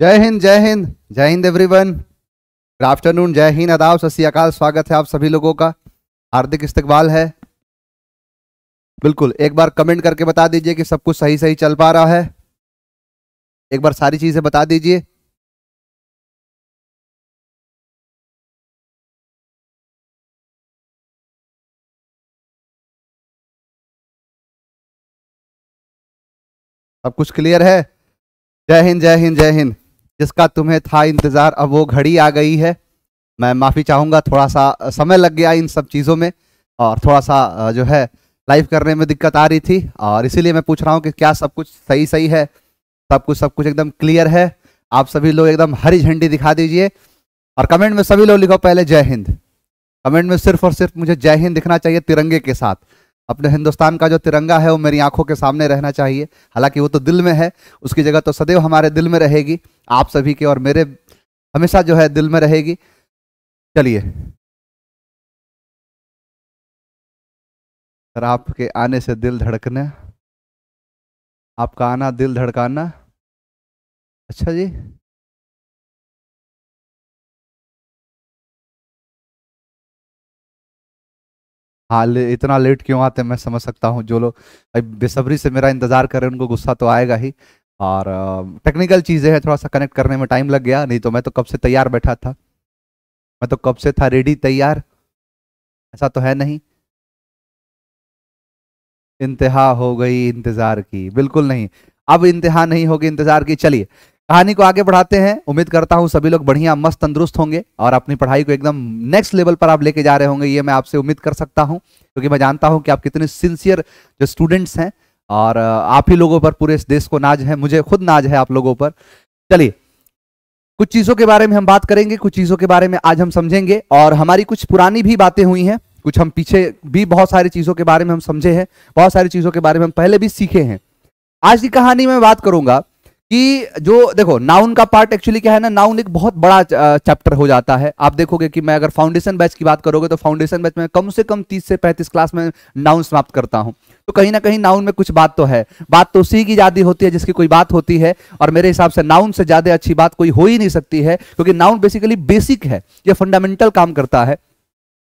जय हिंद जय हिंद जय हिंद एवरीवन गुड आफ्टरनून जय हिंद, आदाब, सत श्री अकाल, स्वागत है आप सभी लोगों का। हार्दिक इस्तकबाल है। बिल्कुल, एक बार कमेंट करके बता दीजिए कि सब कुछ सही सही चल पा रहा है। एक बार सारी चीज़ें बता दीजिए। सब कुछ क्लियर है? जय हिंद जय हिंद जय हिंद। जिसका तुम्हें था इंतज़ार, अब वो घड़ी आ गई है। मैं माफ़ी चाहूँगा थोड़ा सा समय लग गया इन सब चीज़ों में, और थोड़ा सा जो है लाइव करने में दिक्कत आ रही थी, और इसीलिए मैं पूछ रहा हूँ कि क्या सब कुछ सही सही है? सब कुछ सब कुछ एकदम क्लियर है? आप सभी लोग एकदम हरी झंडी दिखा दीजिए, और कमेंट में सभी लोग लिखो पहले जय हिंद। कमेंट में सिर्फ़ और सिर्फ़ मुझे जय हिंद दिखना चाहिए तिरंगे के साथ। अपने हिंदुस्तान का जो तिरंगा है, वो मेरी आँखों के सामने रहना चाहिए। हालाँकि वो तो दिल में है, उसकी जगह तो सदैव हमारे दिल में रहेगी। आप सभी के और मेरे हमेशा जो है दिल में रहेगी। चलिए। सर आपके आने से दिल धड़कने। आपका आना दिल धड़काना। अच्छा जी। हाँ ले, इतना लेट क्यों आते मैं समझ सकता हूँ। जो लोग बेसब्री से मेरा इंतज़ार कर रहे हैं उनको गुस्सा तो आएगा ही। और टेक्निकल चीज़ें हैं थोड़ा सा कनेक्ट करने में टाइम लग गया, नहीं तो मैं तो कब से तैयार बैठा था। मैं तो कब से था रेडी तैयार, ऐसा तो है नहीं। इंतहा हो गई इंतज़ार की, बिल्कुल नहीं। अब इंतहा नहीं होगी इंतज़ार की, चलिए। कहानी को आगे बढ़ाते हैं। उम्मीद करता हूँ सभी लोग बढ़िया, मस्त, तंदुरुस्त होंगे और अपनी पढ़ाई को एकदम नेक्स्ट लेवल पर आप लेके जा रहे होंगे, ये मैं आपसे उम्मीद कर सकता हूँ, क्योंकि मैं जानता हूँ कि आप कितने सिंसियर जो स्टूडेंट्स हैं और आप ही लोगों पर, पूरे इस देश को नाज है, मुझे खुद नाज है आप लोगों पर। चलिए, कुछ चीज़ों के बारे में हम बात करेंगे, कुछ चीज़ों के बारे में आज हम समझेंगे, और हमारी कुछ पुरानी भी बातें हुई हैं, कुछ हम पीछे भी बहुत सारी चीज़ों के बारे में हम समझे हैं, बहुत सारी चीज़ों के बारे में हम पहले भी सीखे हैं। आज की कहानी में बात करूँगा कि जो, देखो, नाउन का पार्ट एक्चुअली क्या है ना, नाउन एक बहुत बड़ा चैप्टर हो जाता है। आप देखोगे कि मैं अगर फाउंडेशन बैच की बात करोगे तो फाउंडेशन बैच में कम से कम 30 से 35 क्लास में नाउन समाप्त करता हूँ। तो कहीं ना कहीं नाउन में कुछ बात तो है। बात तो उसी की ज़्यादा होती है जिसकी कोई बात होती है, और मेरे हिसाब से नाउन से ज़्यादा अच्छी बात कोई हो ही नहीं सकती है, क्योंकि नाउन बेसिकली बेसिक है यह फंडामेंटल काम करता है।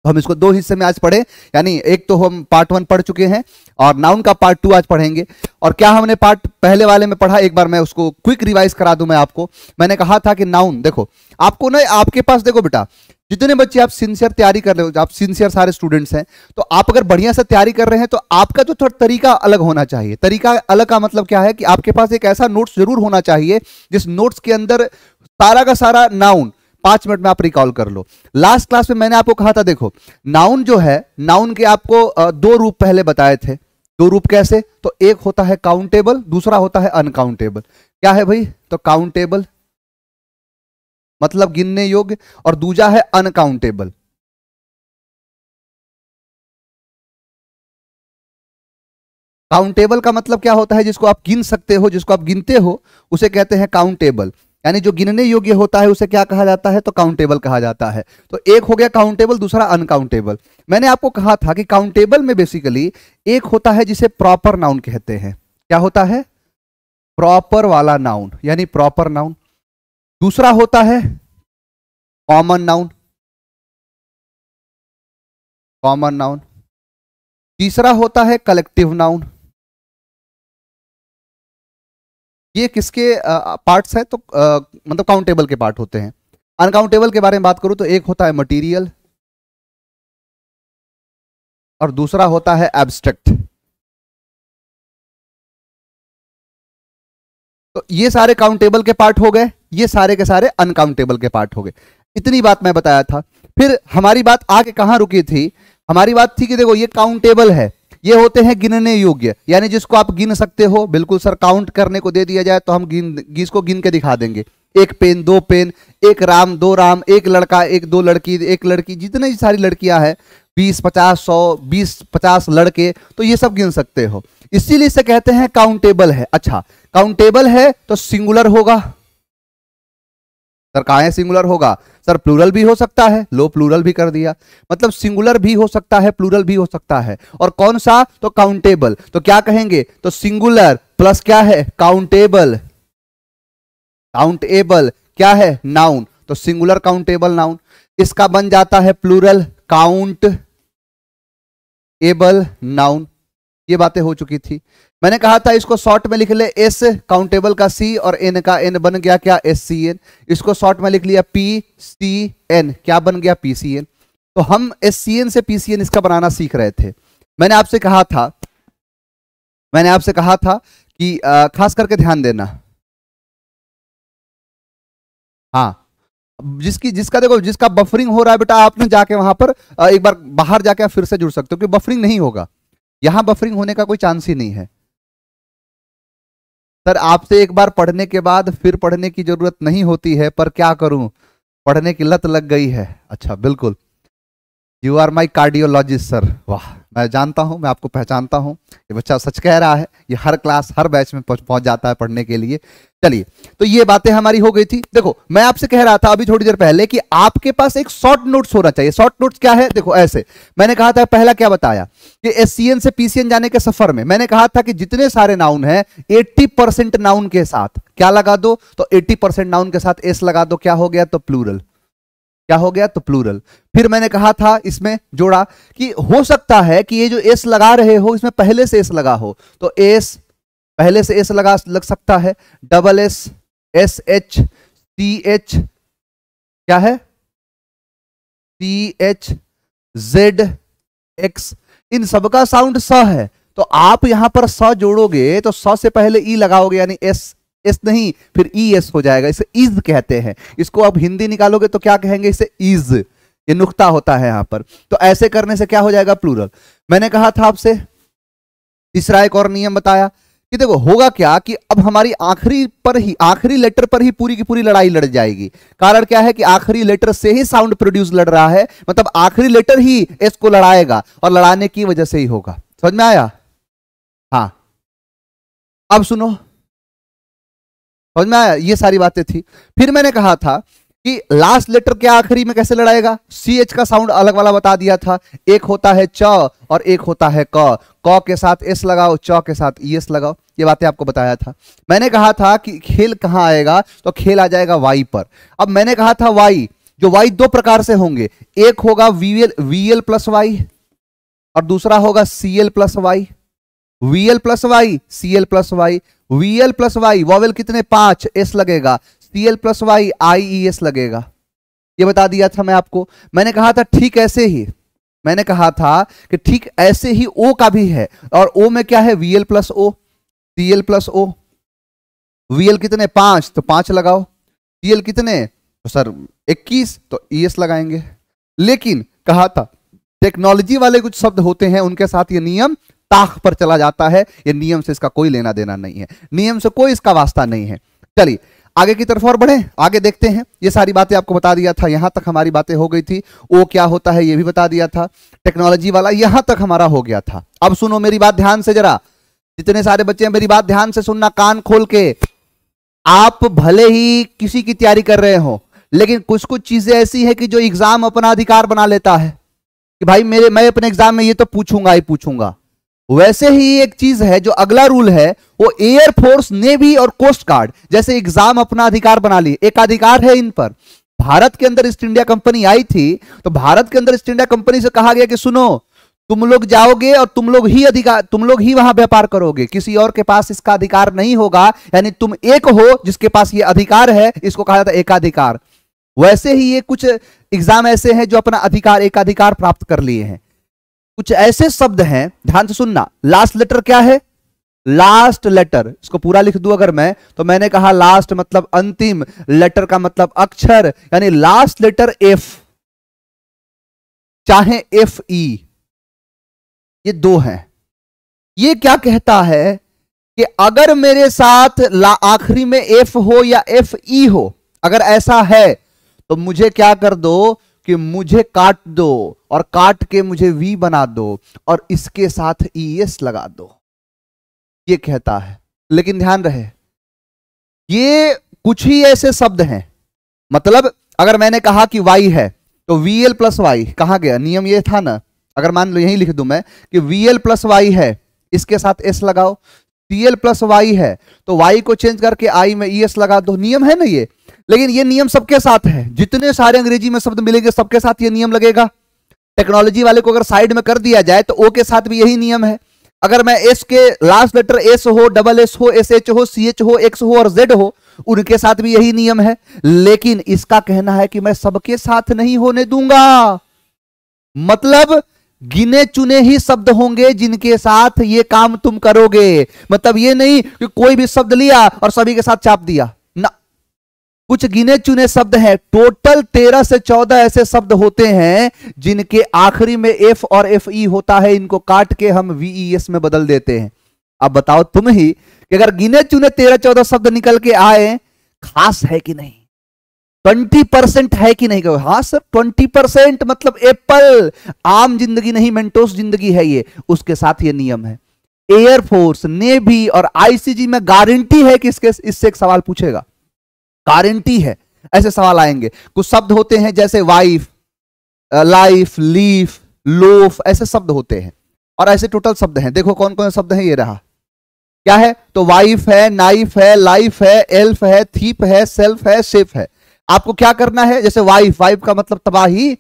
तो हम इसको दो हिस्से में आज पढ़े, यानी एक तो हम पार्ट वन पढ़ चुके हैं, और नाउन का पार्ट टू आज पढ़ेंगे। और क्या हमने पार्ट पहले वाले में पढ़ा? एक बार मैं उसको क्विक रिवाइज करा दूँ मैं आपको। मैंने कहा था कि नाउन, देखो, आपको ना, आपके पास देखो बेटा जितने बच्चे आप सिंसियर तैयारी कर रहे हो, आप सिंसियर सारे स्टूडेंट्स हैं तो आप अगर बढ़िया से तैयारी कर रहे हैं तो आपका जो थोड़ा तरीका अलग होना चाहिए। तरीका अलग का मतलब क्या है कि आपके पास एक ऐसा नोट्स ज़रूर होना चाहिए, जिस नोट्स के अंदर सारा का सारा नाउन पाँच मिनट में आप रिकॉल कर लो। लास्ट क्लास में मैंने आपको कहा था, देखो नाउन जो है नाउन के आपको दो रूप पहले बताए थे। दो रूप कैसे? तो एक होता है काउंटेबल दूसरा होता है अनकाउंटेबल क्या है भाई? तो काउंटेबल मतलब गिनने योग्य, और दूजा है अनकाउंटेबल काउंटेबल का मतलब क्या होता है? जिसको आप गिन सकते हो, जिसको आप गिनते हो, उसे कहते हैं काउंटेबल यानी जो गिनने योग्य होता है, उसे क्या कहा जाता है? तो काउंटेबल कहा जाता है। तो एक हो गया काउंटेबल दूसरा अनकाउंटेबल मैंने आपको कहा था कि काउंटेबल में बेसिकली एक होता है जिसे प्रॉपर नाउन कहते हैं। क्या होता है? प्रॉपर वाला नाउन यानी प्रॉपर नाउन दूसरा होता है कॉमन नाउन कॉमन नाउन तीसरा होता है कलेक्टिव नाउन ये किसके पार्ट्स है? तो आ, मतलब काउंटेबल के पार्ट होते हैं। अनकाउंटेबल के बारे में बात करूँ तो एक होता है मटेरियल और दूसरा होता है एब्स्ट्रैक्ट तो ये सारे काउंटेबल के पार्ट हो गए, ये सारे के सारे अनकाउंटेबल के पार्ट हो गए। इतनी बात मैं बताया था। फिर हमारी बात आगे कहाँ रुकी थी? हमारी बात थी कि देखो, ये काउंटेबल है। ये होते हैं गिनने योग्य। यानी जिसको आप गिन सकते हो, बिल्कुल सर काउंट करने को दे दिया जाए तो हम गिन इसको गिन के दिखा देंगे। एक पेन, दो पेन, एक राम, दो राम, एक लड़का, एक दो लड़की, एक लड़की, जितनी सारी लड़कियाँ हैं, बीस, पचास, सौ, बीस, पचास लड़के तो ये सब गिन सकते हो। इसीलिए इसे कहते हैं काउंटेबल है। अच्छा काउंटेबल है तो सिंगुलर होगा। सर, कहा सिंगुलर होगा? सर प्लूरल भी हो सकता है। लो प्लूरल भी कर दिया। मतलब सिंगुलर भी हो सकता है प्लूरल भी हो सकता है। और कौन सा? तो काउंटेबल तो क्या कहेंगे? तो सिंगुलर प्लस क्या है? काउंटेबल काउंटेबल क्या है? नाउन तो सिंगुलर काउंटेबल नाउन इसका बन जाता है प्लूरल काउंट एबल नाउन ये बातें हो चुकी थी। मैंने कहा था इसको शॉर्ट में लिख ले एस, काउंटेबल का सी और एन का एन बन गया क्या? S, C, N. इसको शॉर्ट में लिख लिया पी, सी, एन। क्या बन गया? P, C, N. तो हम एस, सी, एन से पी, सी, एन इसका बनाना सीख रहे थे। मैंने आपसे कहा था, मैंने आपसे कहा था कि खास करके ध्यान देना। हाँ। जिसकी, जिसका देखो, जिसका बफरिंग हो रहा है बेटा, आपने जाके वहाँ पर एक बार बाहर जाके आप फिर से जुड़ सकते हो, क्योंकि बफरिंग नहीं होगा। यहाँ बफरिंग होने का कोई चांस ही नहीं है। सर, आपसे एक बार पढ़ने के बाद फिर पढ़ने की ज़रूरत नहीं होती है, पर क्या करूँ? पढ़ने की लत लग गई है। अच्छा बिल्कुल। You are my cardiologist sir वाह। मैं जानता हूँ, मैं आपको पहचानता हूँ। ये बच्चा सच कह रहा है, ये हर क्लास, हर बैच में पहुँच जाता है पढ़ने के लिए। चलिए तो ये बातें हमारी हो गई थी। देखो, मैं आपसे कह रहा था अभी थोड़ी देर पहले कि आपके पास एक शॉर्ट नोट्स होना चाहिए। शॉर्ट नोट्स क्या है? देखो, ऐसे। मैंने कहा था, पहला क्या बताया? कि एस से पीसीएन जाने के सफ़र में, मैंने कहा था कि जितने सारे नाउन है एट्टी परसेंट नाउन के साथ। क्या लगा दो? तो एट्टी परसेंट नाउन के साथ एस लगा दो, क्या हो गया? तो प्लूरल क्या हो गया? तो प्लूरल फिर मैंने कहा था इसमें जोड़ा कि हो सकता है कि ये जो एस लगा रहे हो, इसमें पहले से एस लगा हो। तो एस पहले से एस लगा लग सकता है। Double S S H C H क्या है? सी एच जेड एक्स इन सबका साउंड स है। तो आप यहाँ पर स जोड़ोगे तो स से पहले ई लगाओगे, यानी एस एस नहीं, फिर ई एस हो जाएगा। इसे इज़ कहते हैं। इसको अब हिंदी निकालोगे तो क्या कहेंगे? इसे इज़। ये नुकता होता है यहाँ पर। तो ऐसे करने से क्या हो जाएगा? प्लूरल। मैंने कहा था आपसे, तीसरा एक और नियम बताया कि देखो, होगा क्या कि अब हमारी आखिरी पर ही, आखिरी लेटर पर ही पूरी की पूरी लड़ाई लड़ जाएगी। कारण क्या है कि आखिरी लेटर से ही साउंड प्रोड्यूस लड़ रहा है। मतलब आखिरी लेटर ही एस को लड़ाएगा और लड़ाने की वजह से ही होगा। समझ में आया? हाँ। अब सुनो। समझ में आया? ये सारी बातें थी। फिर मैंने कहा था कि लास्ट लेटर के आखिरी में कैसे लड़ाएगा? सी एच का साउंड अलग वाला बता दिया था। एक होता है च और एक होता है क। क के साथ एस लगाओ, च के साथ ई एस लगाओ। ये बातें आपको बताया था। मैंने कहा था कि खेल कहाँ आएगा? तो खेल आ जाएगा वाई पर। अब मैंने कहा था वाई जो वाई दो प्रकार से होंगे। एक होगा वीएल वीएल प्लस वाई और दूसरा होगा CL plus Y VL plus Y CL plus Y VL plus Y vowel कितने पाँच एस लगेगा? CL plus Y I E S लगेगा। ये बता दिया था मैं आपको। मैंने कहा था ठीक ऐसे ही। मैंने कहा था कि ठीक ऐसे ही ओ का भी है। और ओ में क्या है? VL plus O CL plus O VL कितने? पाँच। तो पाँच लगाओ। सीएल कितने? तो सर, इक्कीस। तो ई एस लगाएँगे। लेकिन कहा था टेक्नोलॉजी वाले कुछ शब्द होते हैं, उनके साथ ये नियम ताख पर चला जाता है, ये नियम से इसका कोई लेना देना नहीं है। नियम से कोई इसका वास्ता नहीं है। चलिए, आगे की तरफ़ और बढ़े, आगे देखते हैं। ये सारी बातें आपको बता दिया था, यहाँ तक हमारी बातें हो गई थी। वो क्या होता है, ये भी बता दिया था। टेक्नोलॉजी वाला यहाँ तक हमारा हो गया था। अब सुनो मेरी बात ध्यान से जरा। जितने सारे बच्चे हैं, मेरी बात ध्यान से सुनना, कान खोल के। आप भले ही किसी की तैयारी कर रहे हो, लेकिन कुछ कुछ चीज़ें ऐसी है कि जो एग्ज़ाम अपना अधिकार बना लेता है। कि भाई मेरे, मैं अपने एग्ज़ाम में ये तो पूछूँगा ही पूछूँगा। वैसे ही एक चीज़ है जो अगला रूल है, वो एयरफोर्स नेवी और कोस्ट गार्ड जैसे एग्ज़ाम अपना अधिकार बना ली एक अधिकार है इन पर। भारत के अंदर ईस्ट इंडिया कंपनी आई थी तो भारत के अंदर ईस्ट इंडिया कंपनी से कहा गया कि सुनो, तुम लोग जाओगे और तुम लोग ही अधिकार, तुम लोग ही वहाँ व्यापार करोगे। किसी और के पास इसका अधिकार नहीं होगा, यानी तुम एक हो जिसके पास ये अधिकार है, इसको कहा जाता है एकाधिकार। वैसे ही ये कुछ एग्ज़ाम ऐसे हैं जो अपना अधिकार, एकाधिकार प्राप्त कर लिए हैं। कुछ ऐसे शब्द हैं, ध्यान से सुनना। लास्ट लेटर क्या है? लास्ट लेटर इसको पूरा लिख दू अगर मैं तो मैंने कहा लास्ट मतलब अंतिम लेटर का मतलब अक्षर, यानी लास्ट लेटर एफ़ चाहे एफ़ ई ये दो हैं। ये क्या कहता है कि अगर मेरे साथ आखिरी में एफ़ हो या एफ़ ई हो, अगर ऐसा है तो मुझे क्या कर दो कि मुझे काट दो और काट के मुझे वी बना दो और इसके साथ ई एस लगा दो। ये कहता है। लेकिन ध्यान रहे, ये कुछ ही ऐसे शब्द हैं। मतलब अगर मैंने कहा कि वाई है तो वी एल प्लस वाई कहा गया? नियम ये था ना। अगर मान लो, यही लिख दू मैं, कि वी एल प्लस वाई है, इसके साथ एस लगाओ। सी एल प्लस वाई है तो वाई को चेंज करके आई में ई एस लगा दो। नियम है ना ये? लेकिन ये नियम सबके साथ है। जितने सारे अंग्रेज़ी में शब्द मिलेंगे, सबके साथ ये नियम लगेगा। टेक्नोलॉजी वाले को अगर साइड में कर दिया जाए तो ओ के साथ भी यही नियम है। अगर मैं एस के लास्ट लेटर एस हो, डबल एस हो, एस एच हो, सी एच हो, एक्स हो और जेड हो, उनके साथ भी यही नियम है। लेकिन इसका कहना है कि मैं सबके साथ नहीं होने दूँगा। मतलब गिने चुने ही शब्द होंगे जिनके साथ ये काम तुम करोगे। मतलब ये नहीं कि कोई भी शब्द लिया और सभी के साथ चाप दिया। कुछ गिने चुने शब्द हैं। टोटल तेरह से चौदह ऐसे शब्द होते हैं, जिनके आखिरी में एफ़ और एफ़ ई होता है। इनको काट के हम वीई एस में बदल देते हैं। अब बताओ तुम ही कि अगर गिने चुने तेरह चौदह शब्द निकल के आए, खास है कि नहीं? ट्वेंटी परसेंट है कि नहीं? हाँ सर, ट्वेंटी परसेंट मतलब एप्पल। आम ज़िंदगी नहीं, मेंटोस ज़िंदगी है ये। उसके साथ ये नियम है। एयरफोर्स नेवी और आईसीजी में गारंटी है कि इसके, इससे एक सवाल पूछेगा। गारंटी है, ऐसे सवाल आएँगे। कुछ शब्द होते हैं जैसे वाइफ लाइफ लीफ लोफ ऐसे शब्द होते हैं। और ऐसे टोटल शब्द हैं। देखो कौन कौन शब्द हैं, ये रहा। क्या है? तो वाइफ है नाइफ है लाइफ है एल्फ है थीप है सेल्फ है सेफ़ है। आपको क्या करना है? जैसे वाइफ वाइफ का मतलब तबाही।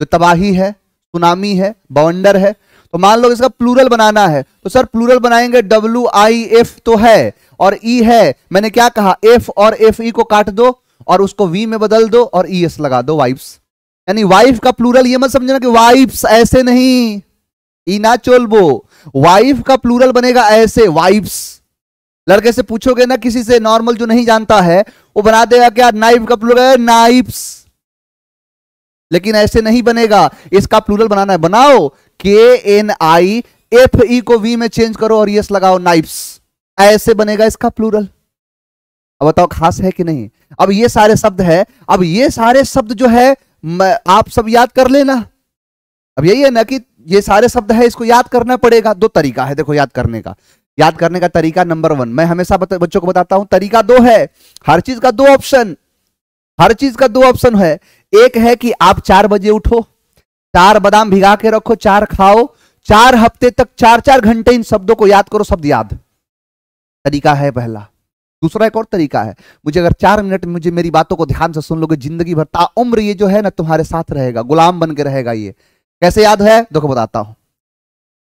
तो तबाही है, सुनामी है, बवंडर है। तो मान लो इसका प्लूरल बनाना है तो सर प्लूरल बनाएँगे डब्ल्यू आई एफ़ तो है और ई e है। मैंने क्या कहा? एफ़ और एफ़ ई को काट दो और उसको वी में बदल दो और ई e एस लगा दो वाइफ्स यानी वाइफ का प्लूरल ये मत समझना कि वाइफ्स ऐसे नहीं। ई ना चोलबो। वाइफ का प्लूरल बनेगा ऐसे वाइफ्स लड़के से पूछोगे ना, किसी से नॉर्मल जो नहीं जानता है, वो बना देगा क्या? नाइफ का प्लूरल नाइफ्स लेकिन ऐसे नहीं बनेगा। इसका प्लूरल बनाना है। बनाओ। के एन आई एफ़ ई को वी में चेंज करो और यस लगाओ नाइफ्स ऐसे बनेगा इसका प्लूरल अब बताओ खास है कि नहीं? अब ये सारे शब्द है। अब ये सारे शब्द जो है आप सब याद कर लेना। अब यही है ना कि ये सारे शब्द है, इसको याद करना पड़ेगा। दो तरीका है, देखो याद करने का। याद करने का तरीका नंबर वन। मैं हमेशा बच्चों को बताता हूँ, तरीका दो है। हर चीज़ का दो ऑप्शन हर चीज़ का दो ऑप्शन है। एक है कि आप चार बजे उठो, चार बादाम भिगा के रखो, चार खाओ, चार हफ़्ते तक, चार चार घंटे इन शब्दों को याद करो, शब्द याद। तरीका है पहला। दूसरा एक और तरीका है। मुझे अगर चार मिनट में मुझे मेरी बातों को ध्यान से सुन लोगे, ज़िंदगी भर ताउम्र ये जो है ना, तुम्हारे साथ रहेगा, गुलाम बन के रहेगा ये। कैसे याद है? देखो, बताता हूँ।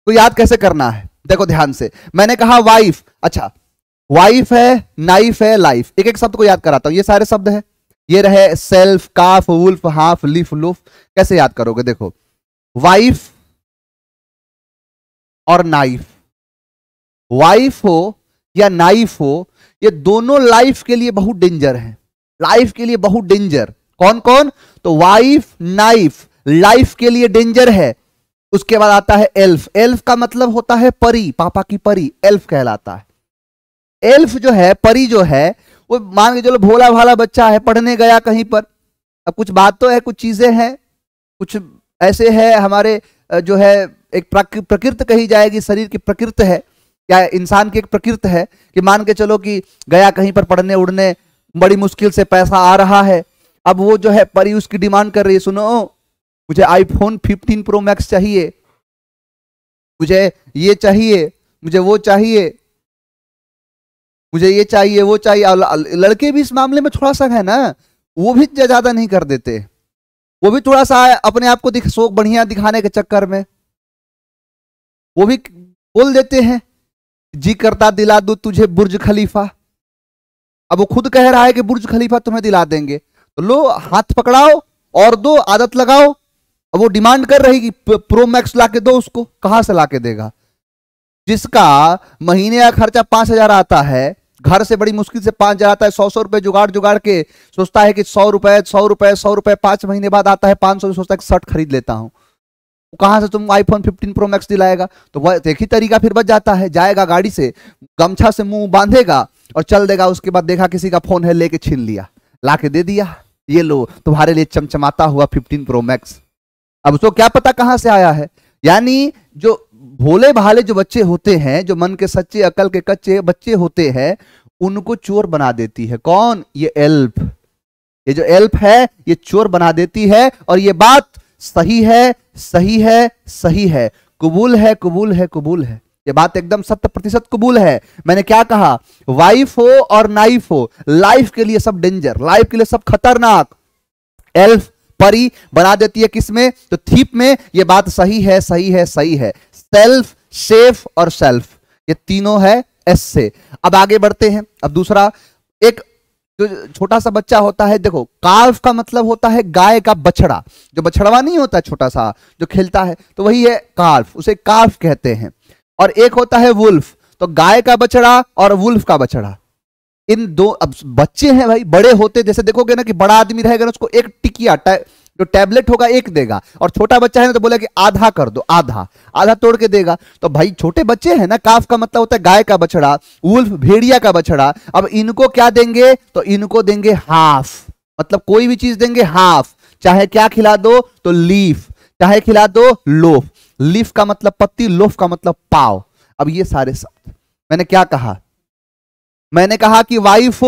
तो याद कैसे करना है? देखो, ध्यान से। मैंने कहा वाइफ अच्छा वाइफ है नाइफ है लाइफ एक एक शब्द को याद कराता हूँ। ये सारे शब्द है। ये रहे self calf wolf half leaf loaf कैसे याद करोगे? देखो वाइफ और नाइफ वाइफ हो या नाइफ हो, ये दोनों लाइफ के लिए बहुत डेंजर है। लाइफ के लिए बहुत डेंजर कौन कौन? तो वाइफ नाइफ लाइफ के लिए डेंजर है। उसके बाद आता है एल्फ एल्फ का मतलब होता है परी, पापा की परी। एल्फ कहलाता है। एल्फ जो है, परी जो है वो मान के चलो भोला भाला बच्चा है, पढ़ने गया कहीं पर। अब कुछ बात तो है, कुछ चीज़ें हैं, कुछ ऐसे है, हमारे जो है, एक प्रकृति कही जाएगी, शरीर की प्रकृति है, या इंसान की एक प्रकृति है, कि मान के चलो कि गया कहीं पर पढ़ने उड़ने, बड़ी मुश्किल से पैसा आ रहा है, अब वो जो है, परी उसकी डिमांड कर रही है, सुनो, मुझे आईफोन 15 प्रो मैक्स चाहिए, मुझे ये चाहिए, मुझे वो चाहिए मुझे ये चाहिए, वो चाहिए। लड़के भी इस मामले में थोड़ा सा है ना, वो भी ज़्यादा नहीं कर देते। वो भी थोड़ा सा अपने आप को दिख, शोक बढ़िया दिखाने के चक्कर में। वो भी बोल देते हैं, जी करता दिला दू तुझे, बुर्ज खलीफा। अब वो खुद कह रहा है कि बुर्ज खलीफा तुम्हें दिला देंगे। तो लो, हाथ पकड़ाओ और दो, आदत लगाओ। अब वो डिमांड कर रही कि प्रो मैक्स ला के दो उसको, कहाँ से ला के देगा? जिसका महीने का खर्चा पाँच हज़ार आता है घर से बड़ी मुश्किल से पाँच हज़ार आता है, सौ सौ रुपए जुगाड़ जुगाड़ के सोचता है कि सौ रुपए सौ रुपए सौ रुपए पाँच महीने बाद आता है, पाँच सौ सोचता है शर्ट खरीद लेता हूँ। कहाँ से तुम आईफोन 15 प्रो मैक्स दिलाएगा? तो वह एक ही तरीका फिर बच जाता है, जाएगा गाड़ी से, गमछा से मुँह बांधेगा और चल देगा, उसके बाद देखा किसी का फ़ोन है, लेके छीन लिया ला के दे दिया, ये लो, तुम्हारे लिए चमचमाता हुआ 15 प्रो मैक्स अब उसको क्या पता कहाँ से आया है? यानी जो भोले भाले जो बच्चे होते हैं, जो मन के सच्चे, अकल के कच्चे बच्चे होते हैं, उनको चोर बना देती है। कौन? ये एल्फ। ये जो एल्प है, ये चोर बना देती है और ये बात सही है सही है सही है। कबूल है कबूल है कबूल है। ये बात एकदम सत्य प्रतिशत कबूल है। मैंने क्या कहा? वाइफ हो और नाइफ हो, लाइफ के लिए सब डेंजर, लाइफ के लिए सब खतरनाक। एल्फ परी बना देती है किसमें तो थीप में। ये बात सही है सही है सही है। सेल्फ, सेफ़ और सेल्फ। ये तीनों है एस से। अब आगे बढ़ते हैं। अब दूसरा, एक जो छोटा सा बच्चा होता है, देखो काल्फ का मतलब होता है गाय का बछड़ा। जो बछड़वा नहीं होता छोटा सा जो खेलता है तो वही है काल्फ उसे काल्फ कहते हैं। और एक होता है वुल्फ तो गाय का बछड़ा और वुल्फ का बछड़ा। इन दो, अब बच्चे हैं भाई, बड़े होते, जैसे देखोगे ना कि बड़ा आदमी रहेगा ना, उसको एक टिकिया जो टैबलेट होगा, एक देगा। और छोटा बच्चा है ना तो बोला कि आधा कर दो, आधा। आधा तोड़ के देगा। तो भाई, छोटे बच्चे हैं ना, काफ का मतलब होता है गाय का बछड़ा वुल्फ भेड़िया का बछड़ा। अब इनको क्या देंगे? तो इनको देंगे हाफ़ मतलब कोई भी चीज़ देंगे हाफ़ चाहे क्या खिला दो तो लीफ चाहे खिला दो लोफ लीफ का मतलब पत्ती लोफ का मतलब पाव। अब ये सारे शब्द मैंने क्या कहा? मैंने कहा कि वाइफ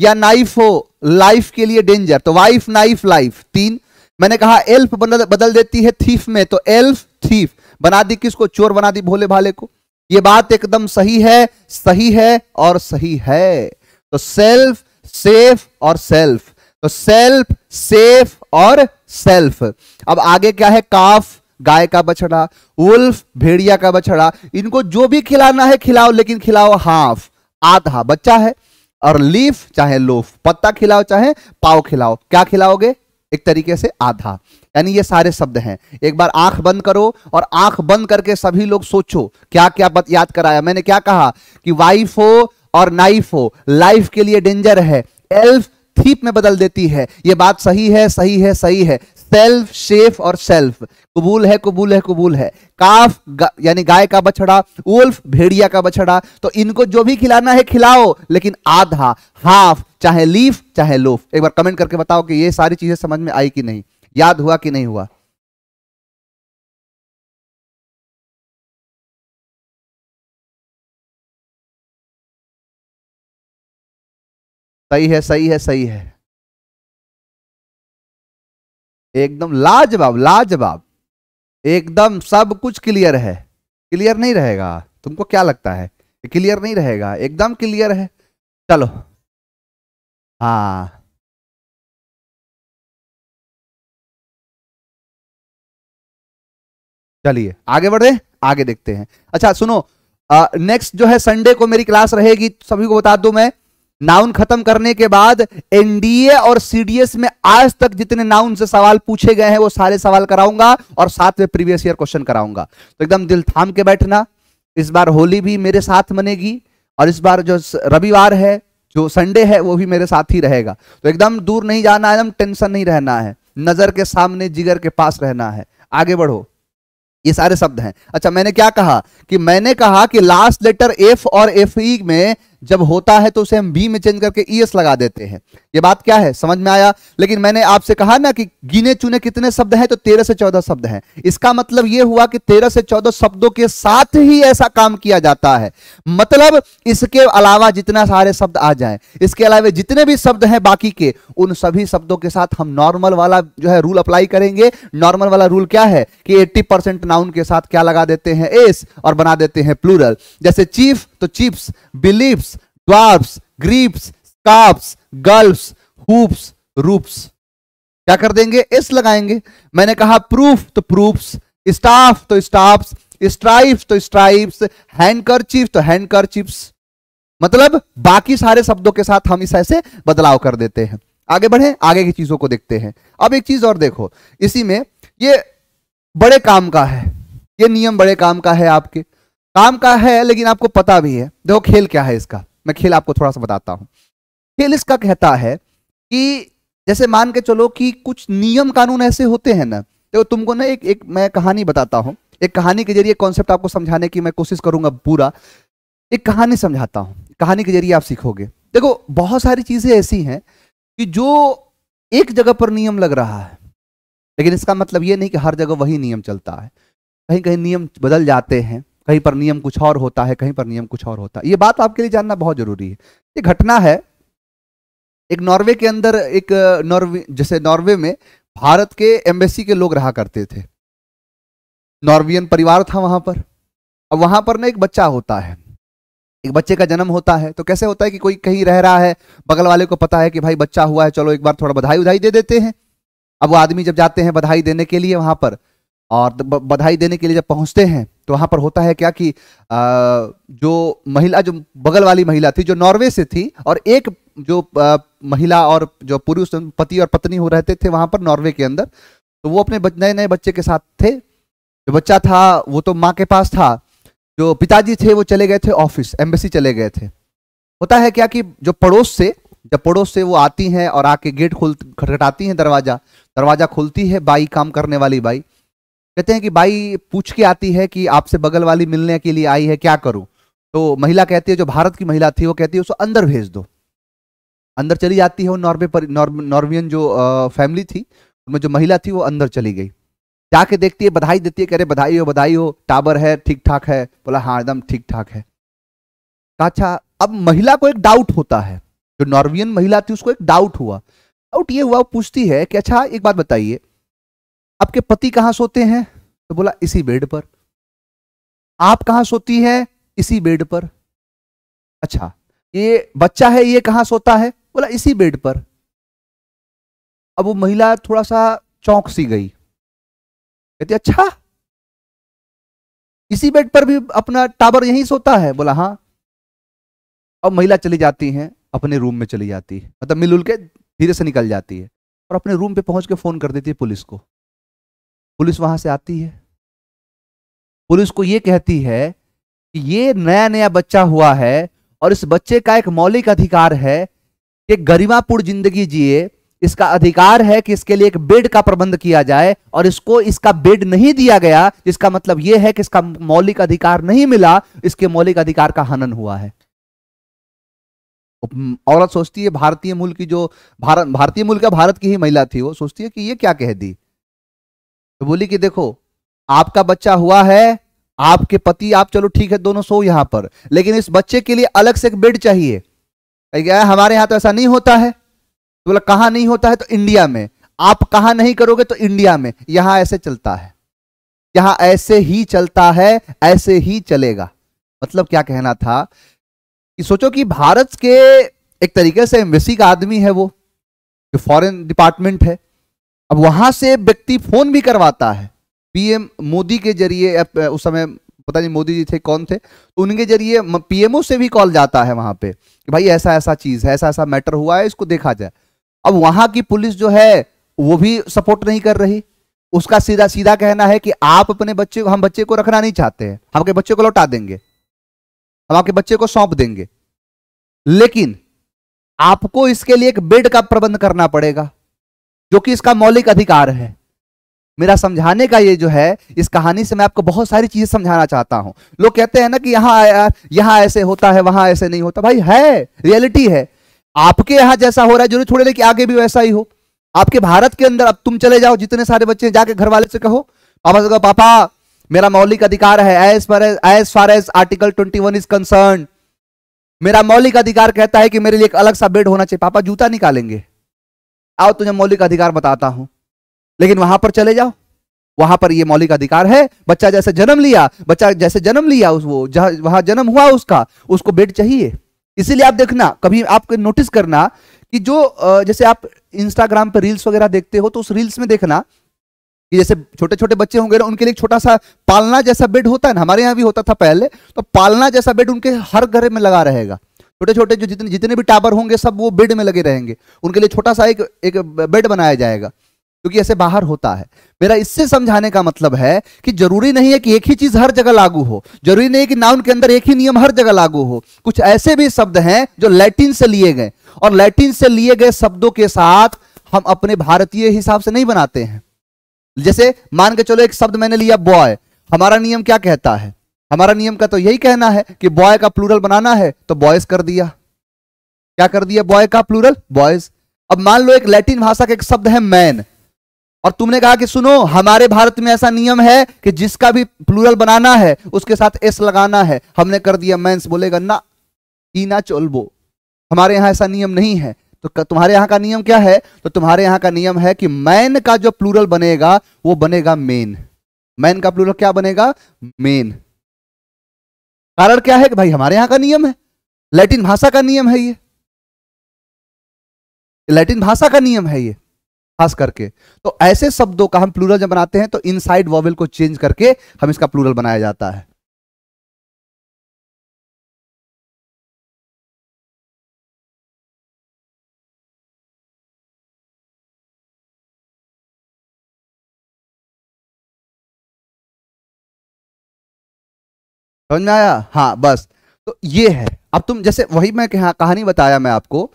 या नाइफ हो, लाइफ के लिए डेंजर। तो वाइफ, नाइफ, लाइफ। तीन, मैंने कहा, एल्फ बदल बदल देती है थीफ में तो एल्फ, थीफ। बना दी किसको? चोर बना दी भोले भाले को। ये बात एकदम सही है सही है और सही है। तो सेल्फ, सेफ़ और सेल्फ। तो सेल्फ, सेफ़ और सेल्फ। अब आगे क्या है? काफ, गाय का बछड़ा, वुल्फ, भेड़िया का बछड़ा। इनको जो भी खिलाना है खिलाओ, लेकिन खिलाओ हाफ़, आधा। बच्चा है और लीफ, चाहे लोफ, पत्ता खिलाओ, चाहे पाव खिलाओ। क्या खिलाओगे? एक तरीके से आधा। यानी ये सारे शब्द हैं। एक बार आँख बंद करो और आँख बंद करके सभी लोग सोचो क्या क्या बत, याद कराया। मैंने क्या कहा कि वाइफ हो और नाइफ हो लाइफ के लिए डेंजर है। एल्फ थीप में बदल देती है। ये बात सही है सही है सही है। सेल्फ शेफ और सेल्फ कबूल है कबूल है कबूल है. काफ गा, यानी गाय का बछड़ा उल्फ भेड़िया का बछड़ा. तो इनको जो भी खिलाना है खिलाओ. लेकिन आधा हाफ़ चाहे लीफ चाहे लोफ एक बार कमेंट करके बताओ कि ये सारी चीज़ें समझ में आई कि नहीं. याद हुआ कि नहीं हुआ? सही है सही है सही है. एकदम लाजवाब लाजवाब। एकदम सब कुछ क्लियर है। क्लियर नहीं रहेगा। तुमको क्या लगता है? क्लियर नहीं रहेगा। एकदम क्लियर है। चलो। हाँ। चलिए, आगे बढ़े, आगे देखते हैं। अच्छा सुनो नेक्स्ट जो है संडे को मेरी क्लास रहेगी, सभी को बता दू मैं। नाउन खत्म करने के बाद एनडीए और सीडीएस में आज तक जितने नाउन से सवाल पूछे गए हैं, वो सारे सवाल कराऊँगा और साथ में प्रीवियस ईयर क्वेश्चन कराऊँगा। तो एकदम दिल थाम के बैठना। इस बार होली भी मेरे साथ मनेगी और इस बार जो रविवार है, जो संडे है, वो भी मेरे साथ ही रहेगा। तो एकदम दूर नहीं जाना एकदम टेंशन नहीं रहना है। नज़र के सामने, जिगर के पास रहना है। आगे बढ़ो। ये सारे शब्द हैं। अच्छा मैंने क्या कहा कि मैंने कहा कि लास्ट लेटर एफ़ और एफ़ ई में जब होता है तो उसे हम बी में चेंज करके ई एस लगा देते हैं। ये बात क्या है? समझ में आया? लेकिन मैंने आपसे कहा ना कि गिने चुने कितने शब्द हैं तो तेरह से चौदह शब्द हैं। इसका मतलब यह हुआ कि तेरह से चौदह शब्दों के साथ ही ऐसा काम किया जाता है। मतलब इसके अलावा जितना सारे शब्द आ जाए, इसके अलावा जितने भी शब्द हैं बाकी के, उन सभी शब्दों के साथ हम नॉर्मल वाला जो है रूल अप्लाई करेंगे। नॉर्मल वाला रूल क्या है? कि एट्टी परसेंट नाउन के साथ क्या लगा देते हैं? एस और बना देते हैं प्लूरल जैसे चीफ तो chiefs beliefs dwarfs griefs scarfs gulfs hoofs roofs क्या कर देंगे? एस लगाएँगे। मैंने कहा प्रूफ तो प्रूफ्स स्टाफ तो स्टाफ्स स्ट्राइप्स तो स्ट्राइप्स हैंडकर चीफ तो हैंडकर चिप्स मतलब बाकी सारे शब्दों के साथ हम इस ऐसे बदलाव कर देते हैं। आगे बढ़े, आगे की चीज़ों को देखते हैं। अब एक चीज़ और देखो। इसी में ये बड़े काम का है। ये नियम बड़े काम का है आपके। काम का है, लेकिन आपको पता भी है। देखो, खेल क्या है इसका। मैं खेल आपको थोड़ा सा बताता हूँ। खेल इसका कहता है कि जैसे मान के चलो कि कुछ नियम कानून ऐसे होते हैं ना तो तुमको ना एक एक मैं कहानी बताता हूँ। एक कहानी के ज़रिए कॉन्सेप्ट आपको समझाने की मैं कोशिश करूँगा पूरा। एक कहानी समझाता हूँ। कहानी के ज़रिए आप सीखोगे। देखो, बहुत सारी चीज़ें ऐसी हैं कि जो एक जगह पर नियम लग रहा है, लेकिन इसका मतलब ये नहीं कि हर जगह वही नियम चलता है। कहीं कहीं नियम बदल जाते हैं। कहीं पर नियम कुछ और होता है, कहीं पर नियम कुछ और होता है। ये बात आपके लिए जानना बहुत ज़रूरी है। ये घटना है, एक नॉर्वे के अंदर एक, नॉर्वे, जैसे नॉर्वे में भारत के एम्बेसी के लोग रहा करते थे। नॉर्वियन परिवार था वहाँ पर। अब वहाँ पर ना एक बच्चा होता है। एक बच्चे का जन्म होता है। तो कैसे होता है कि कोई कहीं रह रहा है, बगल वाले को पता है कि भाई बच्चा हुआ है, चलो एक बार थोड़ा बधाई उधाई दे देते हैं। अब वो आदमी जब जाते हैं बधाई देने के लिए वहाँ पर और बधाई देने के लिए जब पहुँचते हैं तो वहाँ पर होता है क्या कि जो महिला, जो बगल वाली महिला थी, जो नॉर्वे से थी, और एक जो महिला और जो पुरुष पति और पत्नी हो रहते थे वहाँ पर नॉर्वे के अंदर तो वो अपने नए नए बच्चे के साथ थे। जो बच्चा था, वो तो माँ के पास था, जो पिताजी थे, वो चले गए थे ऑफ़िस, एम्बेसी चले गए थे। होता है क्या कि, जो पड़ोस से, जब पड़ोस से वो आती हैं और आके गेट खोल, खटखटाती हैं दरवाज़ा दरवाज़ा खुलती है बाई, काम करने वाली बाई कहते हैं कि बाई पूछ के आती है कि आपसे बगल वाली मिलने के लिए आई है, क्या करूँ? तो महिला कहती है, जो भारत की महिला थी, वो कहती है, उसको अंदर भेज दो। अंदर चली जाती है वो नॉर्वे पर नॉर्वियन जो फैमिली थी उनमें जो महिला थी, वो अंदर चली गई। जाके देखती है, बधाई देती है, कह रहे, बधाई हो बधाई हो टावर है ठीक ठाक है। बोला हाँ एकदम ठीक ठाक है अच्छा अब महिला को एक डाउट होता है। जो नॉर्वियन महिला थी, उसको एक डाउट हुआ। डाउट ये हुआ पूछती है कि अच्छा एक बात बताइए आपके पति कहाँ सोते हैं? तो बोला, इसी बेड पर। आप कहाँ सोती हैं? इसी बेड पर। अच्छा ये बच्चा है, ये कहाँ सोता है? बोला, इसी बेड पर। अब वो महिला थोड़ा सा चौंक सी गई। कहती अच्छा इसी बेड पर भी अपना टावर यहीं सोता है? बोला हाँ। अब महिला चली जाती हैं, अपने रूम में चली जाती है। मतलब मिलुल के धीरे से निकल जाती है। और अपने रूम पे पहुँच के फ़ोन कर देती है पुलिस को। पुलिस वहाँ से आती है। पुलिस को यह कहती है कि ये नया नया बच्चा हुआ है और इस बच्चे का एक मौलिक अधिकार है कि गरिमापूर्ण ज़िंदगी जिए। इसका अधिकार है कि इसके लिए एक बेड का प्रबंध किया जाए और इसको इसका बेड नहीं दिया गया, जिसका मतलब यह है कि इसका मौलिक अधिकार नहीं मिला, इसके मौलिक अधिकार का हनन हुआ है। औरत सोचती है, भारतीय मूल की जो भारत, भारतीय मूल का भारत की ही महिला थी वो? सोचती है कि ये क्या कह दी? तो बोली कि देखो, आपका बच्चा हुआ है, आपके पति, आप चलो ठीक है, दोनों सो यहाँ पर। लेकिन इस बच्चे के लिए अलग से एक बेड चाहिए। हमारे यहाँ तो ऐसा नहीं होता है। तो बोला, कहाँ नहीं होता है? तो इंडिया में। आप कहाँ नहीं करोगे तो इंडिया में। यहाँ ऐसे चलता है। यहाँ ऐसे ही चलता है, ऐसे ही चलेगा। मतलब क्या कहना था? कि सोचो कि भारत के एक तरीके से एम्बेसी का आदमी है वो, जो फॉरेन डिपार्टमेंट है। अब वहाँ से व्यक्ति फ़ोन भी करवाता है। पीएम मोदी के ज़रिए उस समय पता नहीं मोदी जी थे, कौन थे तो उनके ज़रिए पीएमओ से भी कॉल जाता है वहाँ पे कि भाई ऐसा ऐसा चीज़ है, ऐसा ऐसा मैटर हुआ है, इसको देखा जाए। अब वहाँ की पुलिस जो है, वो भी सपोर्ट नहीं कर रही। उसका सीधा सीधा कहना है कि आप अपने बच्चे, हम बच्चे को रखना नहीं चाहते हैं। हम आपके बच्चे को लौटा देंगे। हम आपके बच्चे को सौंप देंगे। लेकिन आपको इसके लिए एक बेड का प्रबंध करना पड़ेगा। जो कि इसका मौलिक अधिकार है। मेरा समझाने का ये जो है, इस कहानी से मैं आपको बहुत सारी चीज़ें समझाना चाहता हूँ। लोग कहते हैं ना कि यहाँ यहाँ ऐसे होता है, वहाँ ऐसे नहीं होता। भाई है, रियलिटी है। आपके यहाँ जैसा हो रहा है ज़रूरी थोड़े लेकिन आगे भी वैसा ही हो। आपके भारत के अंदर अब तुम चले जाओ, जितने सारे बच्चे जाके घर वाले से कहो, पापा से कहो, पापा, मेरा मौलिक अधिकार है as far as as far as article twenty one is concern मेरा मौलिक अधिकार कहता है कि मेरे लिए एक अलग सा बेड होना चाहिए। पापा, जूता निकालेंगे। आओ, तुझे मौलिक अधिकार बताता हूँ। लेकिन वहाँ पर चले जाओ। वहाँ पर ये मौलिक अधिकार है। बच्चा जैसे जन्म लिया, बच्चा जैसे जन्म लिया उस वो वहाँ जन्म हुआ उसका, उसको बेड चाहिए। इसीलिए आप देखना, कभी आप नोटिस करना कि जो जैसे आप इंस्टाग्राम पर रील्स वगैरह देखते हो तो उस रील्स में देखना कि जैसे छोटे छोटे बच्चे होंगे ना, उनके लिए छोटा सा पालना जैसा बेड होता है ना, हमारे यहाँ भी होता था पहले तो पालना जैसा बेड उनके हर घर में लगा रहेगा। छोटे छोटे जो जितने जितने भी टावर होंगे सब वो बेड में लगे रहेंगे। उनके लिए छोटा सा एक एक बेड बनाया जाएगा, क्योंकि ऐसे बाहर होता है। मेरा इससे समझाने का मतलब है कि ज़रूरी नहीं है कि एक ही चीज़ हर जगह लागू हो। ज़रूरी नहीं है कि नाउन के अंदर एक ही नियम हर जगह लागू हो। कुछ ऐसे भी शब्द हैं जो लैटिन से लिए गए, और लैटिन से लिए गए शब्दों के साथ हम अपने भारतीय हिसाब से नहीं बनाते हैं। जैसे मान के चलो एक शब्द मैंने लिया बॉय, हमारा नियम क्या कहता है? हमारा नियम का तो यही कहना है कि बॉय का प्लूरल बनाना है तो बॉयज़ कर दिया। क्या कर दिया बॉय का प्लूरल बॉयज़ अब मान लो एक लैटिन भाषा का एक शब्द है मैन और तुमने कहा कि सुनो, हमारे भारत में ऐसा नियम है कि जिसका भी प्लूरल बनाना है, उसके साथ एस लगाना है। हमने कर दिया मैंस बोलेगा ना, ईना चोलबो। हमारे यहाँ ऐसा नियम नहीं है। तो तुम्हारे यहाँ का नियम क्या है? तो तुम्हारे यहाँ का नियम है कि मैन का जो प्लूरल बनेगा, वो बनेगा मेन मैन का प्लूरल क्या बनेगा? मेन कारण क्या है कि भाई हमारे यहाँ का नियम है? लैटिन भाषा का नियम है ये। लैटिन भाषा का नियम है ये, खास करके। तो ऐसे शब्दों का हम प्लूरल जब बनाते हैं तो इनसाइड वॉवेल को चेंज करके हम इसका प्लूरल बनाया जाता है। समझ में आया? हाँ बस। तो ये है। अब तुम, जैसे वही मैं कहानी बताया मैं आपको,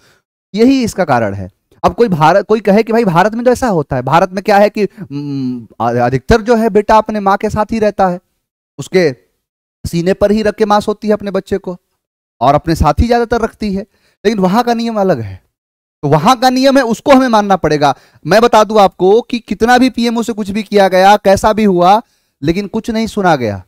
यही इसका कारण है। अब कोई भारत, कोई कहे कि भाई भारत में तो ऐसा होता है। भारत में क्या है कि अधिकतर जो है बेटा अपने माँ के साथ ही रहता है। उसके सीने पर ही रख के मांस होती है अपने बच्चे को। और अपने साथ ही ज़्यादातर रखती है। लेकिन वहाँ का नियम अलग है। तो वहाँ का नियम है, उसको हमें मानना पड़ेगा। मैं बता दूँ आपको कि कितना भी पीएमओ से कुछ भी किया गया, कैसा भी हुआ, लेकिन कुछ नहीं सुना गया।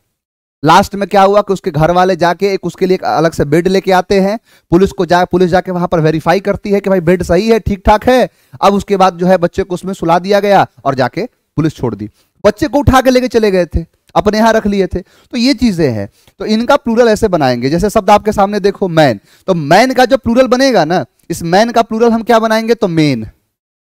लास्ट में क्या हुआ कि उसके घर वाले जाके एक उसके लिए एक अलग से बेड लेके आते हैं। पुलिस को जा, पुलिस जाके वहाँ पर वेरीफाई करती है कि भाई बेड सही है ठीक ठाक है। अब उसके बाद जो है बच्चे को उसमें सुला दिया गया और जाके पुलिस छोड़ दी। बच्चे को उठा के लेके चले गए थे, अपने यहाँ रख लिए थे। तो ये चीज़ें हैं। तो इनका प्लूरल ऐसे बनाएँगे। जैसे शब्द आपके सामने देखो मैन तो मैन का जो प्लूरल बनेगा ना, इस मैन का प्लूरल हम क्या बनाएँगे? तो मेन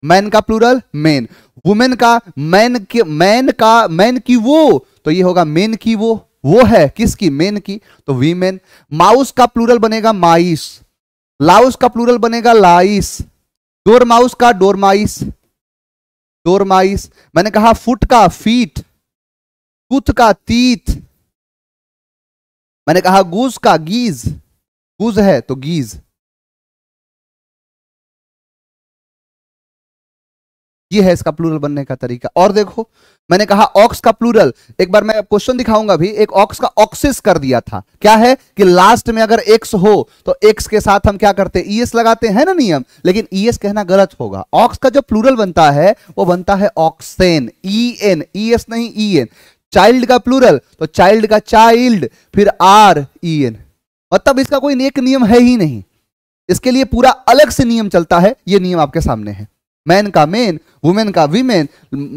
मैन का प्लूरल मेन वुमेन का मैन के मैन का मैन की वो तो ये होगा मेन की वो। वो है किसकी? मेन की। तो वीमेन, माउस का प्लूरल बनेगा माइस। लाउस का प्लूरल बनेगा लाइस। डोर माउस का डोरमाइस डोरमाइस मैंने कहा फुट का, फीट। कुथ का, तीत। मैंने कहा गूज का, गीज। गूज है तो गीज। ये है इसका प्लूरल बनने का तरीका। और देखो, मैंने कहा ऑक्स का प्लूरल एक बार मैं क्वेश्चन दिखाऊँगा भी एक ऑक्स का ऑक्सिस कर दिया था। क्या है कि लास्ट में अगर एक्स हो तो एक्स के साथ हम क्या करते हैं? ईएस लगाते हैं ना नियम? लेकिन ईएस कहना गलत होगा। ऑक्स का जो प्लूरल बनता है, वो बनता है ऑक्सेन ई एन ई एस नहीं ई एन चाइल्ड का प्लूरल तो चाइल्ड का चाइल्ड फिर आर ई एन मतलब इसका कोई एक नियम है ही नहीं। इसके लिए पूरा अलग से नियम चलता है। ये नियम आपके सामने है। मैन का मेन वुमेन का वीमेन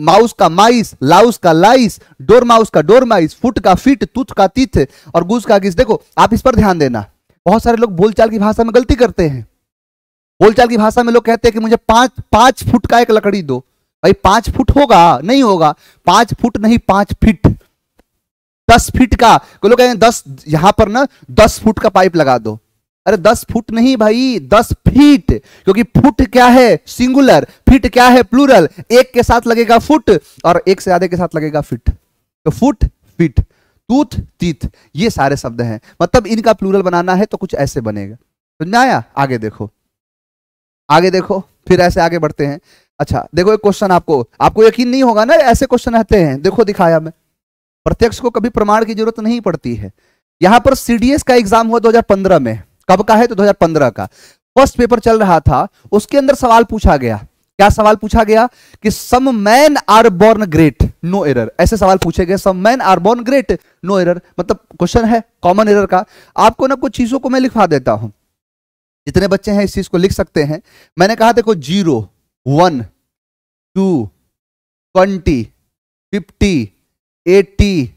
माउस का माइस लाउस का लाइस डोर माउस का डोर माइस फुट का फिट तुथ का तिथ और गुज का गिस देखो, आप इस पर ध्यान देना। बहुत सारे लोग बोलचाल की भाषा में गलती करते हैं। बोलचाल की भाषा में लोग कहते हैं कि मुझे पाँच पाँच फुट का एक लकड़ी दो। भाई, पाँच फुट होगा? नहीं होगा। पाँच फुट नहीं, पाँच फीट। दस फीट का। लोग कहें, दस, यहाँ पर ना, दस फुट का पाइप लगा दो। अरे दस फुट नहीं भाई, दस फीट। क्योंकि फुट क्या है? सिंगुलर फीट क्या है? प्लूरल एक के साथ लगेगा फुट और एक से आधे के साथ लगेगा फिट। तो फुट फिट टूथ तीथ ये सारे शब्द हैं। मतलब इनका प्लूरल बनाना है तो कुछ ऐसे बनेगा। तो आया आगे देखो। आगे देखो, फिर ऐसे आगे बढ़ते हैं। अच्छा देखो एक क्वेश्चन आपको। आपको यकीन नहीं होगा ना, ऐसे क्वेश्चन आते हैं। देखो, दिखाया मैं। प्रत्यक्ष को कभी प्रमाण की ज़रूरत नहीं पड़ती है। यहाँ पर सीडीएस का एग्ज़ाम हुआ 2015 में। कब का है? तो 2015 का। फ़र्स्ट पेपर चल रहा था, उसके अंदर सवाल पूछा गया। क्या सवाल पूछा गया? कि some man are born great no error ऐसे सवाल पूछे गए some man are born great no error मतलब क्वेश्चन है कॉमन एरर का। आपको ना कुछ चीज़ों को मैं लिखवा देता हूँ। जितने बच्चे हैं, इस चीज़ को लिख सकते हैं। मैंने कहा, देखो zero one two twenty fifty eighty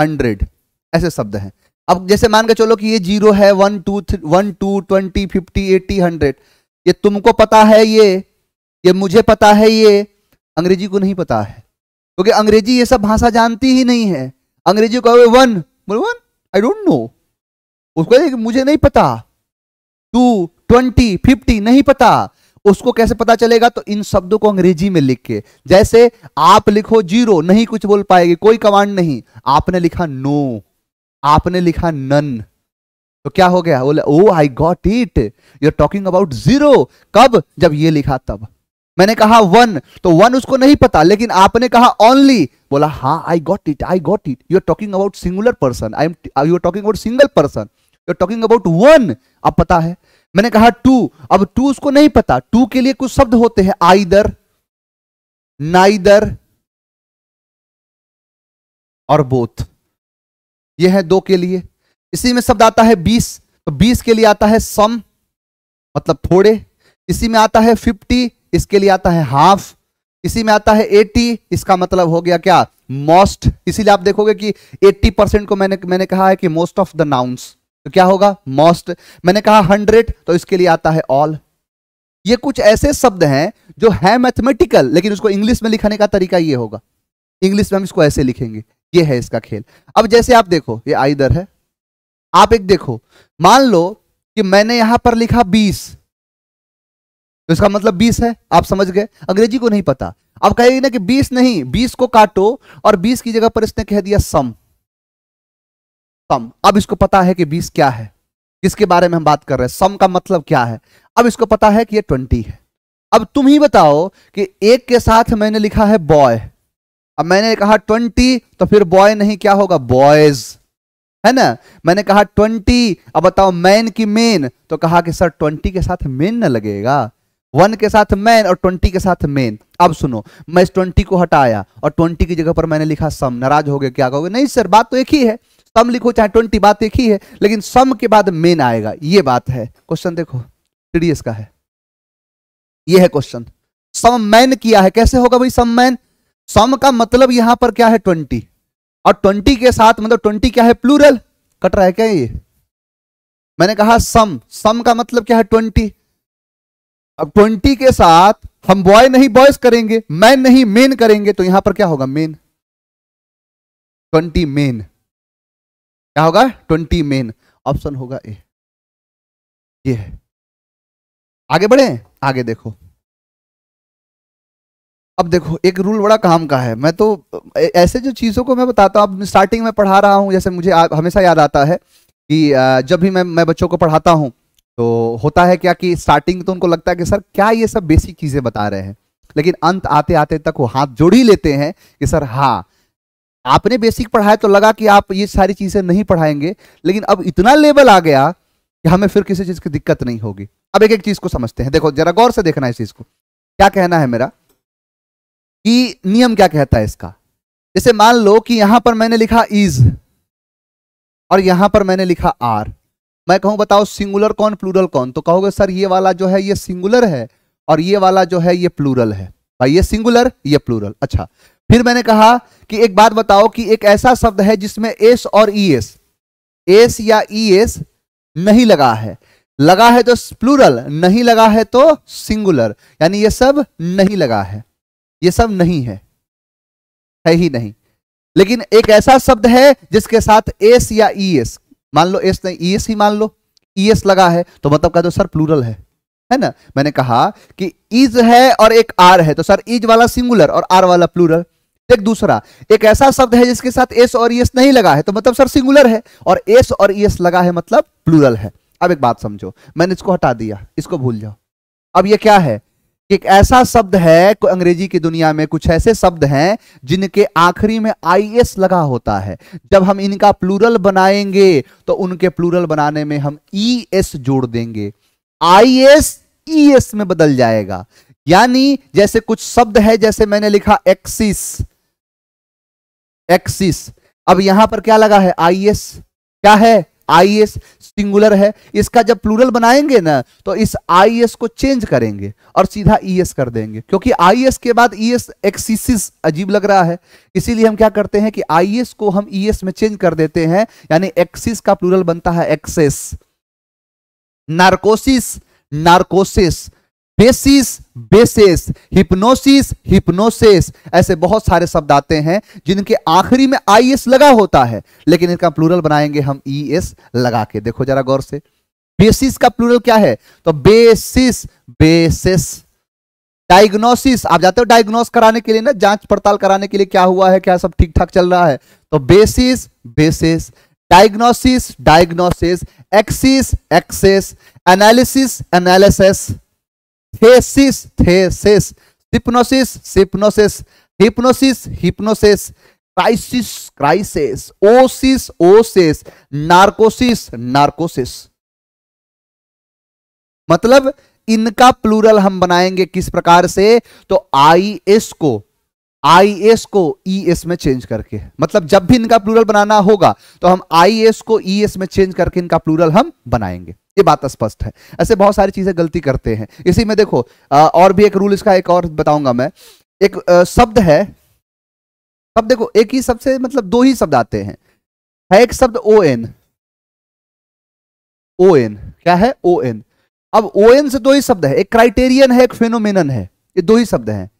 hundred ऐसे शब्द हैं। अब जैसे मान के चलो कि ये ज़ीरो है one two one two twenty fifty eighty hundred ये तुमको पता है ये ये मुझे पता है ये, अंग्रेज़ी को नहीं पता है। क्योंकि तो अंग्रेज़ी ये सब भाषा जानती ही नहीं है। अंग्रेज़ी को one one I don't know उसको मुझे नहीं पता। टू ट्वेंटी फिफ्टी नहीं पता। उसको कैसे पता चलेगा? तो इन शब्दों को अंग्रेज़ी में लिख के। जैसे आप लिखो ज़ीरो, नहीं कुछ बोल पाएगी, कोई कमांड नहीं। आपने लिखा नो आपने लिखा नन। तो क्या हो गया? बोले ओ I got it you are talking about zero कब? जब ये लिखा तब। मैंने कहा वन तो वन उसको नहीं पता, लेकिन आपने कहा ओनली बोला हाँ I got it I got it you are talking about singular person I am you are talking about single person you are talking about one अब पता है? मैंने कहा टू अब टू उसको नहीं पता। टू के लिए कुछ शब्द होते हैं आइदर नाइदर और बोथ ये है दो के लिए। इसी में शब्द आता है बीस। तो बीस के लिए आता है सम मतलब थोड़े। इसी में आता है फिफ्टी, इसके लिए आता है हाफ़। इसी में आता है एटी, इसका मतलब हो गया क्या? मोस्ट। इसीलिए आप देखोगे कि 80 परसेंट को मैंने मैंने कहा है कि मोस्ट ऑफ़ द नाउन्स। तो क्या होगा? मोस्ट। मैंने कहा हंड्रेड तो इसके लिए आता है ऑल। ये कुछ ऐसे शब्द हैं जो है मैथमेटिकल, लेकिन उसको इंग्लिश में लिखने का तरीका ये होगा। इंग्लिश में हम इसको ऐसे लिखेंगे। ये है इसका खेल। अब जैसे आप देखो, ये आइदर है। आप एक देखो, मान लो कि मैंने यहाँ पर लिखा बीस। तो इसका मतलब बीस है, आप समझ गए? अंग्रेज़ी को नहीं पता। अब कहेगी ना कि बीस नहीं, बीस को काटो और बीस की जगह पर इसने कह दिया सम। सम। अब इसको पता है कि बीस क्या है। किसके बारे में हम बात कर रहे हैं? सम का मतलब क्या है? अब इसको पता है कि ये ट्वेंटी है। अब तुम ही बताओ कि एक के साथ मैंने लिखा है बॉय। अब मैंने कहा ट्वेंटी तो फिर बॉय नहीं, क्या होगा? बॉयज़ है ना? मैंने कहा ट्वेंटी, अब बताओ मैन की मेन तो कहा कि सर ट्वेंटी के साथ मेन ना लगेगा। वन के साथ मैन और ट्वेंटी के साथ मेन अब सुनो, मैं इस ट्वेंटी को हटाया और ट्वेंटी की जगह पर मैंने लिखा सम नाराज़ हो गए, क्या कहोगे? नहीं सर बात तो एक ही है। सम लिखो, चाहे ट्वेंटी, बात एक ही है, लेकिन सम के बाद मेन आएगा। ये बात है। क्वेश्चन देखो सीडीएस का है। ये है क्वेश्चन सम मैन किया है, कैसे होगा भाई सम मैन सम का मतलब यहाँ पर क्या है ट्वेंटी? और ट्वेंटी के साथ मतलब ट्वेंटी क्या है? प्लूरल। कट रहा है क्या ये? मैंने कहा सम। सम का मतलब क्या है? ट्वेंटी। अब ट्वेंटी के साथ हम बॉय नहीं बॉयज़ करेंगे मैन नहीं मेन करेंगे तो यहाँ पर क्या होगा? मेन ट्वेंटी मेन क्या होगा? ट्वेंटी मेन ऑप्शन होगा ए ये है। आगे बढ़े? आगे देखो। अब देखो एक रूल बड़ा काम का है। मैं तो ऐसे जो चीज़ों को मैं बताता हूँ अब स्टार्टिंग में पढ़ा रहा हूँ जैसे मुझे आ, हमेशा याद आता है कि जब भी मैं मैं बच्चों को पढ़ाता हूँ तो होता है क्या कि स्टार्टिंग तो उनको लगता है कि सर क्या ये सब बेसिक चीज़ें बता रहे हैं? लेकिन अंत आते आते तक वो हाथ जोड़ ही लेते हैं कि सर हाँ आपने बेसिक पढ़ाया तो लगा कि आप ये सारी चीज़ें नहीं पढ़ाएँगे लेकिन अब इतना लेवल आ गया कि हमें फिर किसी चीज़ की दिक्कत नहीं होगी। अब एक एक चीज़ को समझते हैं। देखो जरा गौर से देखना इस चीज़ को। क्या कहना है मेरा? कि नियम क्या कहता है इसका? जैसे मान लो कि यहाँ पर मैंने लिखा इज़ और यहाँ पर मैंने लिखा आर मैं कहूँ, बताओ सिंगुलर कौन प्लूरल कौन? तो कहोगे, सर, ये वाला जो है, ये सिंगुलर है और ये वाला जो है, ये प्लूरल है। भाई, ये सिंगुलर ये प्लूरल अच्छा फिर मैंने कहा कि एक बात बताओ कि एक ऐसा शब्द है जिसमें एस और ई एस एस या ई एस नहीं लगा है। लगा है तो प्लूरल नहीं लगा है तो सिंगुलर यानी ये सब नहीं लगा है। ये सब नहीं है। है ही नहीं। लेकिन एक ऐसा शब्द है जिसके साथ एस या ई एस मान लो एस नहीं ई एस ही मान लो ई एस लगा है तो मतलब कह दो सर प्लूरल है है ना? मैंने कहा कि इज़ है और एक आर है तो सर इज़ वाला सिंगुलर और आर वाला प्लूरल। एक दूसरा, एक ऐसा शब्द है जिसके साथ एस और एस नहीं लगा है तो मतलब सर सिंगुलर है, और एस और एस लगा है मतलब प्लूरल है। अब एक बात समझो, मैंने इसको हटा दिया, इसको भूल जाओ। अब ये क्या है? एक ऐसा शब्द है अंग्रेज़ी की दुनिया में कुछ ऐसे शब्द हैं, जिनके आखिरी में आई एस लगा होता है। जब हम इनका प्लूरल बनाएँगे तो उनके प्लूरल बनाने में हम ई e एस जोड़ देंगे। आई एस ई एस में बदल जाएगा। यानी, जैसे कुछ शब्द है, जैसे मैंने लिखा एक्सिस एक्सिस अब यहाँ पर क्या लगा है? आई एस क्या है? आई एस सिंगुलर है, इसका जब प्लूरल बनाएँगे ना तो इस आई एस को चेंज करेंगे और सीधा ई एस कर देंगे। क्योंकि आई एस के बाद ई एस एक्सिस अजीब लग रहा है। इसीलिए हम क्या करते हैं कि आई एस को हम ई एस में चेंज कर देते हैं, यानी एक्सिस का प्लूरल बनता है axes narcosis narcosis basis basis hypnosis hypnosis ऐसे बहुत सारे शब्द आते हैं जिनके आखिरी में आई एस लगा होता है, लेकिन इनका प्लूरल बनाएँगे हम ई e एस लगा के। देखो जरा गौर से। बेसिस का प्लूरल क्या है? तो बेसिस बेसिस डायग्नोसिस आप जाते हो डायग्नोस कराने के लिए ना, जाँच पड़ताल कराने के लिए क्या हुआ है, क्या सब ठीक ठाक चल रहा है? तो basis basis diagnosis diagnosis axis axes analysis analysis thesis thesis synopsis synopsis hypnosis hypnosis crisis crisis oasis oasis narcosis narcosis मतलब इनका प्लूरल हम बनाएँगे किस प्रकार से? तो आई एस को आई एस को ई e एस में चेंज करके। मतलब जब भी इनका प्लूरल बनाना होगा तो हम आई एस को ई e एस में चेंज करके इनका प्लूरल हम बनाएँगे। ये बात स्पष्ट है। ऐसे बहुत सारी चीज़ें गलती करते हैं। इसी में देखो आ, और भी एक रूल इसका एक और बताऊँगा मैं। एक आ, शब्द है अब देखो एक ही शब्द से मतलब दो ही शब्द आते हैं। है एक शब्द ओ एन ओ एन क्या है? ओ एन अब ओ एन से दो ही शब्द है। एक क्राइटेरियन है एक फेनोमेनन है। ये दो ही शब्द हैं।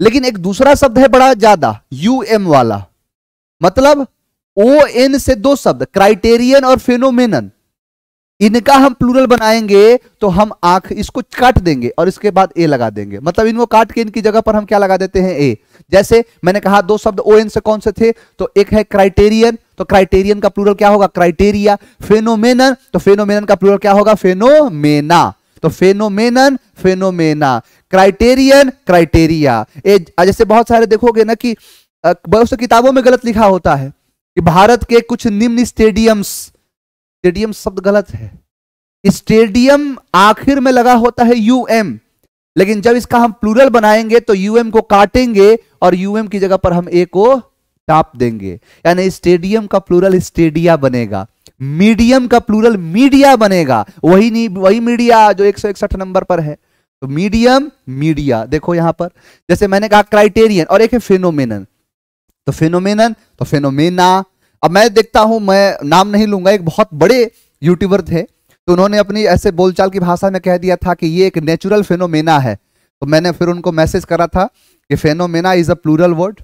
लेकिन एक दूसरा शब्द है बड़ा ज़्यादा यू एम वाला। मतलब ओ एन से दो शब्द क्राइटेरियन और फेनोमेनन इनका हम प्लूरल बनाएँगे तो हम आँख इसको काट देंगे और इसके बाद ए लगा देंगे। मतलब इनको काट के इनकी जगह पर हम क्या लगा देते हैं? ए। जैसे मैंने कहा, दो शब्द ओ एन से कौन से थे? तो एक है क्राइटेरियन तो क्राइटेरियन का प्लूरल क्या होगा? क्राइटेरिया फेनोमेनन तो फेनोमेनन का प्लूरल क्या होगा? फेनोमेना तो फेनोमेनन फेनोमेना क्राइटेरियन क्राइटेरिया जैसे बहुत सारे देखोगे ना कि बहुत से किताबों में गलत लिखा होता है कि भारत के कुछ निम्न स्टेडियम्स स्टेडियम शब्द गलत है। स्टेडियम आखिर में लगा होता है यूएम लेकिन जब इसका हम प्लूरल बनाएँगे तो यूएम को काटेंगे और यूएम की जगह पर हम ए को टाप देंगे। यानी स्टेडियम का प्लूरल स्टेडिया बनेगा। मीडियम का प्लूरल मीडिया बनेगा। वही नहीं वही मीडिया जो एक सौ इकसठ नंबर पर है। तो मीडियम, मीडिया। देखो यहाँ पर। जैसे मैंने कहा क्राइटेरियन और एक है फेनोमेनन तो फेनोमेनन तो फेनोमेना अब मैं देखता हूँ, मैं नाम नहीं लूँगा, एक बहुत बड़े यूट्यूबर थे तो उन्होंने अपनी ऐसे बोलचाल की भाषा में कह दिया था कि ये एक नेचुरल फेनोमेना है। तो मैंने फिर उनको मैसेज करा था कि phenomena is a plural word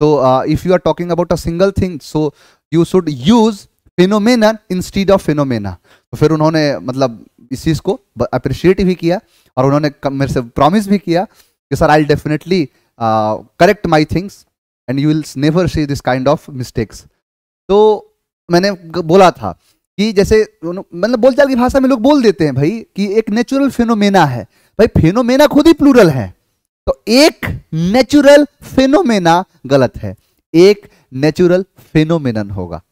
तो if you are talking about a single thing so you should use phenomena instead of phenomena तो फिर उन्होंने मतलब इस चीज़ को अप्रिशिएट भी किया और उन्होंने मेरे से प्रॉमिस भी किया कि sir I definitely correct my things and you will never see this kind of mistakes तो मैंने बोला था कि जैसे मतलब बोलचाल की भाषा में लोग बोल देते हैं भाई कि एक नेचुरल फिनोमेना है। भाई फिनोमेना खुद ही प्लूरल है। तो एक नेचुरल फिनोमेना गलत है। एक नेचुरल फेनोमेनन होगा।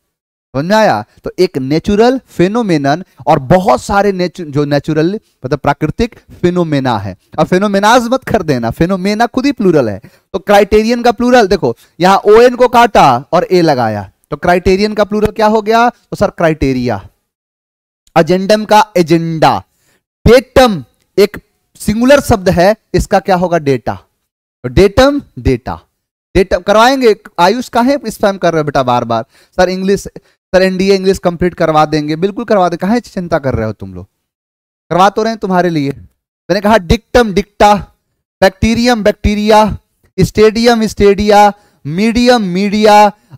समझ में आया? तो एक नेचुरल फेनोमेनन और बहुत सारे नेचु, जो नेचुरल मतलब प्राकृतिक फिनोमेना है। अब फेनोमेनाज मत कर देना। फिनोमेना खुद ही प्लूरल है। तो क्राइटेरियन का प्लूरल देखो यहाँ ओ एन को काटा और ए लगाया। तो क्राइटेरियन का प्लूरल क्या हो गया? तो सर क्राइटेरिया एजेंडम का एजेंडा डेटम एक सिंगुलर शब्द है, इसका क्या होगा? डेटा डेटम डेटा डेटा करवाएँगे, आयुष का है स्पैम कर रहे हो बेटा बार बार sir English sir NDA English complete करवा देंगे, बिल्कुल करवा दे। कहा चिंता कर रहे हो तुम लोग? करवा तो रहे हैं तुम्हारे लिए। मैंने कहा dictum dicta bacterium bacteria stadium stadia medium media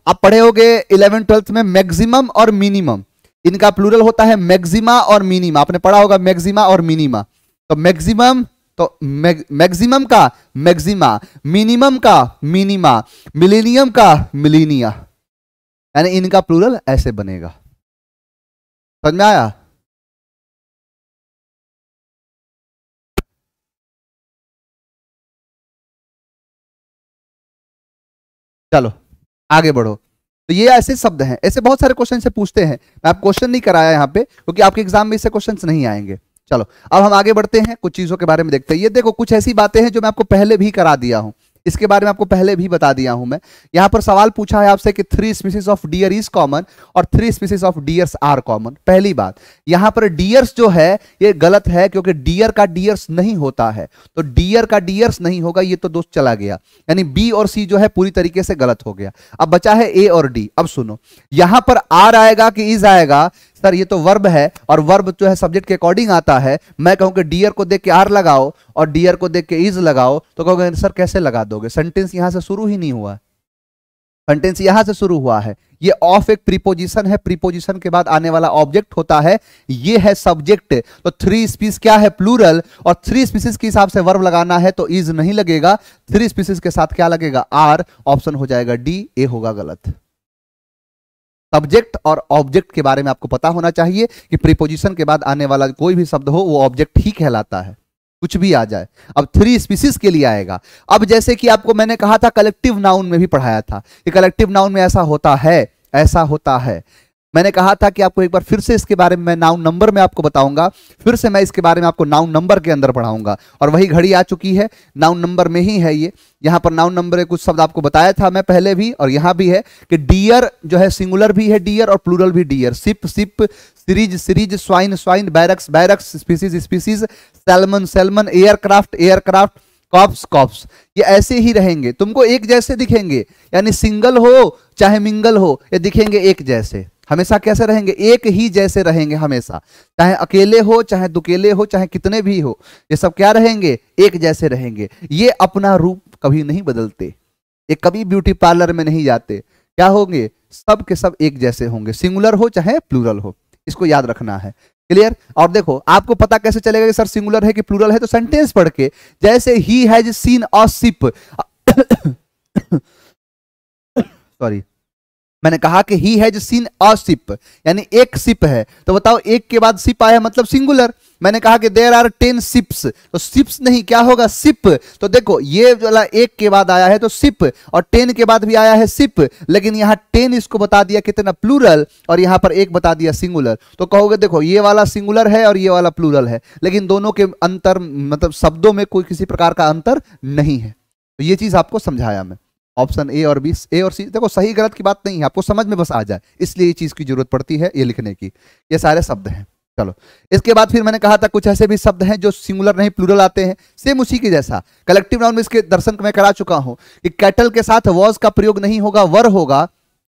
आप पढ़े होगे इलेवन ट्वेल्थ में मैक्सिमम और मिनिमम इनका प्लूरल होता है मैक्सिमा और मिनिमा आपने पढ़ा होगा मैक्सिमा और मिनिमा तो मैक्सिमम तो मैक्सिमम का मैक्सिमा मिनिमम का मिनिमा मिलेनियम का मिलीनिया यानी इनका प्लूरल ऐसे बनेगा। समझ में आया? चलो। आगे बढ़ो। तो ये ऐसे शब्द हैं, ऐसे बहुत सारे क्वेश्चन से पूछते हैं। मैं आप क्वेश्चन नहीं कराया यहाँ पे, क्योंकि आपके एग्ज़ाम में इससे क्वेश्चन नहीं आएँगे। चलो, अब हम आगे बढ़ते हैं, कुछ चीज़ों के बारे में देखते हैं। ये देखो, कुछ ऐसी बातें हैं जो मैं आपको पहले भी करा दिया हूँ। इसके बारे में आपको पहले भी बता दिया हूँ मैं। यहाँ पर सवाल पूछा है आपसे कि three species of deer is common और three species of deers are common पहली बात, यहाँ पर डियर्स जो है, ये गलत है क्योंकि डियर का डियर्स नहीं होता है। तो डियर का डियर्स नहीं होगा, ये तो दोस्त चला गया। यानी बी और सी जो है, पूरी तरीके से गलत हो गया। अब बचा है ए और डी अब सुनो। यहाँ पर आर आएगा कि इज़ आएगा? सर, ये तो वर्ब है और वर्ब जो है सब्जेक्ट के अकॉर्डिंग आता है। मैं कहूँ कि डियर को देख के आर लगाओ और डियर को देख के इज़ लगाओ तो कहोगे, सर, कैसे लगा दोगे? सेंटेंस यहाँ से शुरू ही नहीं हुआ। सेंटेंस यहाँ से शुरू हुआ है। ये ऑफ़ एक प्रीपोजिशन है। प्रीपोजिशन के बाद आने वाला ऑब्जेक्ट होता है। ये है सब्जेक्ट तो थ्री स्पीस क्या है? प्लूरल और थ्री स्पीसीज के हिसाब से वर्ब लगाना है तो इज़ नहीं लगेगा। थ्री स्पीसीज के साथ क्या लगेगा? आर ऑप्शन हो जाएगा डी ए होगा गलत। सब्जेक्ट और ऑब्जेक्ट के बारे में आपको पता होना चाहिए कि प्रीपोजिशन के बाद आने वाला कोई भी शब्द हो, वो ऑब्जेक्ट ही कहलाता है। कुछ भी आ जाए। अब थ्री स्पीसीज के लिए आएगा। अब जैसे कि आपको मैंने कहा था कलेक्टिव नाउन में भी पढ़ाया था कि कलेक्टिव नाउन में ऐसा होता है, ऐसा होता है। मैंने कहा था कि आपको एक बार फिर से इसके बारे में नाउन नंबर में आपको बताऊँगा। फिर से मैं इसके बारे में आपको नाउन नंबर के अंदर पढ़ाऊँगा। और वही घड़ी आ चुकी है नाउन नंबर में ही है ये। यहाँ पर नाउन नंबर कुछ शब्द आपको बताया था मैं पहले भी, और यहाँ भी है कि डियर जो है सिंगुलर भी है डियर और प्लूरल भी deer sheep sheep series series swine swine barracks barracks species species salmon salmon aircraft aircraft corps corps ये ऐसे ही रहेंगे। तुमको एक जैसे दिखेंगे। यानी सिंगल हो, चाहे मिंगल हो, ये दिखेंगे एक जैसे। हमेशा कैसे रहेंगे? एक ही जैसे रहेंगे हमेशा। चाहे अकेले हो, चाहे दुकेले हो, चाहे कितने भी हो, ये सब क्या रहेंगे? एक जैसे रहेंगे। ये अपना रूप कभी नहीं बदलते। ये कभी ब्यूटी पार्लर में नहीं जाते। क्या होंगे? सब के सब एक जैसे होंगे। सिंगुलर हो चाहे प्लूरल हो। इसको याद रखना है। क्लियर? और देखो, आपको पता कैसे चलेगा कि सर सिंगुलर है कि प्लूरल है? तो सेंटेंस पढ़ के, जैसे he has seen a sheep sorry मैंने कहा कि he has seen a sheep यानी एक सिप है। तो बताओ, एक के बाद सिप आया मतलब सिंगुलर मैंने कहा कि देर आर टेन सिप्स तो सिप्स नहीं, क्या होगा? सिप तो देखो, ये वाला एक के बाद आया है तो सिप और टेन के बाद भी आया है सिप लेकिन यहाँ टेन इसको बता दिया कितना प्लूरल और यहाँ पर एक बता दिया सिंगुलर तो कहोगे, देखो, ये वाला सिंगुलर है और ये वाला प्लूरल है। लेकिन दोनों के अंतर मतलब शब्दों में कोई किसी प्रकार का अंतर नहीं है। तो ये चीज़ आपको समझाया मैं। ऑप्शन ए और बी, ए और सी। देखो, सही गलत की बात नहीं है, आपको समझ में बस आ जाए। इसलिए ये चीज़ की ज़रूरत पड़ती है, ये लिखने की। ये सारे शब्द हैं। चलो। इसके बाद फिर मैंने कहा था, कुछ ऐसे भी शब्द हैं जो सिंगुलर नहीं, प्लूरल आते हैं। सेम उसी के जैसा। कलेक्टिव नाउन में इसके दर्शन मैं करा चुका हूँ कि कैटल के साथ वॉज़ का प्रयोग नहीं होगा, वर होगा।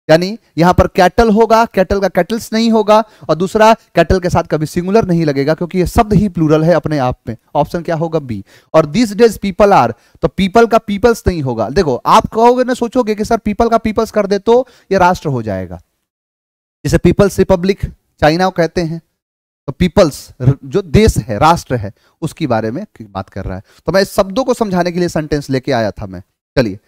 यानी यहाँ पर कैटल होगा, कैटल का कैटल्स नहीं होगा, और दूसरा, कैटल के साथ कभी सिंगुलर नहीं लगेगा, क्योंकि ये शब्द ही प्लूरल है अपने आप में। ऑप्शन क्या होगा बी और दिस डेज़ पीपल आर तो पीपल का पीपल्स नहीं होगा। देखो, आप कहोगे ना, सोचोगे कि सर पीपल का पीपल्स कर दे तो ये राष्ट्र हो जाएगा। जैसे पीपल्स रिपब्लिक चाइना कहते हैं तो पीपल्स जो देश है, राष्ट्र है, उसके बारे में बात कर रहा है। तो मैं इस शब्दों को समझाने के लिए सेंटेंस लेके आया था मैं। चलिए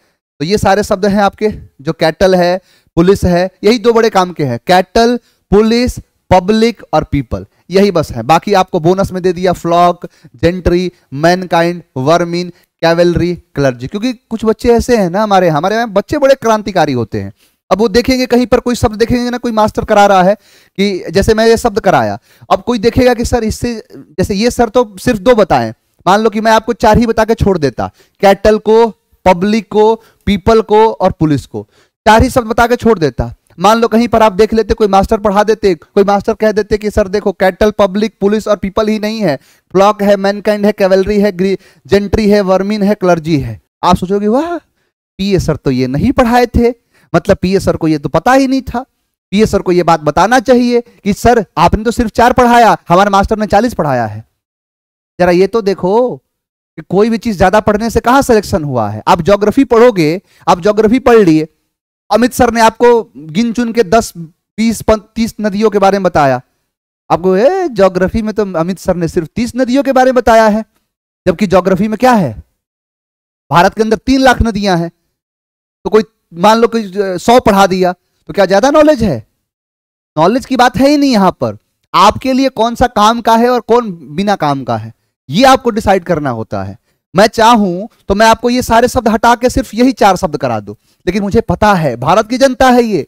तो ये सारे शब्द हैं आपके, जो कैटल है पुलिस है, यही दो बड़े काम के हैं कैटल पुलिस पब्लिक और पीपल यही बस है। बाकी आपको बोनस में दे दिया flock gentry mankind vermin cavalry clergy क्योंकि कुछ बच्चे ऐसे हैं ना हमारे हमारे यहाँ बच्चे बड़े क्रांतिकारी होते हैं। अब वो देखेंगे, कहीं पर कोई शब्द देखेंगे ना, कोई मास्टर करा रहा है कि जैसे मैं ये शब्द कराया। अब कोई देखेगा कि सर इससे, जैसे ये सर तो सिर्फ़ दो बताएँ। मान लो कि मैं आपको चार ही बता के छोड़ देता। कैटल को पब्लिक को पीपल को और पुलिस को। चार ही शब्द बता के छोड़ देता। मान लो कहीं पर आप देख लेते, कोई मास्टर पढ़ा देते, कोई मास्टर कह देते कि, सर, देखो, कैटल, पब्लिक, पुलिस और पीपल ही नहीं है। फ्लॉक है, मैनकाइंड है, कैवलरी है जेंट्री है, वर्मिन है, क्लर्जी है। आप सोचोगे, वाह, पीए सर तो ये नहीं पढ़ाए थे। मतलब पीए सर को ये तो पता ही नहीं था। पीए सर को ये बात बताना चाहिए कि, सर, आपने तो सिर्फ़ चार पढ़ाया, हमारे मास्टर ने चालीस पढ़ाया है। जरा ये तो देखो कि कोई भी चीज़ ज़्यादा पढ़ने से कहाँ सिलेक्शन हुआ है। आप ज्योग्राफी पढ़ोगे, आप ज्योग्राफी पढ़ लिए अमित सर ने आपको गिन चुन के दस, बीस तीस नदियों के बारे में बताया। आपको जोग्राफी में तो अमित सर ने सिर्फ़ तीस नदियों के बारे में बताया है, जबकि जोग्राफी में क्या है? भारत के अंदर तीन लाख नदियाँ हैं। तो कोई, मान लो कोई सौ पढ़ा दिया तो क्या ज़्यादा नॉलेज है? नॉलेज की बात है ही नहीं यहाँ पर। आपके लिए कौन सा काम का है और कौन बिना काम का है? ये आपको डिसाइड करना होता है। मैं चाहूँ तो मैं आपको ये सारे शब्द हटा के सिर्फ़ यही चार शब्द करा दू। लेकिन मुझे पता है, भारत की जनता है ये।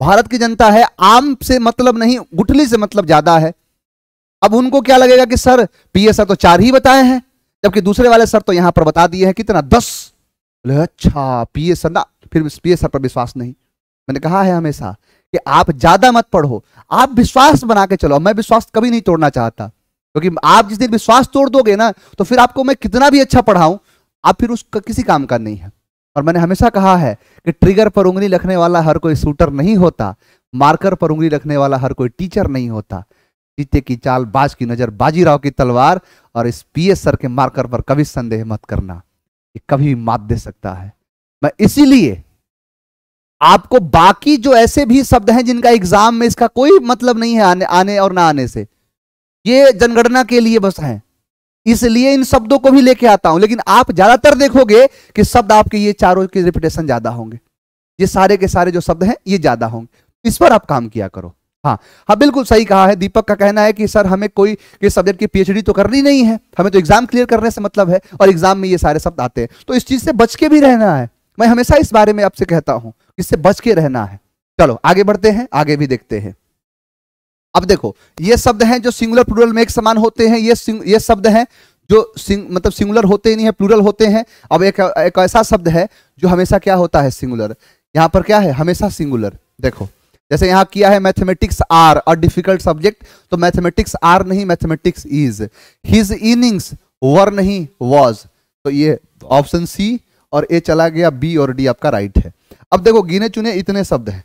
भारत की जनता है, आम से मतलब नहीं, गुठली से मतलब ज़्यादा है। अब उनको क्या लगेगा कि सर, पीए सर तो चार ही बताए हैं, जबकि दूसरे वाले सर तो यहाँ पर बता दिए हैं कितना, दस। अच्छा पीए सर ना, फिर पीए सर पर विश्वास नहीं। मैंने कहा है हमेशा कि आप ज़्यादा मत पढ़ो, आप विश्वास बना के चलो। मैं विश्वास कभी नहीं तोड़ना चाहता। क्योंकि तो आप जिस दिन विश्वास तोड़ दोगे ना तो फिर आपको मैं कितना भी अच्छा पढ़ाऊं, आप फिर उसका किसी काम का नहीं है। और मैंने हमेशा कहा है कि ट्रिगर पर उंगली रखने वाला हर कोई शूटर नहीं होता मार्कर पर उंगली रखने वाला हर कोई टीचर नहीं होता। जीते की चाल, बाज की नज़र, बाजीराव की तलवार और इस पीएस सर के मार्कर पर कभी संदेह मत करना, ये कभी मात दे सकता है। मैं इसीलिए आपको बाकी जो ऐसे भी शब्द हैं जिनका एग्ज़ाम में इसका कोई मतलब नहीं है आने आने और ना आने से ये जनगणना के लिए बस है। इसलिए इन शब्दों को भी लेके आता हूँ। लेकिन आप ज़्यादातर देखोगे कि शब्द आपके ये चारों के रिपीटेशन ज़्यादा होंगे। ये सारे के सारे जो शब्द हैं, ये ज़्यादा होंगे। इस पर आप काम किया करो। हाँ हाँ बिल्कुल सही कहा है। दीपक का कहना है कि, सर, हमें कोई किस सब्जेक्ट की पीएचडी तो करनी नहीं है। हमें तो एग्ज़ाम क्लियर करने से मतलब है और एग्ज़ाम में ये सारे शब्द आते हैं। तो इस चीज़ से बच के भी रहना है। मैं हमेशा इस बारे में आपसे कहता हूँ। इससे बच के रहना है। चलो, आगे बढ़ते हैं, आगे भी देखते हैं। अब देखो ये शब्द हैं जो सिंगुलर प्लूरल में एक समान होते हैं ये ये शब्द हैं जो सिंग, मतलब सिंगुलर होते ही नहीं है प्लूरल होते हैं। अब एक, एक ऐसा शब्द है जो हमेशा क्या होता है सिंगुलर यहाँ पर क्या है? हमेशा सिंगुलर देखो जैसे यहाँ किया है मैथमेटिक्स आर और डिफ़िकल्ट सब्जेक्ट तो मैथमेटिक्स आर नहीं mathematics is his innings were नहीं वॉज़ तो ये ऑप्शन सी और ए चला गया बी और डी आपका राइट है। अब देखो गिने चुने इतने शब्द हैं।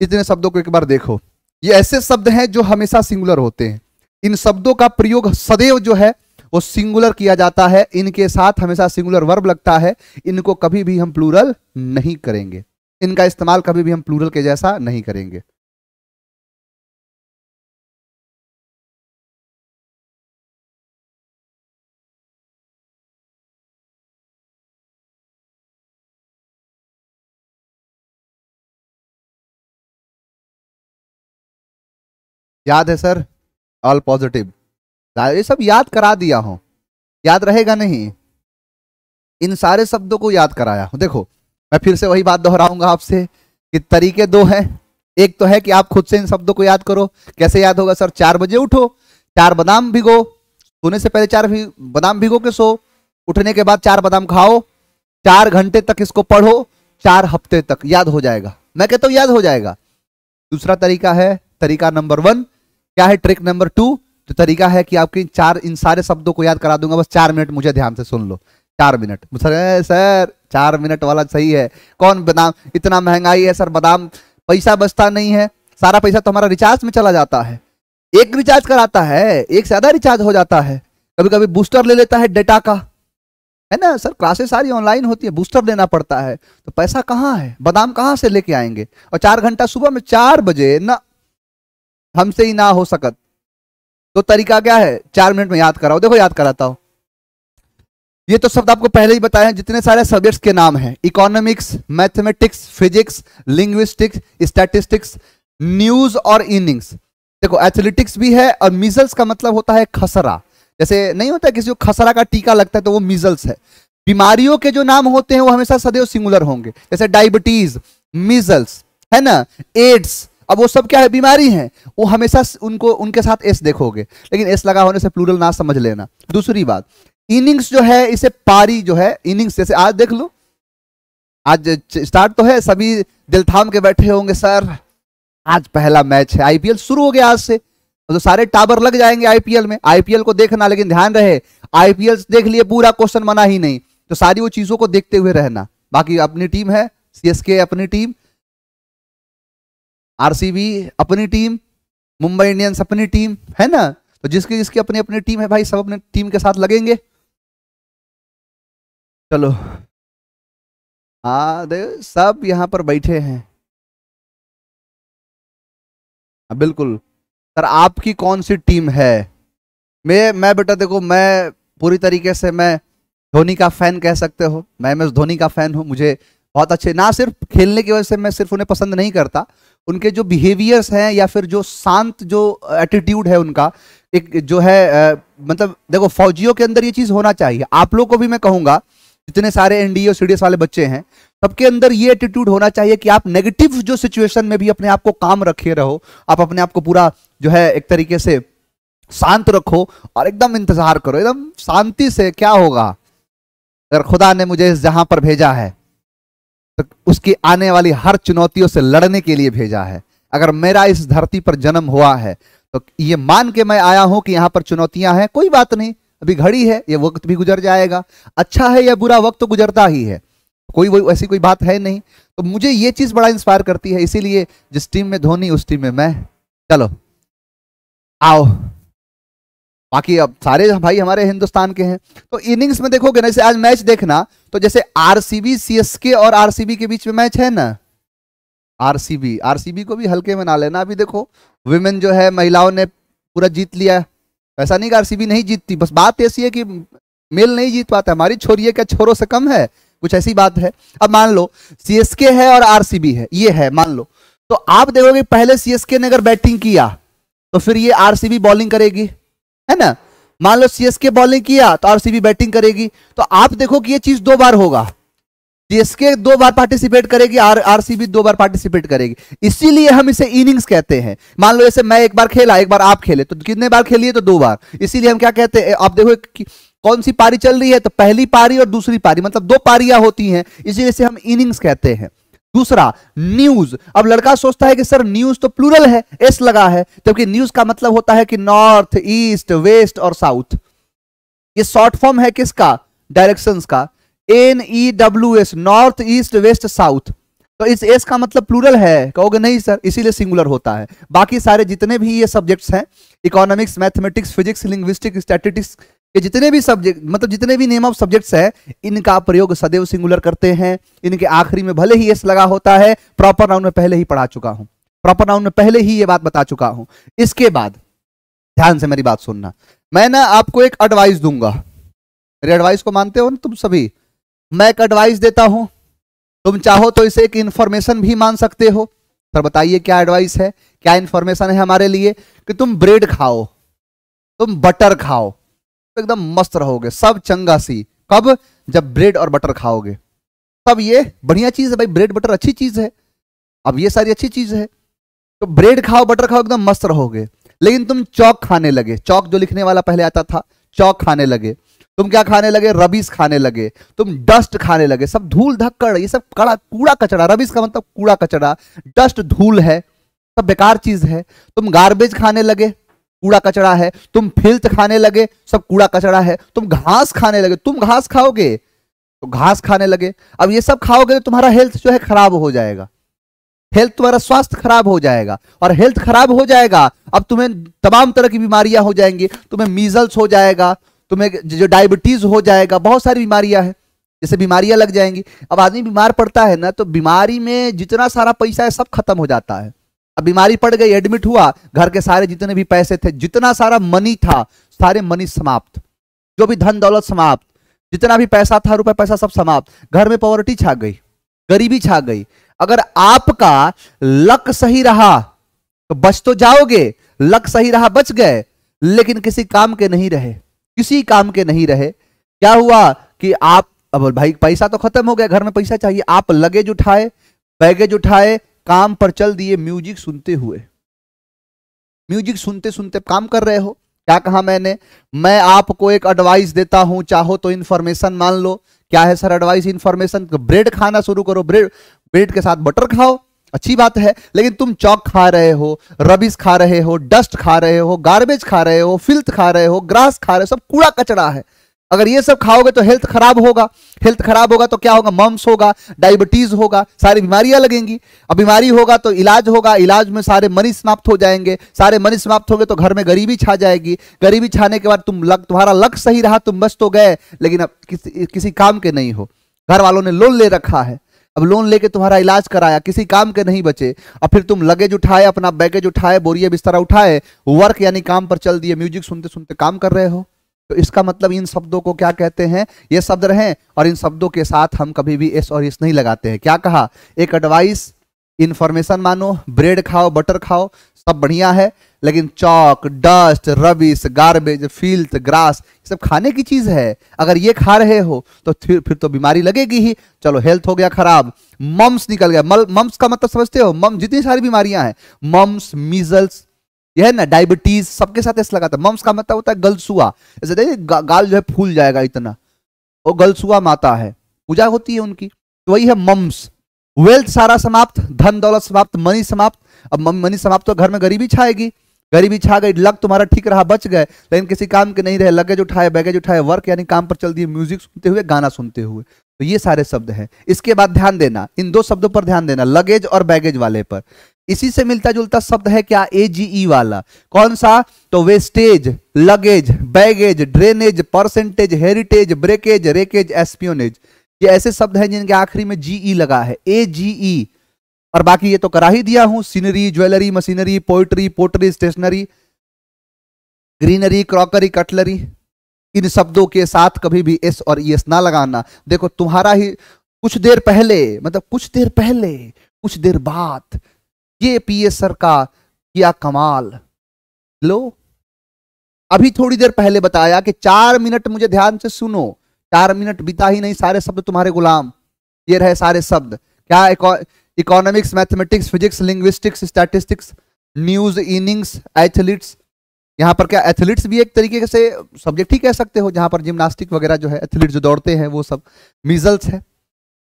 इतने शब्दों को एक बार देखो। ये ऐसे शब्द हैं जो हमेशा सिंगुलर होते हैं। इन शब्दों का प्रयोग सदैव जो है, वो सिंगुलर किया जाता है। इनके साथ हमेशा सिंगुलर वर्ब लगता है। इनको कभी भी हम प्लूरल नहीं करेंगे। इनका इस्तेमाल कभी भी हम प्लूरल के जैसा नहीं करेंगे। याद है सर? ऑल पॉजिटिव ये सब याद करा दिया हूँ। याद रहेगा नहीं। इन सारे शब्दों को याद कराया हूँ। देखो मैं फिर से वही बात दोहराऊँगा आपसे कि तरीके दो हैं। एक तो है कि आप खुद से इन शब्दों को याद करो। कैसे याद होगा सर? चार बजे उठो चार बादाम भिगो। सोने से पहले चार भी, बादाम भिगो के सो। उठने के बाद चार बादाम खाओ। चार घंटे तक इसको पढ़ो। चार हफ़्ते तक। याद हो जाएगा। मैं कहता हूँ याद हो जाएगा। दूसरा तरीका है तरीका नंबर वन क्या है ट्रिक नंबर टू तो तरीका है कि आपके चार, इन सारे शब्दों को याद करा दूँगा, बस चार मिनट मुझे ध्यान से सुन लो। चार मिनट सर सर, चार मिनट वाला सही है। कौन बादाम? इतना महँगाई है, सर, बादाम पैसा बचता नहीं है। सारा पैसा तो हमारा रिचार्ज में चला जाता है। एक रिचार्ज कराता है, एक से ज़्यादा रिचार्ज हो जाता है। कभी कभी बूस्टर ले लेता है डेटा का। है ना, सर क्लासेस सारी ऑनलाइन होती है बूस्टर लेना पड़ता है। तो पैसा कहाँ है? बादाम कहाँ से लेके आएँगे? और चार घंटा सुबह में चार बजे ना हमसे ही ना हो सकत। तो तरीका क्या है? चार मिनट में याद कराओ। देखो, याद कराता हूँ। ये तो शब्द आपको पहले ही बताया जितने सारे सब्जेक्ट्स के नाम हैं। Economics mathematics physics linguistics statistics news और इनिंग्स देखो एथलेटिक्स भी है और मिजल्स का मतलब होता है खसरा। जैसे नहीं होता किसी को खसरा का टीका लगता है तो वो मिजल्स है। बीमारियों के जो नाम होते हैं, वो हमेशा सदैव सिंगुलर होंगे। जैसे डायबिटीज़ मिजल्स है ना? एड्स अब वो सब क्या है? बीमारी है। वो हमेशा उनको, उनके साथ एस देखोगे। लेकिन एस लगा होने से प्लूरल ना समझ लेना। दूसरी बात इनिंग्स जो है, इसे पारी जो है इनिंग्स जैसे आज देख लो। आज स्टार्ट तो है, सभी दिल थाम के बैठे होंगे, सर, आज पहला मैच है। आईपीएल शुरू हो गया आज से। तो सारे टावर लग जाएँगे आईपीएल में। आईपीएल को देखना, लेकिन ध्यान रहे आईपीएल देख लिए, पूरा क्वेश्चन मना ही नहीं। तो सारी वो चीज़ों को देखते हुए रहना। बाकी अपनी टीम है सीएसके अपनी टीम आरसीबी अपनी टीम मुंबई इंडियंस अपनी टीम है ना? तो जिसकी जिसकी अपनी अपनी टीम है भाई सब अपने टीम के साथ लगेंगे। चलो। हाँ सब यहाँ पर बैठे हैं। हाँ, बिल्कुल। सर आपकी कौन सी टीम है? मैं मैं बेटा देखो मैं पूरी तरीके से मैं धोनी का फ़ैन कह सकते हो। मैं एम एस धोनी का फ़ैन हूँ मुझे बहुत अच्छे ना सिर्फ़ खेलने की वजह से मैं सिर्फ़ उन्हें पसंद नहीं करता उनके जो बिहेवियर्स हैं या फिर जो शांत जो एटीट्यूड है उनका, एक जो है मतलब देखो फौजियों के अंदर ये चीज़ होना चाहिए। आप लोग को भी मैं कहूँगा, जितने सारे एनडीए और सीडीएस वाले बच्चे हैं, सबके अंदर ये एटीट्यूड होना चाहिए कि आप नेगेटिव जो सिचुएशन में भी अपने आप को काम रखे रहो, आप अपने आप को पूरा जो है एक तरीके से शांत रखो और एकदम इंतज़ार करो। एकदम शांति से क्या होगा? अगर खुदा ने मुझे इस जहाँ पर भेजा है तो उसकी आने वाली हर चुनौतियों से लड़ने के लिए भेजा है। अगर मेरा इस धरती पर जन्म हुआ है तो ये मान के मैं आया हूँ कि यहाँ पर चुनौतियाँ हैं, कोई बात नहीं, अभी घड़ी है, ये वक्त भी गुजर जाएगा। अच्छा है या बुरा वक्त तो गुजरता ही है, कोई वो ऐसी कोई बात है नहीं। तो मुझे ये चीज़ बड़ा इंस्पायर करती है, इसीलिए जिस टीम में धोनी, उस टीम में मैं। चलो, आओ। बाकी अब सारे भाई हमारे हिंदुस्तान के हैं। तो इनिंग्स में देखोगे ना, जैसे आज मैच देखना तो जैसे आरसीबी सीएसके और आरसीबी के बीच में मैच है ना? आरसीबी आरसीबी को भी हल्के में ना लेना। अभी देखो विमेन जो है, महिलाओं ने पूरा जीत लिया ऐसा नहीं कि आरसीबी नहीं जीतती, बस बात ऐसी है कि मेल नहीं जीत पाता। हमारी छोरी क्या? छोरों से कम है? कुछ ऐसी बात है। अब मान लो सीएसके है और आरसीबी है, ये है, मान लो। तो आप देखोगे, पहले सीएसके ने अगर बैटिंग किया तो फिर ये आरसीबी बॉलिंग करेगी। है ना? मान लो सीएसके बॉलिंग किया तो आरसीबी बैटिंग करेगी। तो आप देखो कि ये चीज़ दो बार होगा। सीएसके दो बार पार्टिसिपेट करेगी आर आरसीबी दो बार पार्टिसिपेट करेगी। इसीलिए हम इसे इनिंग्स कहते हैं। मान लो जैसे मैं एक बार खेला, एक बार आप खेले तो कितने बार खेलिए? तो दो बार। इसीलिए हम क्या कहते हैं आप देखो कौन सी पारी चल रही है तो पहली पारी और दूसरी पारी मतलब दो पारियाँ होती हैं। इसीलिए से हम इनिंग्स कहते हैं। दूसरा न्यूज़ अब लड़का सोचता है कि सर न्यूज़ तो प्लूरल है एस लगा है, जबकि न्यूज़ का मतलब होता है कि नॉर्थ ईस्ट वेस्ट और साउथ ये शॉर्ट फॉर्म है किसका? डायरेक्शंस का। N E W S north east west south तो इस एस का मतलब प्लूरल है। कहोगे, नहीं सर, इसीलिए सिंगुलर होता है। बाकी सारे जितने भी ये सब्जेक्ट्स हैं economics mathematics physics linguistic statistics ये जितने भी सब्जेक्ट मतलब जितने भी नेम ऑफ़ सब्जेक्ट्स है, इनका प्रयोग सदैव सिंगुलर करते हैं। इनके आखिरी में भले ही एस लगा होता है प्रॉपर नाउन में पहले ही पढ़ा चुका हूँ। प्रॉपर नाउन में पहले ही ये बात बता चुका हूँ। इसके बाद, ध्यान से मेरी बात सुनना। मैं ना आपको एक एडवाइस दूँगा। मेरे एडवाइस को मानते हो ना तुम सभी? मैं एक एडवाइस देता हूँ। तुम चाहो तो इसे एक इंफॉर्मेशन भी मान सकते हो। सर बताइए क्या एडवाइस है? क्या इंफॉर्मेशन है हमारे लिए? कि तुम ब्रेड खाओ। तुम बटर खाओ। एकदम मस्त रहोगे। सब चंगा सी। कब? जब ब्रेड और बटर खाओगे। तब ये बढ़िया चीज़ है भाई। ब्रेड बटर अच्छी चीज़ है। अब ये सारी अच्छी चीज़ है। तो ब्रेड खाओ, बटर खाओ, एकदम मस्त रहोगे। लेकिन तुम चौक खाने लगे। चौक जो लिखने वाला पहले आता था, चौक खाने लगे। तुम क्या खाने लगे? रबीस खाने लगे। तुम डस्ट खाने लगे। सब धूल धक्कड़, ये सब कड़ा, कूड़ा कचड़ा। रबीस का मतलब कूड़ा कचड़ा। डस्ट धूल है। सब बेकार चीज़ है। तुम गार्बेज खाने लगे। कूड़ा कचड़ा है, तुम फिल्थ खाने लगे, सब कूड़ा कचड़ा है, तुम घास खाने लगे, तुम घास खाओगे? तो घास खाने लगे। अब ये सब खाओगे तो तुम्हारा हेल्थ जो है खराब हो जाएगा। हेल्थ तुम्हारा स्वास्थ्य खराब हो जाएगा। और हेल्थ खराब हो जाएगा, अब तुम्हें तमाम तरह की बीमारियाँ हो जाएँगी। तुम्हें मीजल्स हो जाएगा, तुम्हें जो डायबिटीज़ हो जाएगा, बहुत सारी बीमारियाँ हैं। जैसे बीमारियाँ लग जाएँगी। अब आदमी बीमार पड़ता है ना तो बीमारी में जितना सारा पैसा है, सब खत्म हो जाता है। अब बीमारी पड़ गई एडमिट हुआ। घर के सारे जितने भी पैसे थे, जितना सारा मनी था, सारे मनी समाप्त। जो भी धन दौलत समाप्त, जितना भी पैसा था, रुपए पैसा सब समाप्त। घर में पॉवर्टी छा गई, गरीबी छा गई। अगर आपका लक सही रहा तो बच तो जाओगे। लक सही रहा, बच गए। लेकिन किसी काम के नहीं रहे। किसी काम के नहीं रहे। क्या हुआ कि आप, अब भाई पैसा तो खत्म हो गया, घर में पैसा चाहिए। आप लगेज उठाए, बैगेज उठाए काम पर चल दिए म्यूज़िक सुनते हुए। म्यूज़िक सुनते सुनते काम कर रहे हो। क्या कहा मैंने? मैं आपको एक एडवाइस देता हूँ, चाहो तो इंफॉर्मेशन मान लो। क्या है सर एडवाइस इंफॉर्मेशन ब्रेड खाना शुरू करो। ब्रेड ब्रेड के साथ बटर खाओ। अच्छी बात है, लेकिन तुम चौक खा रहे हो रबिस खा रहे हो डस्ट खा रहे हो गार्बेज खा रहे हो फिल्थ खा रहे हो ग्रास खा रहे हो, सब कूड़ा कचड़ा है। अगर ये सब खाओगे तो हेल्थ खराब होगा। हेल्थ खराब होगा तो क्या होगा? मम्स होगा डायबिटीज़ होगा, सारी बीमारियाँ लगेंगी। अब बीमारी होगा तो इलाज होगा, इलाज में सारे मनी समाप्त हो जाएँगे। सारे मनी समाप्त होंगे तो घर में गरीबी छा जाएगी। गरीबी छाने के बाद तुम लग, तुम्हारा लक्ष्य सही रहा, तुम बस तो गए, लेकिन अब किसी किसी काम के नहीं हो। घर वालों ने लोन ले रखा है। अब लोन लेके तुम्हारा इलाज कराया, किसी काम के नहीं बचे। अब फिर तुम लगेज उठाए, अपना बैगेज उठाए बोरिए बिस्तरा उठाए वर्क यानी काम पर चल दिए म्यूज़िक सुनते सुनते काम कर रहे हो। तो इसका मतलब इन शब्दों को क्या कहते हैं? ये शब्द रहे और इन शब्दों के साथ हम कभी भी एस और एस नहीं लगाते हैं। क्या कहा? एक एडवाइस इंफॉर्मेशन मानो ब्रेड खाओ बटर खाओ, सब बढ़िया है, लेकिन chalk dust rubbish garbage filth grass सब खाने की चीज़ है। अगर ये खा रहे हो तो फिर फिर तो बीमारी लगेगी ही। चलो हेल्थ हो गया खराब। मम्स निकल गया। मम्स का मतलब समझते हो? मम जितनी सारी बीमारियाँ हैं। मम्स मीजल्स यह है ना डायबिटीज़ सबके साथ ऐसा लगाता है। मम्स का मतलब होता है गलसुआ। जैसे देखिए गा, गाल जो है फूल जाएगा इतना। वो गलसुआ माता है। पूजा होती है उनकी। तो वही है मम्स। वेल्थ सारा समाप्त धन दौलत समाप्त मनी समाप्त। अब मनी समाप्त तो घर में गरीबी छाएगी। गरीबी छा गई लग तुम्हारा ठीक रहा बच गए। लेकिन किसी काम के नहीं रहे लगेज उठाए बैगेज उठाए वर्क यानी काम पर चल दिए म्यूज़िक सुनते हुए गाना सुनते हुए। तो ये सारे शब्द हैं। इसके बाद ध्यान देना। इन दो शब्दों पर ध्यान देना। लगेज और बैगेज वाले पर। इसी से मिलता जुलता शब्द है क्या? एजीई वाला। कौन सा? तो wastage luggage baggage drainage percentage heritage breakage wreckage espionage ये ऐसे शब्द हैं जिनके आखिरी में जीई लगा है। ए जीई और बाकी ये तो करा ही दिया हूँ। Scenery jewellery machinery poetry pottery stationery greenery crockery cutlery इन शब्दों के साथ कभी भी एस और ई एस ना लगाना। देखो, तुम्हारा ही कुछ देर पहले मतलब कुछ देर पहले, कुछ देर बाद ये पीएस सर का किया कमाल। लो, अभी थोड़ी देर पहले बताया कि चार मिनट मुझे ध्यान से सुनो। चार मिनट बीता ही नहीं सारे शब्द तुम्हारे गुलाम। ये रहे सारे शब्द। क्या economics, mathematics, physics, linguistics, statistics, news, innings, athletes? यहाँ पर क्या एथलीट्स भी एक तरीके से सब्जेक्ट ही कह सकते हो, जहाँ पर जिम्नास्टिक वगैरह जो है एथलीट जो दौड़ते हैं, वो सब मिजल्स है।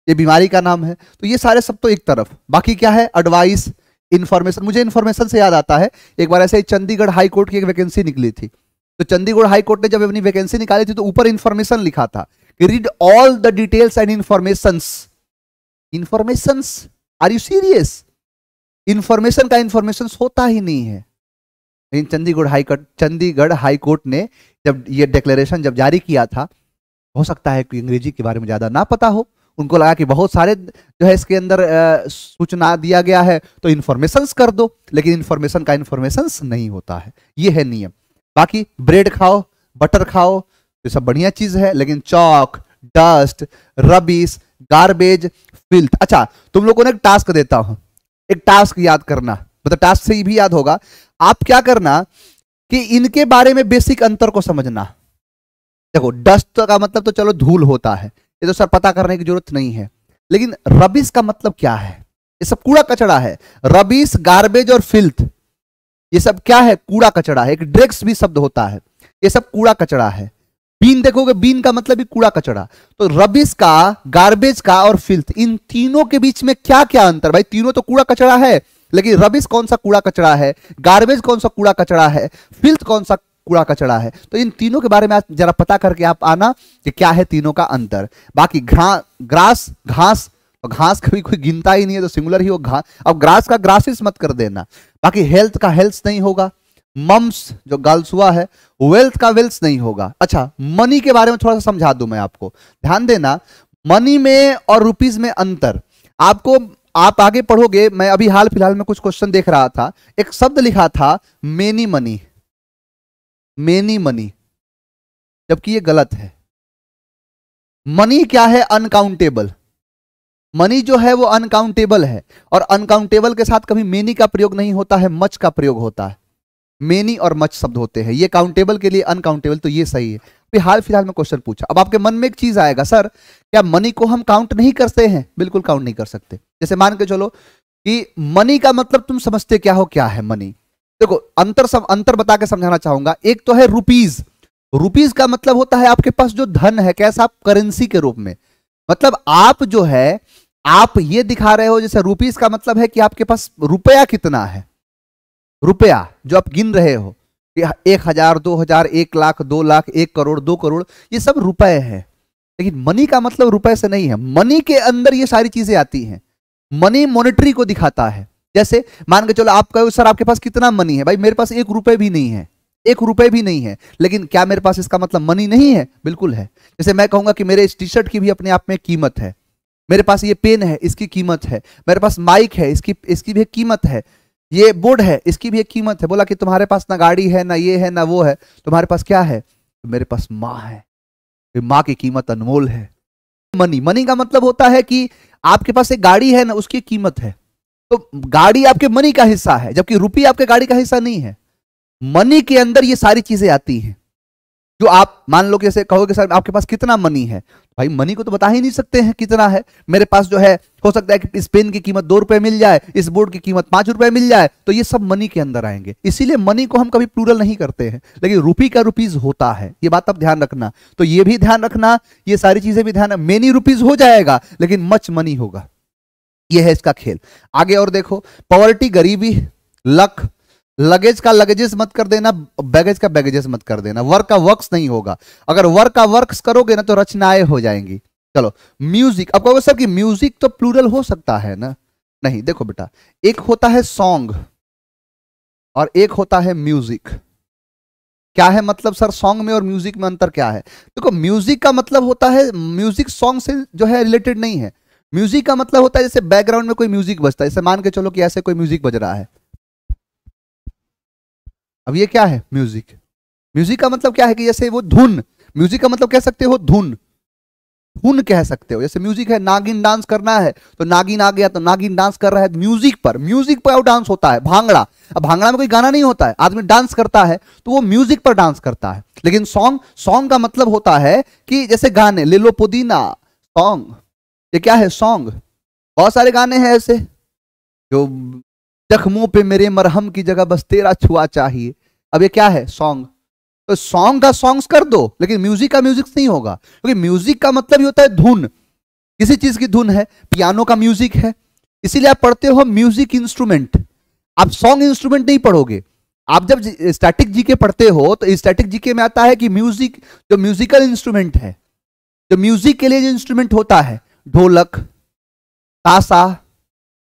ये बीमारी का नाम है। तो ये सारे सब तो एक तरफ़। बाकी क्या है? एडवाइस इन्फॉर्मेशन मुझे इन्फॉर्मेशन से याद आता है, एक बार ऐसे चंडीगढ़ हाई कोर्ट की एक वैकेंसी निकली थी। तो चंडीगढ़ हाई कोर्ट ने जब अपनी वैकेंसी निकाली थी तो ऊपर इन्फॉर्मेशन लिखा था कि read all the details and information information are you serious information का इंफॉर्मेशन होता ही नहीं है। लेकिन Chandigarh high court Chandigarh high court ने जब ये डिक्लेरेशन जब जारी किया था, हो सकता है कि अंग्रेज़ी के बारे में ज़्यादा ना पता हो। उनको लगा कि बहुत सारे जो है इसके अंदर सूचना दिया गया है तो इन्फॉर्मेशन कर दो। लेकिन इन्फॉर्मेशन का इन्फॉर्मेशन नहीं होता है। ये है नियम। बाकी ब्रेड खाओ बटर खाओ तो सब बढ़िया चीज़ है, लेकिन chalk dust rubbish garbage filth अच्छा तुम लोगों ने एक टास्क देता हूँ। एक टास्क याद करना। मतलब टास्क से ही भी याद होगा। आप क्या करना कि इनके बारे में बेसिक अंतर को समझना। देखो डस्ट का मतलब तो चलो धूल होता है। ये तो सर पता करने की ज़रूरत नहीं है। लेकिन रबिस का मतलब क्या है? ये सब कूड़ा कचड़ा है। रबिस, गार्बेज और फिल्थ, ये सब क्या है? कूड़ा कचड़ा है। एक ड्रेक्स भी शब्द होता है। ये सब कूड़ा कचड़ा है। बीन देखोगे, बीन का मतलब भी कूड़ा कचड़ा। तो रबिस का, गार्बेज का और फिल्थ, इन तीनों के बीच में क्या क्या अंतर? भाई, तीनों तो कूड़ा कचड़ा है, लेकिन रबिस कौन सा कूड़ा कचड़ा है? गार्बेज कौन सा कूड़ा कचड़ा है? फिल्थ कौन सा कूड़ा कचड़ा है। तो इन तीनों के बारे में जरा पता करके आप आना कि क्या है तीनों का अंतर। बाकी ग्रास, घास घास कभी कोई गिनता ही नहीं है तो सिंगुलर ही हो घास अब ग्रास का ग्रासिस मत कर देना। बाकी हेल्थ का हेल्थ नहीं होगा। मम्स, जो गर्ल्स हुआ है, वेल्थ का वेल्थ नहीं होगा। अच्छा मनी के बारे में थोड़ा सा समझा दू मैं आपको। ध्यान देना, मनी में और रुपीज़ में अंतर। आपको, आप आगे पढ़ोगे, मैं अभी हाल फ़िलहाल में कुछ क्वेश्चन देख रहा था। एक शब्द लिखा था, मेनी मनी। मेनी मनी जबकि ये गलत है। मनी क्या है? अनकाउंटेबल मनी जो है वो अनकाउंटेबल है, और अनकाउंटेबल के साथ कभी मेनी का प्रयोग नहीं होता है मच का प्रयोग होता है। मेनी और मच शब्द होते हैं। ये काउंटेबल के लिए अनकाउंटेबल तो ये सही है। अभी हाल फ़िलहाल में क्वेश्चन पूछा। अब आपके मन में एक चीज़ आएगा, सर, क्या मनी को हम काउंट नहीं करते हैं? बिल्कुल काउंट नहीं कर सकते। जैसे मान के चलो कि मनी का मतलब तुम समझते क्या हो, क्या है मनी देखो, अंतर सब अंतर बता के समझाना चाहूँगा। एक तो है रुपीज़ रुपीज़ का मतलब होता है आपके पास जो धन है, कैसा करेंसी के रूप में। मतलब आप जो है, आप ये दिखा रहे हो, जैसे रुपीज़ का मतलब है कि आपके पास रुपया कितना है। रुपया, जो आप गिन रहे हो एक हज़ार, दो हज़ार, एक लाख, दो लाख, एक करोड़, दो करोड़, ये सब रुपए है। लेकिन मनी का मतलब रुपए से नहीं है। मनी के अंदर ये सारी चीज़ें आती हैं। मनी मॉनिटरी को दिखाता है। जैसे मान के चलो आप कहो, सर, आपके पास कितना मनी है? भाई, मेरे पास एक रुपए भी नहीं है। एक रुपए भी नहीं है। लेकिन क्या मेरे पास इसका मतलब मनी नहीं है? बिल्कुल है। जैसे मैं कहूँगा कि मेरे इस टी शर्ट की भी अपने आप में कीमत है। मेरे पास ये पेन है, इसकी कीमत है। मेरे पास माइक है, इसकी इसकी भी कीमत है। ये बोर्ड है, इसकी भी एक कीमत है। बोला कि तुम्हारे पास ना गाड़ी है, ना ये है, ना वो है। तुम्हारे पास क्या है? तो मेरे पास माँ है। तो माँ की कीमत अनमोल है। मनी मनी का मतलब होता है कि आपके पास एक गाड़ी है, ना उसकी कीमत है। तो गाड़ी आपके मनी का हिस्सा है, जबकि रुपये आपके गाड़ी का हिस्सा नहीं है। मनी के अंदर ये सारी चीज़ें आती हैं। जो आप मान लो कि कहोगे सर, आपके पास कितना मनी है? भाई मनी को तो बता ही नहीं सकते हैं कितना है। मेरे पास जो है, हो सकता है कि इस पेन की कीमत दो रुपए मिल जाए, इस बोर्ड की कीमत पाँच रुपए मिल जाए तो ये सब मनी के अंदर आएँगे। इसीलिए मनी को हम कभी प्लूरल नहीं करते हैं। लेकिन रुपी का रुपीज़ होता है, ये बात आप ध्यान रखना। तो ये भी ध्यान रखना, ये सारी चीज़ें भी ध्यान मेनी रुपीज़ हो जाएगा, लेकिन मच मनी होगा। ये है इसका खेल। आगे और देखो पॉवर्टी गरीबी लक लगेज का लगेजेस मत कर देना बैगेज का बैगेजेस मत कर देना। वर्क का वर्क्स नहीं होगा। अगर वर्क का वर्क्स करोगे ना तो रचनाएँ हो जाएँगी। चलो म्यूज़िक अब कहोगे सर कि म्यूज़िक तो प्लूरल हो सकता है ना? नहीं, देखो बेटा, एक होता है सॉन्ग और एक होता है म्यूज़िक क्या है मतलब सर सॉन्ग में और म्यूज़िक में अंतर क्या है? देखो म्यूज़िक का मतलब होता है म्यूज़िक सॉन्ग से जो है रिलेटेड नहीं है। म्यूज़िक का मतलब होता है जैसे बैकग्राउंड में कोई म्यूज़िक बजता है। जैसे मान के चलो कि ऐसे कोई म्यूज़िक बज रहा है। अब ये क्या है? म्यूज़िक। म्यूज़िक का मतलब क्या है कि जैसे वो धुन। म्यूज़िक का मतलब कह सकते हो धुन। धुन कह सकते हो। जैसे म्यूज़िक है, नागिन डांस करना है तो नागिन आ गया तो नागिन डांस कर रहा है म्यूज़िक पर। म्यूज़िक पर डांस होता है, भांगड़ा। अब भांगड़ा में कोई गाना नहीं होता है, आदमी डांस करता है तो वो म्यूज़िक पर डांस करता है। लेकिन सॉन्ग सॉन्ग का मतलब होता है कि जैसे गाने, ले लो पुदीना, सॉन्ग। ये क्या है सॉन्ग बहुत सारे गाने हैं ऐसे, जो जख्मों पे मेरे मरहम की जगह बस तेरा छुआ चाहिए। अब ये क्या है सॉन्ग तो सॉन्ग का सॉन्ग्स कर दो, लेकिन म्यूज़िक का म्यूज़िक नहीं होगा। क्योंकि तो म्यूज़िक का मतलब ही होता है धुन। किसी चीज़ की धुन है पियानो का म्यूज़िक है। इसीलिए आप पढ़ते हो म्यूज़िक इंस्ट्रूमेंट आप सॉन्ग इंस्ट्रूमेंट नहीं पढ़ोगे। आप जब स्टैटिक जीके पढ़ते हो तो स्टैटिक जीके में आता है कि म्यूज़िक जो म्यूजिकल इंस्ट्रूमेंट है, जो म्यूज़िक के लिए जो इंस्ट्रूमेंट होता है ढोलक तासा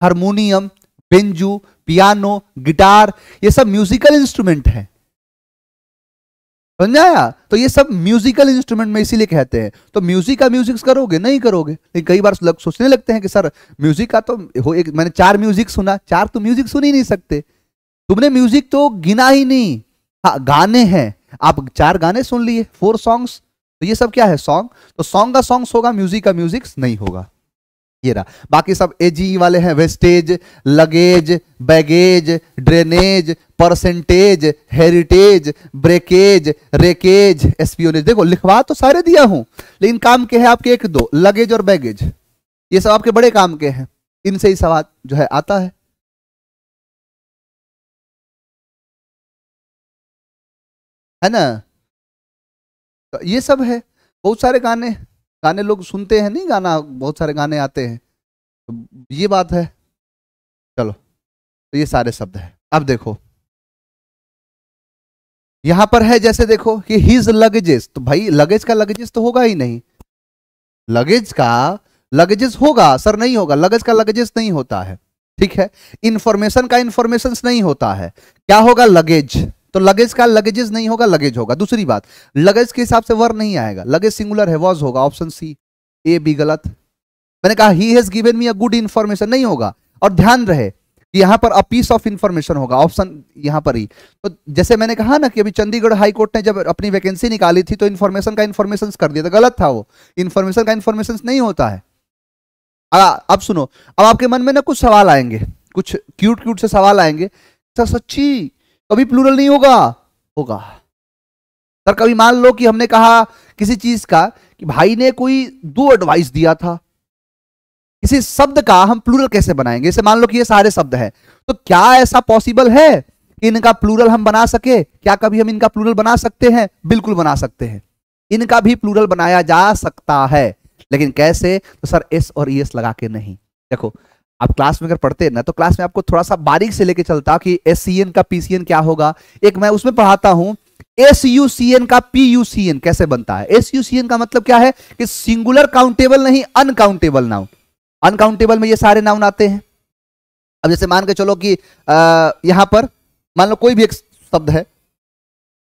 हारमोनियम बेंजू पियानो गिटार ये सब म्यूजिकल इंस्ट्रूमेंट है। समझाया तो ये सब म्यूजिकल इंस्ट्रूमेंट में इसीलिए कहते हैं। तो म्यूज़िक का म्यूज़िक करोगे? नहीं करोगे। लेकिन कई बार लग, सोचने लगते हैं कि सर म्यूज़िक का तो हो एक मैंने चार म्यूज़िक सुना चार तो म्यूज़िक सुन ही नहीं सकते। तुमने म्यूज़िक तो गिना ही नहीं। हाँ गाने हैं। आप चार गाने सुन लिए फोर सॉन्ग्स तो ये सब क्या है? सॉन्ग तो सॉन्ग का सॉन्ग्स होगा म्यूज़िक का म्यूज़िक नहीं होगा। ये रहा। बाकी सब एजी वाले हैं wastage luggage baggage drainage percentage heritage breakage wreckage espionage देखो, लिखवा तो सारे दिया हूँ, लेकिन काम के है आपके एक दो लगेज और बैगेज ये सब आपके बड़े काम के हैं। इनसे ही सवाल जो है आता है। है ना? ये सब है। बहुत सारे गाने गाने लोग सुनते हैं, नहीं गाना, बहुत सारे गाने आते हैं। तो ये बात है। चलो तो ये सारे शब्द है। अब देखो। यहाँ पर है जैसे देखो कि हिज लगेजेस तो भाई लगेज का लगेजेस तो होगा ही नहीं। लगेज का लगेजेस होगा सर नहीं होगा। लगेज का लगेजेस नहीं होता है। ठीक है? इंफॉर्मेशन का इंफॉर्मेशन नहीं होता है। क्या होगा लगेज तो लगेज का लगेजेस नहीं होगा, लगेज होगा। दूसरी बात, लगेज के हिसाब से वर नहीं आएगा। लगेज सिंगुलर है वॉज़ होगा ऑप्शन सी ए बी गलत। मैंने कहा he has given me a good information नहीं होगा। और ध्यान रहे यहाँ पर अ पीस ऑफ़ इंफॉर्मेशन होगा ऑप्शन यहाँ पर ही। तो जैसे मैंने कहा ना कि अभी चंडीगढ़ हाई कोर्ट ने जब अपनी वैकेंसी निकाली थी तो इन्फॉर्मेशन का इन्फॉर्मेशन कर दिया था। गलत था वो। इन्फॉर्मेशन का इन्फॉर्मेशन नहीं होता है। अब सुनो, अब आपके मन में ना कुछ सवाल आएँगे। कुछ क्यूट क्यूट से सवाल आएँगे। सर, सच्ची कभी प्लूरल नहीं होगा? होगा। सर कभी मान लो कि हमने कहा किसी चीज़ का कि भाई ने कोई दो एडवाइस दिया था। किसी शब्द का हम प्लूरल कैसे बनाएँगे? जैसे मान लो कि ये सारे शब्द हैं तो क्या ऐसा पॉसिबल है कि इनका प्लूरल हम बना सके? क्या कभी हम इनका प्लूरल बना सकते हैं? बिल्कुल बना सकते हैं। इनका भी प्लूरल बनाया जा सकता है, लेकिन कैसे? तो सर एस और ई एस लगा के नहीं। देखो आप क्लास में अगर पढ़ते ना तो क्लास में आपको थोड़ा सा बारीक से लेके चलता कि एस का पीसीएन क्या होगा। एक मैं उसमें पढ़ाता हूँ एस का पी कैसे बनता है? एस का मतलब क्या है कि सिंगुलर काउंटेबल नहीं अनकाउंटेबल नाउन अनकाउंटेबल में ये सारे नाउन आते हैं। अब जैसे मान के चलो कि यहाँ पर मान लो कोई भी एक शब्द है,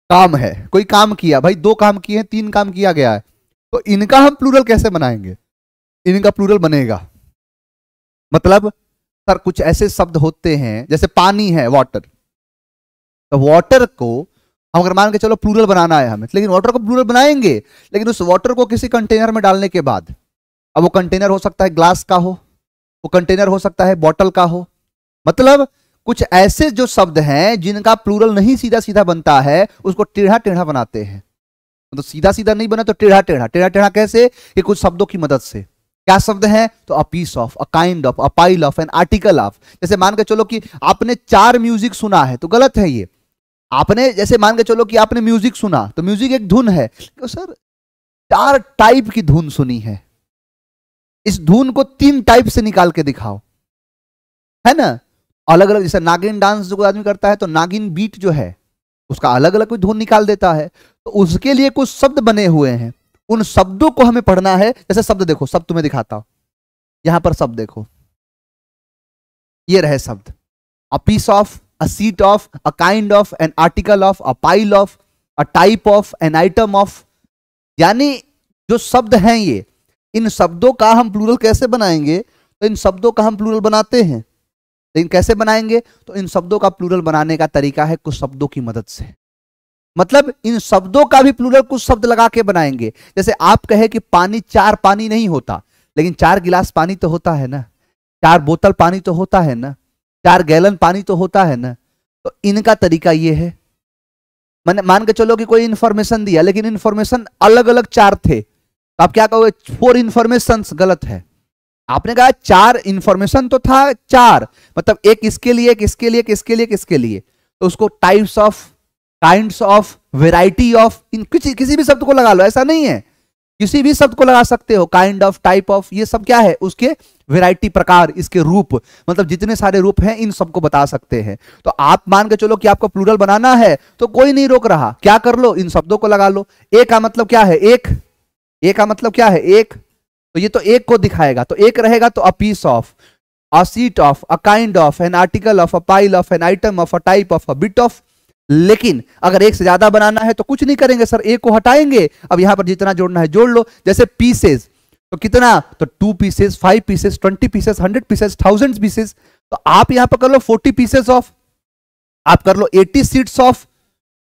काम है, कोई काम किया, भाई दो काम किए हैं, तीन काम किया गया है तो इनका हम प्लूरल कैसे बनाएँगे? इनका प्लूरल बनेगा। मतलब सर, कुछ ऐसे शब्द होते हैं, जैसे पानी है वाटर तो वाटर को हम अगर मान के चलो प्लूरल बनाना है हमें, लेकिन वाटर को प्लूरल बनाएँगे, लेकिन उस वाटर को किसी कंटेनर में डालने के बाद, अब वो कंटेनर हो सकता है ग्लास का हो, वो कंटेनर हो सकता है बॉटल का हो मतलब कुछ ऐसे जो शब्द हैं, जिनका प्लूरल नहीं सीधा सीधा बनता है, उसको टेढ़ा टेढ़ा बनाते हैं. तो सीधा सीधा नहीं बना तो टेढ़ा टेढ़ा टेढ़ा टेढ़ा कैसे? कि कुछ शब्दों की मदद से. क्या शब्द है? तो a piece of a kind of a pile of an article of जैसे मान के चलो कि आपने चार म्यूज़िक सुना है तो गलत है ये। आपने, जैसे मान के चलो कि आपने म्यूज़िक सुना तो म्यूज़िक एक धुन है। तो सर? चार टाइप की धुन सुनी है। इस धुन को तीन टाइप से निकाल के दिखाओ। है ना? अलग अलग जैसे नागिन डांस जो आदमी करता है तो नागिन बीट जो है, उसका अलग अलग कोई धुन निकाल देता है। तो उसके लिए कुछ शब्द बने हुए हैं। उन शब्दों को हमें पढ़ना है। जैसे शब्द देखो, शब्द तुम्हें दिखाता हूँ। यहाँ पर शब्द देखो। ये रहे शब्द। A piece of a sheet of a kind of an article of a pile of a type of an item of यानी जो शब्द हैं ये, इन शब्दों का हम प्लूरल कैसे बनाएँगे? तो इन शब्दों का हम प्लूरल बनाते हैं। लेकिन कैसे बनाएँगे? तो इन शब्दों का प्लूरल बनाने का तरीका है कुछ शब्दों की मदद से। मतलब इन शब्दों का भी प्लूरल कुछ शब्द लगा के बनाएँगे। जैसे आप कहे कि पानी, चार पानी नहीं होता, लेकिन चार गिलास पानी तो होता है ना? चार बोतल पानी तो होता है ना? चार गैलन पानी तो होता है ना? तो इनका तरीका ये है। मैंने, मान के चलो कि कोई इंफॉर्मेशन दिया, लेकिन इंफॉर्मेशन अलग अलग चार थे। तो आप क्या कहोगे? फोर इंफॉर्मेशन गलत है। आपने कहा चार इंफॉर्मेशन तो था, चार। मतलब एक इसके लिए, एक इसके लिए, एक इसके लिए, एक इसके लिए। तो उसको types of kinds of variety of इन किसी किसी भी शब्द को लगा लो, ऐसा नहीं है। किसी भी शब्द को लगा सकते हो काइंड ऑफ़ टाइप ऑफ़ ये सब क्या है? उसके वेराइटी प्रकार, इसके रूप मतलब जितने सारे रूप हैं, इन सबको बता सकते हैं। तो आप मान के चलो कि आपको प्लूरल बनाना है तो कोई नहीं रोक रहा। क्या कर लो? इन शब्दों को लगा लो। एक का मतलब क्या है? एक। ए का मतलब क्या है? एक। तो ये तो एक को दिखाएगा। तो एक रहेगा तो a piece of a sheet of a kind of an article of a pile of an item of a type of a bit of लेकिन अगर एक से ज़्यादा बनाना है तो कुछ नहीं करेंगे, सर, एक को हटाएँगे। अब यहाँ पर जितना जोड़ना है, जोड़ लो। जैसे पीसेस तो कितना? तो two pieces five pieces twenty pieces hundred pieces thousand pieces तो आप यहाँ पर कर लो फोर्टी पीसेस ऑफ़ आप कर लो eighty sheets of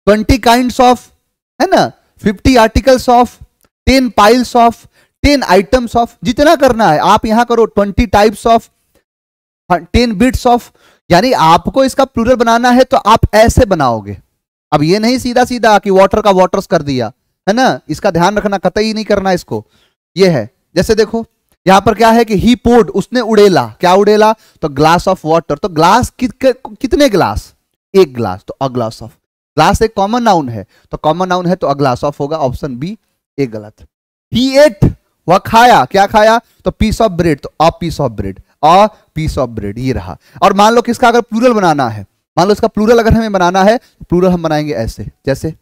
twenty kind of है ना? Fifty articles of ten piles of ten items of जितना करना है। आप यहाँ करो twenty types of ten bits of यानी आपको इसका प्लूरल बनाना है तो आप ऐसे बनाओगे। अब ये नहीं सीधा सीधा कि वाटर का वाटर्स कर दिया है ना? इसका ध्यान रखना कतई नहीं करना इसको। ये है जैसे देखो यहाँ पर क्या है कि ही पोड उसने उड़ेला। क्या उड़ेला? तो ग्लास ऑफ़ वाटर तो ग्लास कि, कितने ग्लास एक ग्लास तो अ ग्लास ऑफ़ ग्लास एक कॉमन नाउन है तो कॉमन नाउन है तो अ ग्लास ऑफ़ होगा ऑप्शन बी ए गलत। ही एट वह खाया क्या खाया? तो पीस ऑफ़ ब्रेड तो a piece of bread a piece of bread ये रहा। और मान लो किसका अगर प्लूरल बनाना है, मान लो इसका प्लूरल अगर हमें बनाना है तो प्लूरल हम बनाएँगे ऐसे, जैसे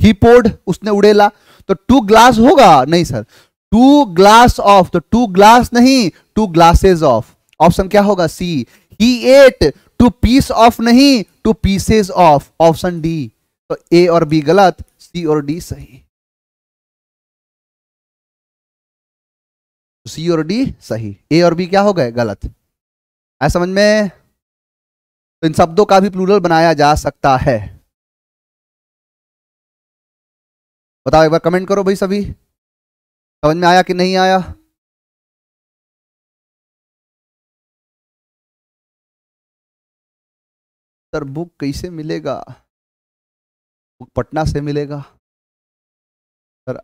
ही पोड उसने उड़ेला तो टू ग्लास होगा? नहीं सर टू ग्लास ऑफ़ तो टू ग्लास नहीं टू ग्लासेस ऑफ़ ऑप्शन क्या होगा? C he ate two piece of नहीं two pieces of option D तो ए और बी गलत सी और डी सही। सी और डी सही। ए और बी क्या हो गए? गलत। ऐसा समझ में? तो इन शब्दों का भी प्लूरल बनाया जा सकता है। बताओ, एक बार कमेंट करो भाई सभी। समझ में आया कि नहीं आया? सर बुक कैसे मिलेगा? बुक पटना से मिलेगा। सर,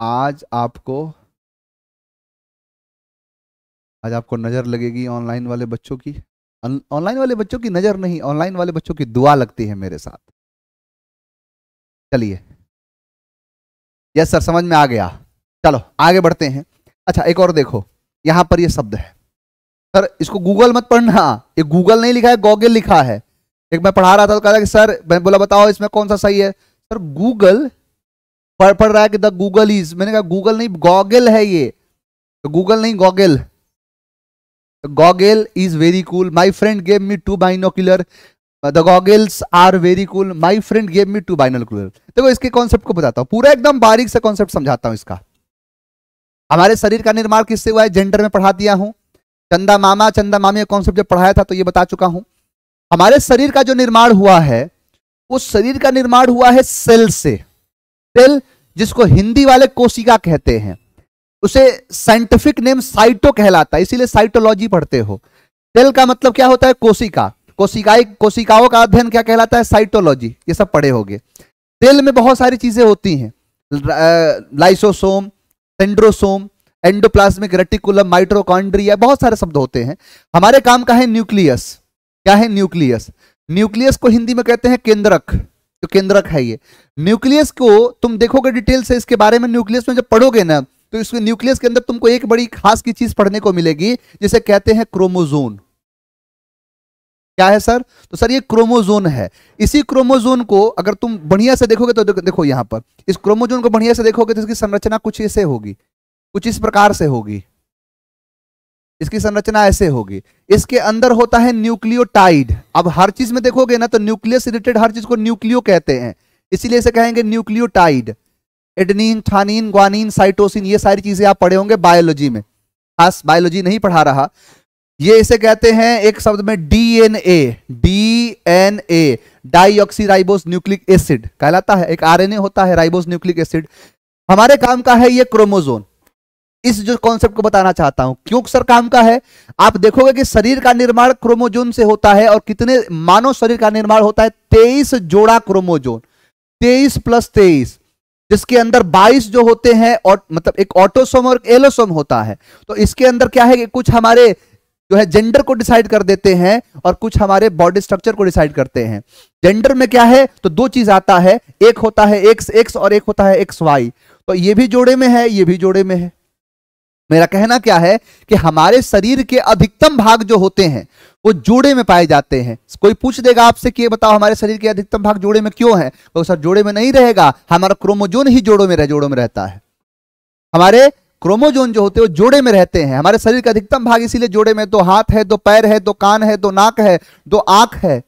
आज आपको आज आपको नज़र लगेगी ऑनलाइन वाले बच्चों की। ऑनलाइन वाले बच्चों की नज़र नहीं ऑनलाइन वाले बच्चों की दुआ लगती है मेरे साथ। चलिए। यस सर समझ में आ गया। चलो, आगे बढ़ते हैं। अच्छा एक और देखो। यहाँ पर ये शब्द है। सर, इसको गूगल मत पढ़ना। ये गूगल नहीं लिखा है गॉगल लिखा है। एक मैं पढ़ा रहा था तो कहा कि, सर, मैं बोला, बताओ, इसमें कौन सा सही है? सर गूगल पढ़ पढ़ रहा है कि द गूगल इज़ मैंने कहा गूगल नहीं गॉगल है ये। तो गूगल नहीं goggle goggle is very cool. My friend gave me two binocular. The goggles are very cool. My friend gave me two binocular. देखो, इसके कॉन्सेप्ट को बताता हूँ। पूरा एकदम बारीक से कॉन्सेप्ट समझाता हूँ इसका। हमारे शरीर का निर्माण किससे हुआ है? जेंडर में पढ़ा दिया हूँ। चंदा मामा, चंदा मामी का कॉन्सेप्ट जब पढ़ाया था तो ये बता चुका हूँ। हमारे शरीर का जो निर्माण हुआ है उस शरीर का निर्माण हुआ है सेल से। सेल जिसको हिंदी वाले कोशिका कहते हैं। उसे साइंटिफिक नेम साइटो कहलाता है, इसीलिए साइटोलॉजी पढ़ते हो। सेल का मतलब क्या होता है? कोशिका। कोशिकाई कोशिकाओं का अध्ययन क्या कहलाता है? साइटोलॉजी ये सब पढ़े होंगे। सेल में बहुत सारी चीज़ें होती हैं। Lysosome centrosome endoplasmic reticulum mitochondria बहुत सारे शब्द होते हैं। हमारे काम का है न्यूक्लियस क्या है न्यूक्लियस न्यूक्लियस को हिंदी में कहते हैं केंद्रक। तो केंद्रक है ये। न्यूक्लियस को तुम देखोगे डिटेल से इसके बारे में न्यूक्लियस में जब पढ़ोगे ना तो इस न्यूक्लियस के अंदर तुमको एक बड़ी खास की चीज़ पढ़ने को मिलेगी, जिसे कहते हैं क्रोमोजोन। क्या है सर? तो सर, ये क्रोमोजोन है। इसी क्रोमोजोन को अगर तुम बढ़िया से देखोगे तो देखो यहाँ पर। इस क्रोमोजोन को बढ़िया से देखोगे तो इसकी संरचना कुछ ऐसे होगी। कुछ इस प्रकार से होगी। इसकी संरचना ऐसे होगी। इसके अंदर होता है न्यूक्लियोटाइड। अब हर चीज़ में देखोगे ना तो न्यूक्लियस रिलेटेड हर चीज़ को न्यूक्लियो कहते हैं। इसीलिए इसे कहेंगे न्यूक्लियोटाइड। एडनीन, थानीन, ग्वानीन, साइटोसिन, ये सारी चीज़ें आप पढ़े होंगे बायोलॉजी में। खास बायोलॉजी नहीं पढ़ा रहा। ये इसे कहते हैं एक शब्द में DNA DNA deoxyribose nucleic acid. कहलाता है, एक आरएनए होता है, राइबोस न्यूक्लिक एसिड। हमारे काम का है ये क्रोमोजोन इस जो कॉन्सेप्ट को बताना चाहता हूँ, क्यों सर काम का है? आप देखोगे कि शरीर का निर्माण क्रोमोजोन से होता है और कितने मानव शरीर का निर्माण होता है? तेईस जोड़ा क्रोमोजोन तेईस प्लस तेईस। जिसके अंदर 22 जो होते हैं और मतलब एक ऑटोसोम और एलोसोम होता है। तो इसके अंदर क्या है कि कुछ हमारे जो है जेंडर को डिसाइड कर देते हैं और कुछ हमारे बॉडी स्ट्रक्चर को डिसाइड करते हैं। जेंडर में क्या है? तो दो चीज़ आता है, एक होता है एक्स एक्स और एक होता है एक्स, वाई। तो ये भी जोड़े में है, ये भी जोड़े में है। मेरा कहना क्या है कि हमारे शरीर के अधिकतम भाग जो होते हैं वो जोड़े में पाए जाते हैं। कोई पूछ देगा आपसे कि बताओ हमारे शरीर के अधिकतम भाग जोड़े में क्यों है? तो सर, जोड़े में नहीं रहेगा। हमारा क्रोमोजोन ही जोड़ों में रह, जोड़ों में रहता है। हमारे क्रोमोजोन जो होते हैं, वो जोड़े में रहते हैं। हमारे शरीर का अधिकतम भाग इसीलिए जोड़े में दो हाथ है, दो पैर है, दो कान है, दो नाक है, दो आँख है।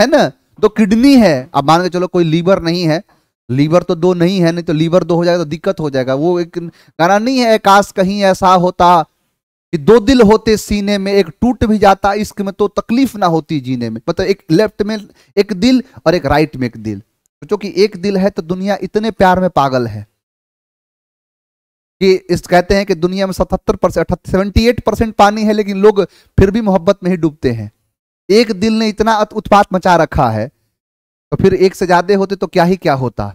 है ना? दो किडनी है। अब मान के चलो कोई लीवर नहीं है। लीवर तो दो नहीं है, नहीं तो लीवर दो हो जाएगा तो दिक्कत हो जाएगा। वो एक गाना नहीं है, काश कहीं ऐसा होता। कि दो दिल होते सीने में, एक टूट भी जाता इश्क में तो तकलीफ़ ना होती जीने में। मतलब एक लेफ़्ट में एक दिल और एक राइट में एक दिल। सोचो कि एक दिल है तो दुनिया इतने प्यार में पागल है कि इस कहते हैं कि दुनिया में सतहत्तर परसेंट सेवेंटी एट परसेंट पानी है, लेकिन लोग फिर भी मोहब्बत में ही डूबते हैं। एक दिल ने इतना उत्पात मचा रखा है तो फिर एक से ज़्यादा होते तो क्या ही क्या होता?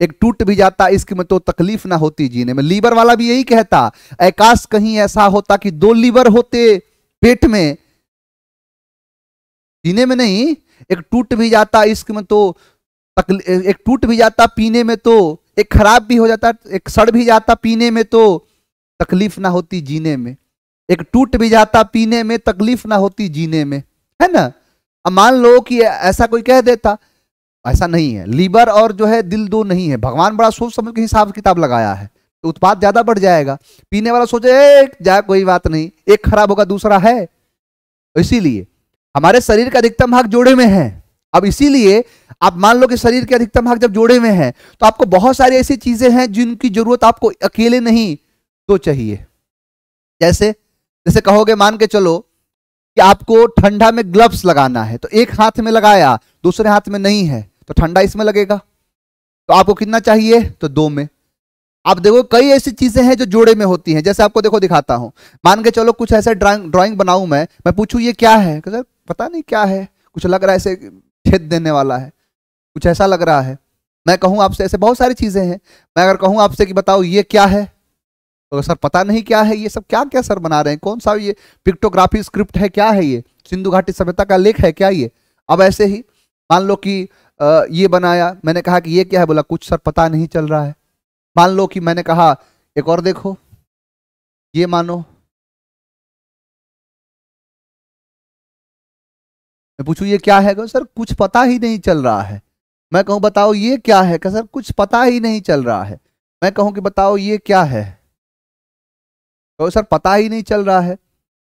एक टूट भी जाता इसकी में तो तकलीफ़ ना होती जीने में। लीवर वाला भी यही कहता आकाश कहीं ऐसा होता कि दो लीवर होते पेट में। जीने में नहीं, एक टूट भी जाता इश्क में तो एक टूट भी जाता पीने में तो एक खराब भी हो जाता, एक सड़ भी जाता पीने में तो तकलीफ़ ना होती जीने में। एक टूट भी जाता पीने में, तकलीफ़ ना होती जीने में। है ना? मान लो कि ऐसा कोई कह देता ऐसा नहीं है। लीवर और जो है दिल दो नहीं है। भगवान बड़ा सोच समझ के हिसाब किताब लगाया है तो उत्पाद ज़्यादा बढ़ जाएगा। पीने वाला सोचे जाए कोई बात नहीं, एक खराब होगा, दूसरा है। इसीलिए हमारे शरीर का अधिकतम भाग जोड़े में है। अब इसीलिए आप मान लो कि शरीर के अधिकतम भाग जब जोड़े में है तो आपको बहुत सारी ऐसी चीज़ें हैं जिनकी ज़रूरत आपको अकेले नहीं तो चाहिए। जैसे जैसे कहोगे मान के चलो कि आपको ठंडा में ग्लव्स लगाना है तो एक हाथ में लगाया दूसरे हाथ में नहीं है तो ठंडा इसमें लगेगा। तो आपको कितना चाहिए? तो दो में। आप देखो, कई ऐसी चीज़ें हैं जो जोड़े में होती हैं। जैसे आपको देखो, दिखाता हूँ। मान के चलो, कुछ ऐसे ड्राइंग बनाऊँ मैं मैं पूछूँ, ये क्या है? सर पता नहीं क्या है। कुछ लग रहा है ऐसे छेद देने वाला है। कुछ ऐसा लग रहा है। मैं कहूँ आपसे, ऐसे बहुत सारी चीज़ें हैं। मैं अगर कहूँ आपसे कि, बताओ, ये क्या है? तो सर, पता नहीं क्या है, ये सब क्या क्या सर बना रहे हैं? कौन सा ये पिक्टोग्राफी स्क्रिप्ट है? क्या है ये? सिंधु घाटी सभ्यता का लेख है क्या ये? अब ऐसे ही मान लो कि ये बनाया, मैंने कहा कि ये क्या है? बोला, कुछ सर पता नहीं चल रहा है। मान लो कि मैंने कहा, एक और देखो। ये मानो। मैं पूछू, ये क्या है? सर, कुछ पता ही नहीं चल रहा है। मैं कहूँ, बताओ, ये क्या है? सर, कुछ पता ही नहीं चल रहा है। मैं कहूँ कि, बताओ, ये क्या है? तो सर, पता ही नहीं चल रहा है।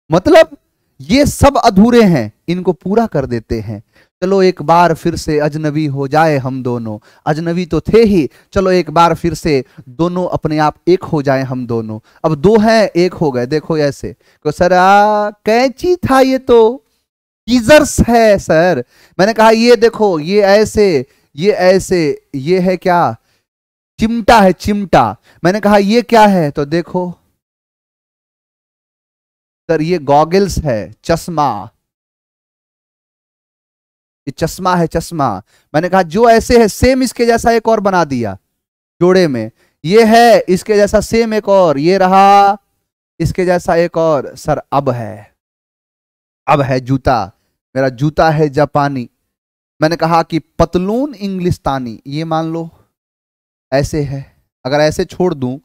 मतलब ये सब अधूरे हैं, इनको पूरा कर देते हैं। चलो एक बार फिर से अजनबी हो जाए हम दोनों। अजनबी तो थे ही, चलो एक बार फिर से दोनों अपने आप एक हो जाए हम दोनों। अब दो हैं, एक हो गए, देखो ऐसे। तो सर, आ, कैंची था ये तो। टीजर्स है, सर। मैंने कहा, ये देखो, ये ऐसे ये ऐसे, ये है क्या? चिमटा है, चिमटा। मैंने कहा, ये क्या है? तो देखो। सर, ये गॉगल्स है, चश्मा। ये चश्मा है चश्मा। मैंने कहा, जो ऐसे है सेम इसके जैसा एक और बना दिया जोड़े में। ये है, इसके जैसा सेम एक और। ये रहा, इसके जैसा एक और। सर, अब है। अब है जूता। मेरा जूता है जापानी। मैंने कहा कि पतलून इंग्लिस्तानी। ये मान लो, ऐसे है। अगर ऐसे छोड़ दूँ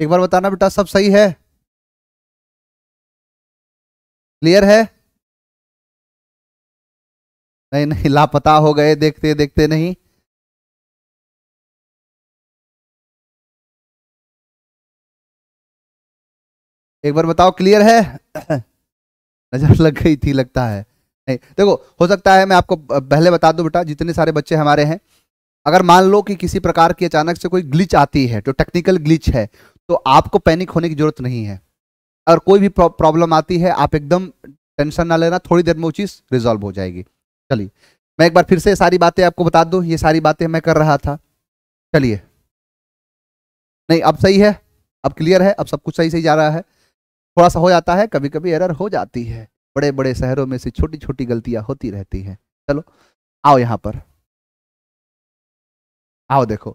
एक बार बताना बेटा, सब सही है? क्लियर है? नहीं नहीं, लापता हो गए, देखते देखते नहीं। एक बार बताओ क्लियर है? नज़र लग गई थी, लगता है। नहीं, देखो, हो सकता है मैं आपको पहले बता दूँ बेटा, जितने सारे बच्चे हमारे हैं, अगर मान लो कि किसी प्रकार की अचानक से कोई ग्लिच आती है तो टेक्निकल ग्लिच है तो आपको पैनिक होने की ज़रूरत नहीं है। अगर कोई भी प्रॉब्लम आती है, आप एकदम टेंशन ना लेना, थोड़ी देर में वो चीज़ रिजॉल्व हो जाएगी। चलिए, मैं एक बार फिर से सारी बातें आपको बता दूँ, ये सारी बातें मैं कर रहा था। चलिए। नहीं, अब सही है, अब क्लियर है, अब सब कुछ सही सही जा रहा है। थोड़ा सा हो जाता है कभी कभी एरर हो जाती है। बड़े बड़े शहरों में से छोटी छोटी गलतियाँ होती रहती हैं। चलो, आओ यहाँ पर। आओ देखो।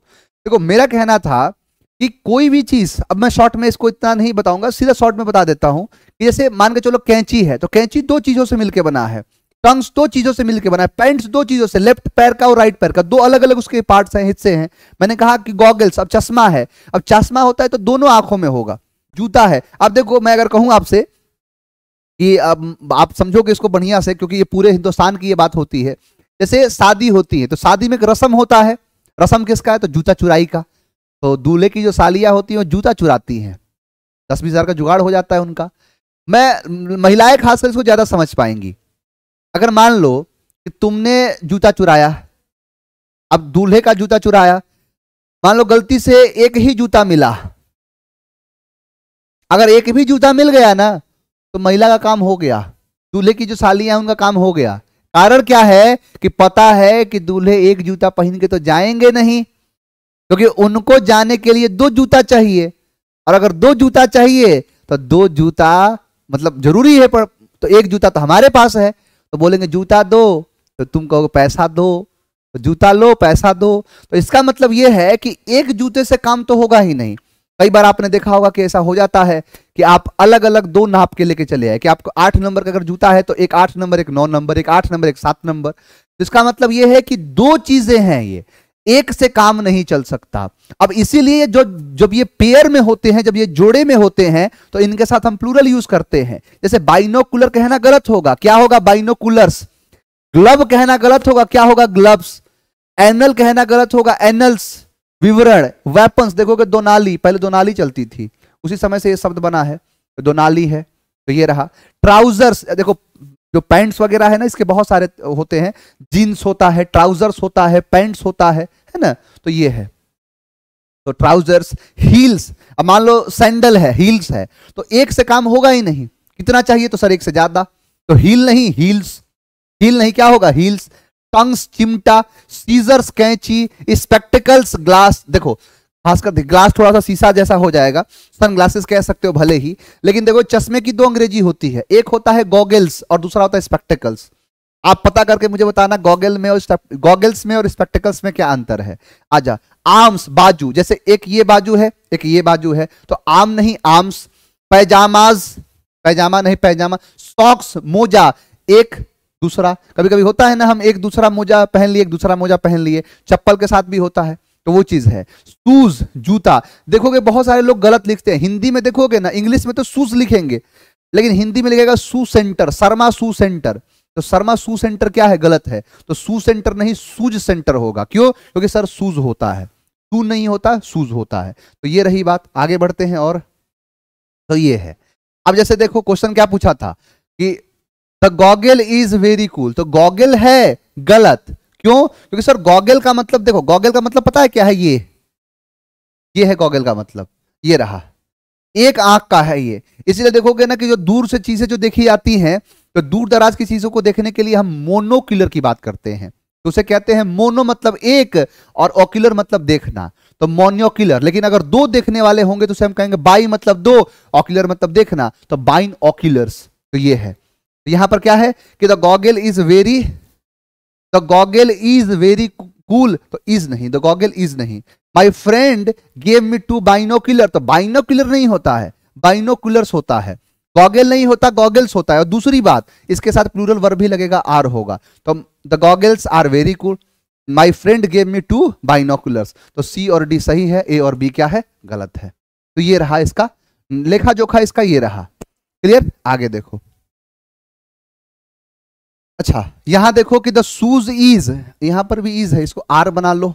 देखो, मेरा कहना था कि कोई भी चीज़, अब मैं शॉर्ट में इसको इतना नहीं बताऊँगा, सीधा शॉर्ट में बता देता हूँ कि जैसे मान के चलो कैंची है तो कैंची दो चीज़ों से मिलकर बना है। टंग्स दो चीज़ों से मिलकर बना है पैंट्स दो चीज़ों से लेफ़्ट पैर का और राइट पैर का, दो अलग अलग उसके पार्ट्स हैं, हिस्से हैं। मैंने कहा कि गॉगल्स अब चश्मा है, अब चश्मा होता है तो दोनों आँखों में होगा, जूता है। अब देखो, मैं अगर कहूँ आपसे कि अब आप समझोगे इसको बढ़िया से, क्योंकि ये पूरे हिंदुस्तान की ये बात होती है। जैसे शादी होती है तो शादी में एक रसम होता है। रसम किसका है? तो जूता चुराई का। तो दूल्हे की जो सालियाँ होती हैं जूता चुराती हैं। दस बीस हज़ार का जुगाड़ हो जाता है उनका। मैं, महिलाएँ खासकर इसको ज़्यादा समझ पाएँगी। अगर मान लो कि तुमने जूता चुराया, अब दूल्हे का जूता चुराया, मान लो गलती से एक ही जूता मिला, अगर एक भी जूता मिल गया ना तो महिला का काम हो गया, दूल्हे की जो सालियाँ हैं, उनका काम हो गया। कारण क्या है कि पता है कि दूल्हे एक जूता पहन के तो जाएँगे नहीं। क्योंकि उनको जाने के लिए दो जूता चाहिए। और अगर दो जूता चाहिए तो दो जूता मतलब ज़रूरी है, पर तो एक जूता तो हमारे पास है। तो बोलेंगे, जूता दो। तो तुम कहोगे, पैसा दो। तो जूता लो, पैसा दो। तो इसका मतलब यह है कि एक जूते से काम तो होगा ही नहीं। कई बार आपने देखा होगा कि ऐसा हो जाता है कि आप अलग अलग दो नाप के लेके चले आए, कि आपको आठ नंबर का अगर जूता है तो एक आठ नंबर, एक नौ नंबर, एक आठ नंबर, एक सात नंबर। तो इसका मतलब यह है कि दो चीज़ें हैं ये। एक से काम नहीं चल सकता। अब इसीलिए जो, जब ये पेयर में होते हैं, जब ये जोड़े में होते हैं तो इनके साथ हम प्लूरल यूज़ करते हैं। जैसे बाइनोकुलर कहना गलत होगा, क्या होगा बाइनोकुलर्स ग्लव कहना गलत होगा, क्या होगा ग्लव्स एनल कहना गलत होगा एनल्स विवरण वेपन्स देखोगे दो नाली, पहले दो नाली चलती थी। उसी समय से ये शब्द बना है तो दो नाली है तो ये रहा। ट्राउजर्स देखो जो पैंट्स वगैरह है ना, इसके बहुत सारे होते हैं। जीन्स होता है, ट्राउजर्स होता है, पैंट्स होता है है ना? तो ये है। तो ट्राउजर्स, हील्स, अब मान लो सैंडल है, हील्स है तो एक से काम होगा ही नहीं। कितना चाहिए तो सर एक से ज़्यादा। तो हील नहीं, हील्स। हील नहीं, क्या होगा? हील्स। टंग्स, चिमटा, सीजर्स, कैंची, स्पेक्टिकल्स, ग्लास। देखो खासकर ग्लास थोड़ा सा शीशा जैसा हो जाएगा। सन ग्लासेस कह सकते हो, भले ही। लेकिन देखो, चश्मे की दो अंग्रेज़ी होती है। एक होता है गॉगल्स और दूसरा होता है स्पेक्टिकल्स आप पता करके मुझे बताना गॉगल में और गॉगल्स में और स्पेक्टिकल्स में क्या अंतर है? आजा आर्म्स बाजू। जैसे एक ये बाजू है, एक ये बाजू है तो आर्म नहीं आर्म्स पैजामाज, पैजामा नहीं, पैजामा। सॉक्स मोजा, एक, दूसरा। कभी कभी होता है ना, हम एक दूसरा मोजा पहन लिए, एक दूसरा मोजा पहन लिए। चप्पल के साथ भी होता है। तो वो चीज़ है। शूज़ जूता। देखोगे बहुत सारे लोग गलत लिखते हैं। हिंदी में देखोगे ना, इंग्लिश में तो शूज़ लिखेंगे। लेकिन हिंदी में लिखेगा shoe centre, Sharma shoe centre. तो शर्मा शू सेंटर क्या है? गलत है। तो शू सेंटर नहीं, सूज सेंटर होगा। क्यों? क्योंकि सर सूज होता है। शू नहीं होता, सूज होता है। तो ये रही बात। आगे बढ़ते हैं और तो ये है। अब जैसे देखो, क्वेश्चन क्या पूछा था कि the goggle is very cool. तो गॉगल है गलत। क्यों? क्योंकि सर, गॉगल का मतलब देखो, गॉगल का मतलब पता है क्या है ये? ये है गॉगल का मतलब ये रहा। एक आँख का है ये। इसीलिए देखोगे ना कि जो दूर से चीज़ें जो देखी जाती हैं तो दूर दराज की चीज़ों को देखने के लिए हम मोनोक्यूलर की बात करते हैं। तो उसे कहते हैं मोनो मतलब एक और ऑक्यूलर मतलब देखना। तो मोन्योक्यूलर लेकिन अगर दो देखने वाले होंगे तो उसे हम कहेंगे बाई मतलब दो ऑक्यूलर मतलब देखना। तो बाइन ऑक्यूलर्स तो ये है। तो यहाँ पर क्या है कि the goggle is very the goggle is very cool तो इज़ नहीं. द गॉगल इज़ नहीं. My friend gave me two binocular तो बाइनोक्यूलर नहीं होता है. बाइनोक्यूलर्स होता है. गॉगल नहीं होता गॉगल्स होता है. और दूसरी बात, इसके साथ प्लूरल वर्ब भी लगेगा आर होगा. तो the goggles are very cool my friend gave me two binoculars तो सी और डी सही है ए और बी क्या है? गलत है. तो ये रहा इसका लेखा जोखा इसका ये रहा. क्लियर आगे देखो. अच्छा यहाँ देखो कि द शूज़ इज़ यहाँ पर भी इज़ है, इसको आर बना लो।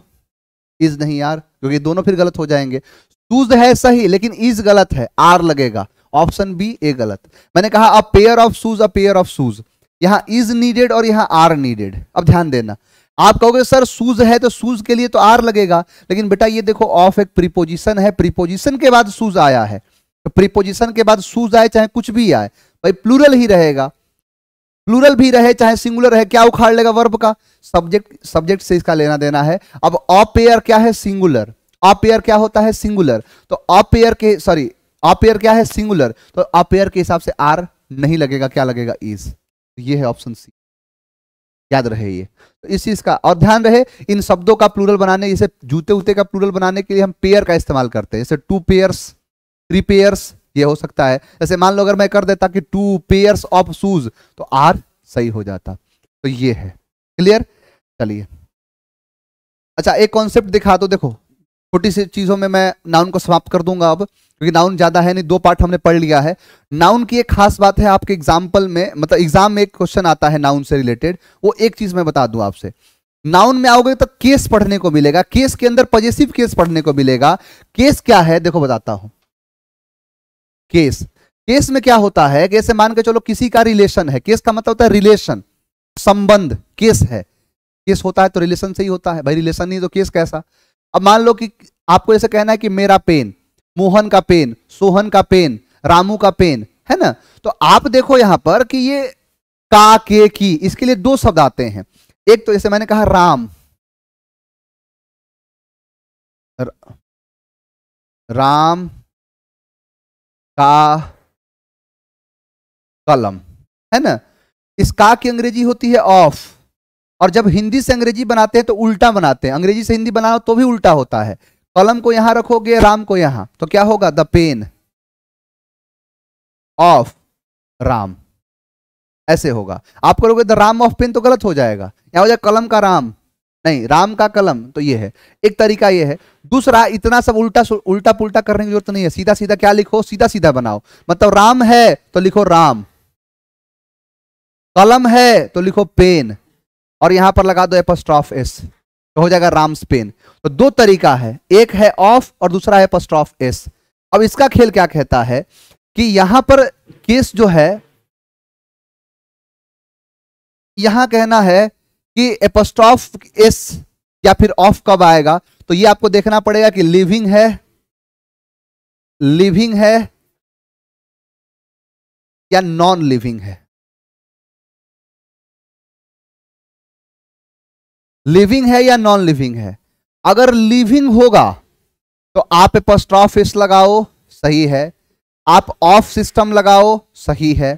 इज़ नहीं यार, क्योंकि दोनों फिर गलत हो जाएँगे। शूज़ है सही, लेकिन इज़ गलत है आर लगेगा। ऑप्शन बी ए गलत। मैंने कहा a pair of shoes a pair of shoes यहाँ इज़ नीडेड और यहाँ आर नीडेड अब ध्यान देना। आप कहोगे, सर शूज़ है तो शूज़ के लिए तो आर लगेगा। लेकिन बेटा, ये देखो ऑफ़ एक प्रीपोजिशन है। प्रीपोजिशन के बाद शूज़ आया है। तो प्रीपोजिशन के बाद शूज़ आए, चाहे कुछ भी आए, भाई प्लूरल ही रहेगा। प्लूरल भी रहे, चाहे सिंगुलर रहे, क्या उखाड़ लेगा वर्ब का? सब्जेक्ट सब्जेक्ट से इसका लेना देना है। अब अपेयर क्या है? सिंगुलर एयर क्या होता है? सिंगुलर तो एयर के सॉरी एयर क्या है? सिंगुलर तो अपेयर के हिसाब से आर नहीं लगेगा, क्या लगेगा? इज़ ये है ऑप्शन सी याद रहे ये। तो इस चीज़ का, और ध्यान रहे, इन शब्दों का प्लूरल बनाने जैसे जूते उते का प्लूरल बनाने के लिए हम पेयर का इस्तेमाल करते हैं। जैसे टू पेयर्स थ्री पेयर्स ये हो सकता है। जैसे मान लो अगर मैं कर देता कि टू पेयर्स ऑफ़ शूज़ तो आर सही हो जाता। तो ये है। क्लियर चलिए। अच्छा एक कॉन्सेप्ट दिखा दो, देखो। छोटी सी चीज़ों में मैं नाउन को समाप्त कर दूँगा अब, क्योंकि नाउन ज़्यादा है नहीं, दो पार्ट हमने पढ़ लिया है। नाउन की एक खास बात है आपके एग्ज़ाम्पल में मतलब एग्ज़ाम में एक क्वेश्चन आता है नाउन से रिलेटेड वो एक चीज़ मैं बता दूँ आपसे। नाउन में आओगे तो केस पढ़ने को मिलेगा। केस के अंदर पॉजिटिव केस पढ़ने को मिलेगा। केस क्या है? देखो, बताता हूँ। केस। केस में क्या होता है कैसे मान के चलो किसी का रिलेशन है। केस का मतलब होता है रिलेशन संबंध, केस है। केस होता है तो रिलेशन से ही होता है। भाई रिलेशन नहीं तो केस कैसा? अब मान लो कि आपको ऐसे कहना है कि मेरा पेन मोहन का पेन सोहन का पेन रामू का पेन है ना? तो आप देखो यहाँ पर कि ये का, के, की, इसके लिए दो शब्द आते हैं। एक तो जैसे मैंने कहा राम। राम का कलम, है ना? इस का की अंग्रेज़ी होती है ऑफ़। और जब हिंदी से अंग्रेज़ी बनाते हैं तो उल्टा बनाते हैं। अंग्रेज़ी से हिंदी बनाओ तो भी उल्टा होता है। कलम को यहाँ रखोगे, राम को यहाँ। तो क्या होगा? The pen of Ram. ऐसे होगा। आप करोगे द राम ऑफ़ पेन तो गलत हो जाएगा। यहाँ हो जाए? कलम का राम। नहीं, राम का कलम तो ये है। एक तरीका ये है, दूसरा इतना सब उल्टा उल्टा पुल्टा करने की ज़रूरत नहीं है। सीधा सीधा क्या लिखो? सीधा सीधा बनाओ। मतलब राम है तो लिखो राम। कलम है तो लिखो पेन। और यहाँ पर लगा दो एपस्ट्रॉफ एस। तो हो जाएगा राम पेन। तो दो तरीका है। एक है ऑफ़ और दूसरा है एपस्ट्रॉफ एस। अब इसका खेल क्या कहता है कि यहाँ पर केस जो है, यहाँ कहना है कि एपस्ट्रॉफ एस या फिर ऑफ़ कब आएगा? तो ये आपको देखना पड़ेगा कि लिविंग है लिविंग है या नॉन लिविंग है। लिविंग है या नॉन लिविंग है? अगर लिविंग होगा तो आप एपस्ट्रॉफ एस लगाओ, सही है। आप ऑफ़ सिस्टम लगाओ, सही है।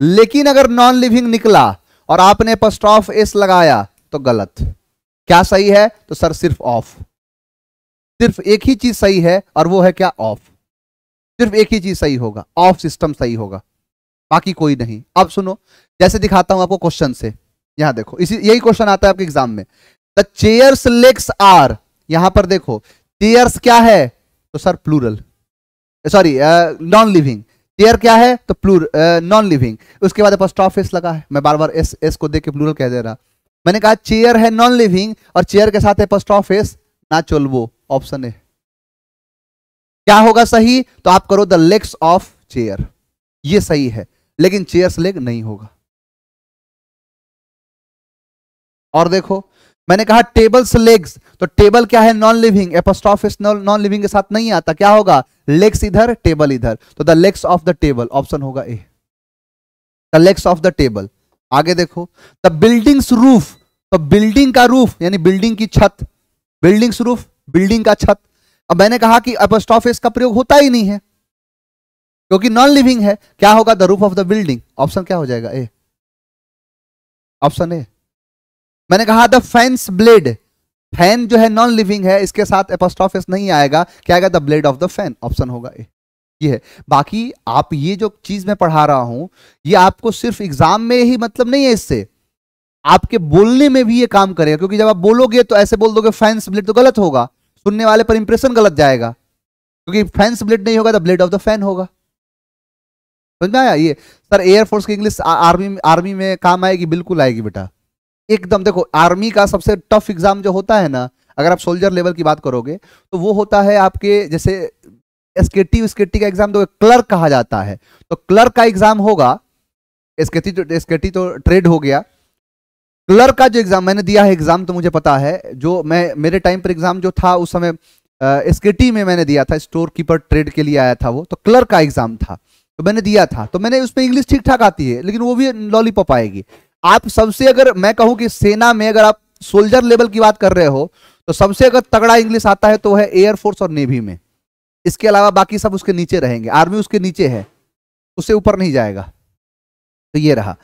लेकिन अगर नॉन लिविंग निकला और आपने एपस्ट्रॉफ एस लगाया तो गलत। क्या सही है? तो सर सिर्फ़ ऑफ़ सिर्फ़ एक ही चीज़ सही है, और वो है क्या? ऑफ़ सिर्फ़ एक ही चीज़ सही होगा। ऑफ़ सिस्टम सही होगा। बाकी कोई नहीं। अब सुनो, जैसे दिखाता हूँ आपको क्वेश्चन से। यहाँ देखो, इसी, यही क्वेश्चन आता है आपके एग्ज़ाम में। द चेयर्स लेग्स आर यहाँ पर देखो चेयर्स क्या है? तो sir plural sorry non living chair क्या है? तो प्लूर नॉन लिविंग उसके बाद एस लगा है। मैं बार बार एस एस को देख के प्लूरल कह दे रहा। मैंने कहा चेयर है नॉन लिविंग और चेयर के साथ एस ना चोलवो। ऑप्शन ए क्या होगा सही? तो आप करो द लेग्स ऑफ़ चेयर ये सही है, लेकिन चेयर्स लेग नहीं होगा। और देखो मैंने कहा टेबल्स लेग्स तो टेबल क्या है? Non living apostrophe s non living के साथ नहीं आता. क्या होगा? लेग्स इधर टेबल इधर. तो the legs of the table option होगा A the legs of the table आगे देखो. द बिल्डिंग्स रूफ तो बिल्डिंग का रूफ यानी बिल्डिंग की छत. बिल्डिंग्स रूफ बिल्डिंग का छत. अब मैंने कहा कि एपोस्टॉफिस का प्रयोग होता ही नहीं है. क्योंकि नॉन लिविंग है, क्या होगा? The roof of the building option क्या हो जाएगा? ए ऑप्शन ए मैंने कहा द फैंस ब्लेड फ़ैन जो है नॉन लिविंग है, इसके साथ एपोस्टॉफिस नहीं आएगा। क्या आएगा? The blade of the fan option होगा ए ये है। बाकी आप ये जो चीज़ मैं पढ़ा रहा हूँ, ये आपको सिर्फ़ एग्ज़ाम में ही मतलब नहीं है इससे। आपके बोलने में भी ये काम करेगा, क्योंकि जब आप बोलोगे तो ऐसे बोल दोगे फैंस ब्लेड तो गलत होगा। सुनने वाले पर इंप्रेशन गलत जाएगा। क्योंकि फैंस ब्लेड नहीं होगा the blade of the fan होगा। समझ में आया? ये। सर एयरफोर्स की इंग्लिश आर्मी आर्मी में काम आएगी, बिल्कुल आएगी बेटा। एकदम, देखो आर्मी का सबसे टफ एग्ज़ाम जो होता है ना, अगर आप सोल्जर लेवल की बात करोगे तो वो होता है आपके, जैसे एसकेटी स्केटी का एग्ज़ाम तो क्लर्क कहा जाता है। तो क्लर्क का एग्ज़ाम होगा एसकेटी तो एसकेटी तो ट्रेड हो गया। क्लर्क का जो एग्ज़ाम मैंने दिया है एग्ज़ाम तो मुझे पता है, जो मैं, मेरे टाइम पर एग्ज़ाम जो था, उस समय एसकेटी में मैंने दिया था स्टोर कीपर ट्रेड के लिए आया था वो तो क्लर्क का एग्ज़ाम था। तो मैंने दिया था तो मैंने उसमें इंग्लिश ठीक ठाक आती है, लेकिन वो भी लॉलीपॉप आएगी। आप सबसे अगर मैं कहूँ कि सेना में अगर आप सोल्जर लेवल की बात कर रहे हो तो सबसे अगर तगड़ा इंग्लिश आता है तो है एयरफोर्स और नेवी में। इसके अलावा बाकी सब उसके नीचे रहेंगे। आर्मी उसके नीचे है। उससे ऊपर नहीं जाएगा। तो ये रहा।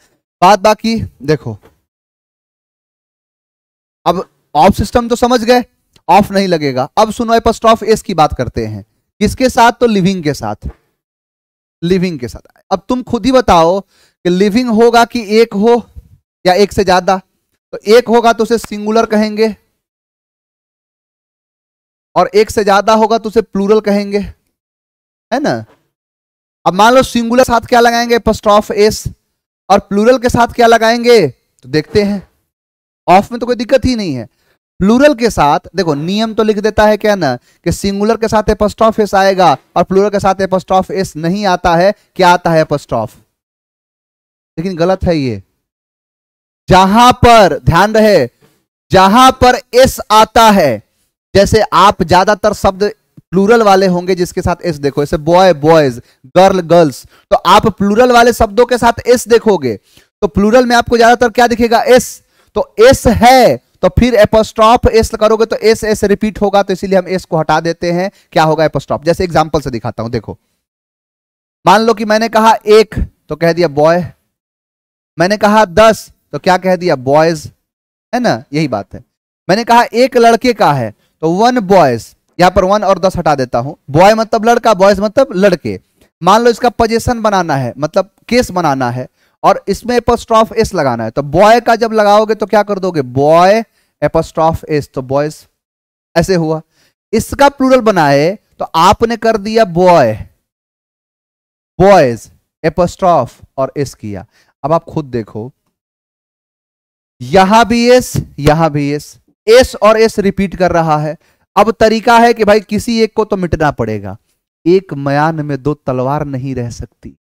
बात बाकी, देखो। अब ऑफ़ सिस्टम तो समझ गए। ऑफ़ नहीं लगेगा। अब सुनो एपस्ट्रॉफ एस की बात करते हैं। किसके साथ? तो लिविंग के साथ। लिविंग के साथ। अब तुम खुद ही बताओ कि लिविंग होगा कि एक हो? या एक से ज़्यादा तो एक होगा तो उसे सिंगुलर कहेंगे, और एक से ज़्यादा होगा तो उसे प्लूरल कहेंगे, है ना? अब मान लो सिंगुलर साथ क्या लगाएँगे? एपस्ट्रॉफ एस और प्लूरल के साथ क्या लगाएँगे? तो देखते हैं। ऑफ़ में तो कोई दिक्कत ही नहीं है। प्लूरल के साथ, देखो, नियम तो लिख देता है क्या ना, कि सिंगुलर के साथ एपस्ट्रॉफ एस आएगा, और प्लूरल के साथ एपस्ट्रॉफ एस नहीं आता है, क्या आता है एपस्ट्रॉफ लेकिन गलत है ये। जहाँ पर, ध्यान रहे, जहाँ पर एस आता है, जैसे आप ज़्यादातर शब्द प्लूरल वाले होंगे जिसके साथ एस देखो, जैसे बॉय बॉयज़ गर्ल गर्ल्स तो आप प्लूरल वाले शब्दों के साथ एस देखोगे तो प्लूरल में आपको ज़्यादातर क्या दिखेगा, एस तो एस है तो फिर एपोस्ट्रॉप एस करोगे तो एस एस रिपीट होगा तो इसीलिए हम एस को हटा देते हैं, क्या होगा एपोस्ट्रॉप जैसे एग्ज़ाम्पल से दिखाता हूँ, देखो, मान लो कि मैंने कहा एक तो कह दिया बॉय मैंने कहा दस तो क्या कह दिया? बॉयज़ है ना? यही बात है। मैंने कहा, एक लड़के का है तो वन बॉयज़ यहाँ पर वन और दस हटा देता हूँ। बॉय मतलब लड़का बॉयज़ मतलब लड़के। मान लो इसका पोजिशन बनाना है मतलब केस बनाना है, और इसमें एपोस्ट्रॉफ एस लगाना है। तो बॉय का जब लगाओगे तो क्या कर दोगे? बॉय एपोस्ट्रॉफ एस तो बॉयज़ ऐसे हुआ। इसका प्लूरल बनाए तो आपने कर दिया बॉय बॉयज़ एपोस्ट्रॉफ और एस किया। अब आप खुद देखो यहाँ भी एस यहाँ भी एस एस और एस रिपीट कर रहा है। अब तरीका है कि भाई किसी एक को तो मिटना पड़ेगा। एक मयान में दो तलवार नहीं रह सकती।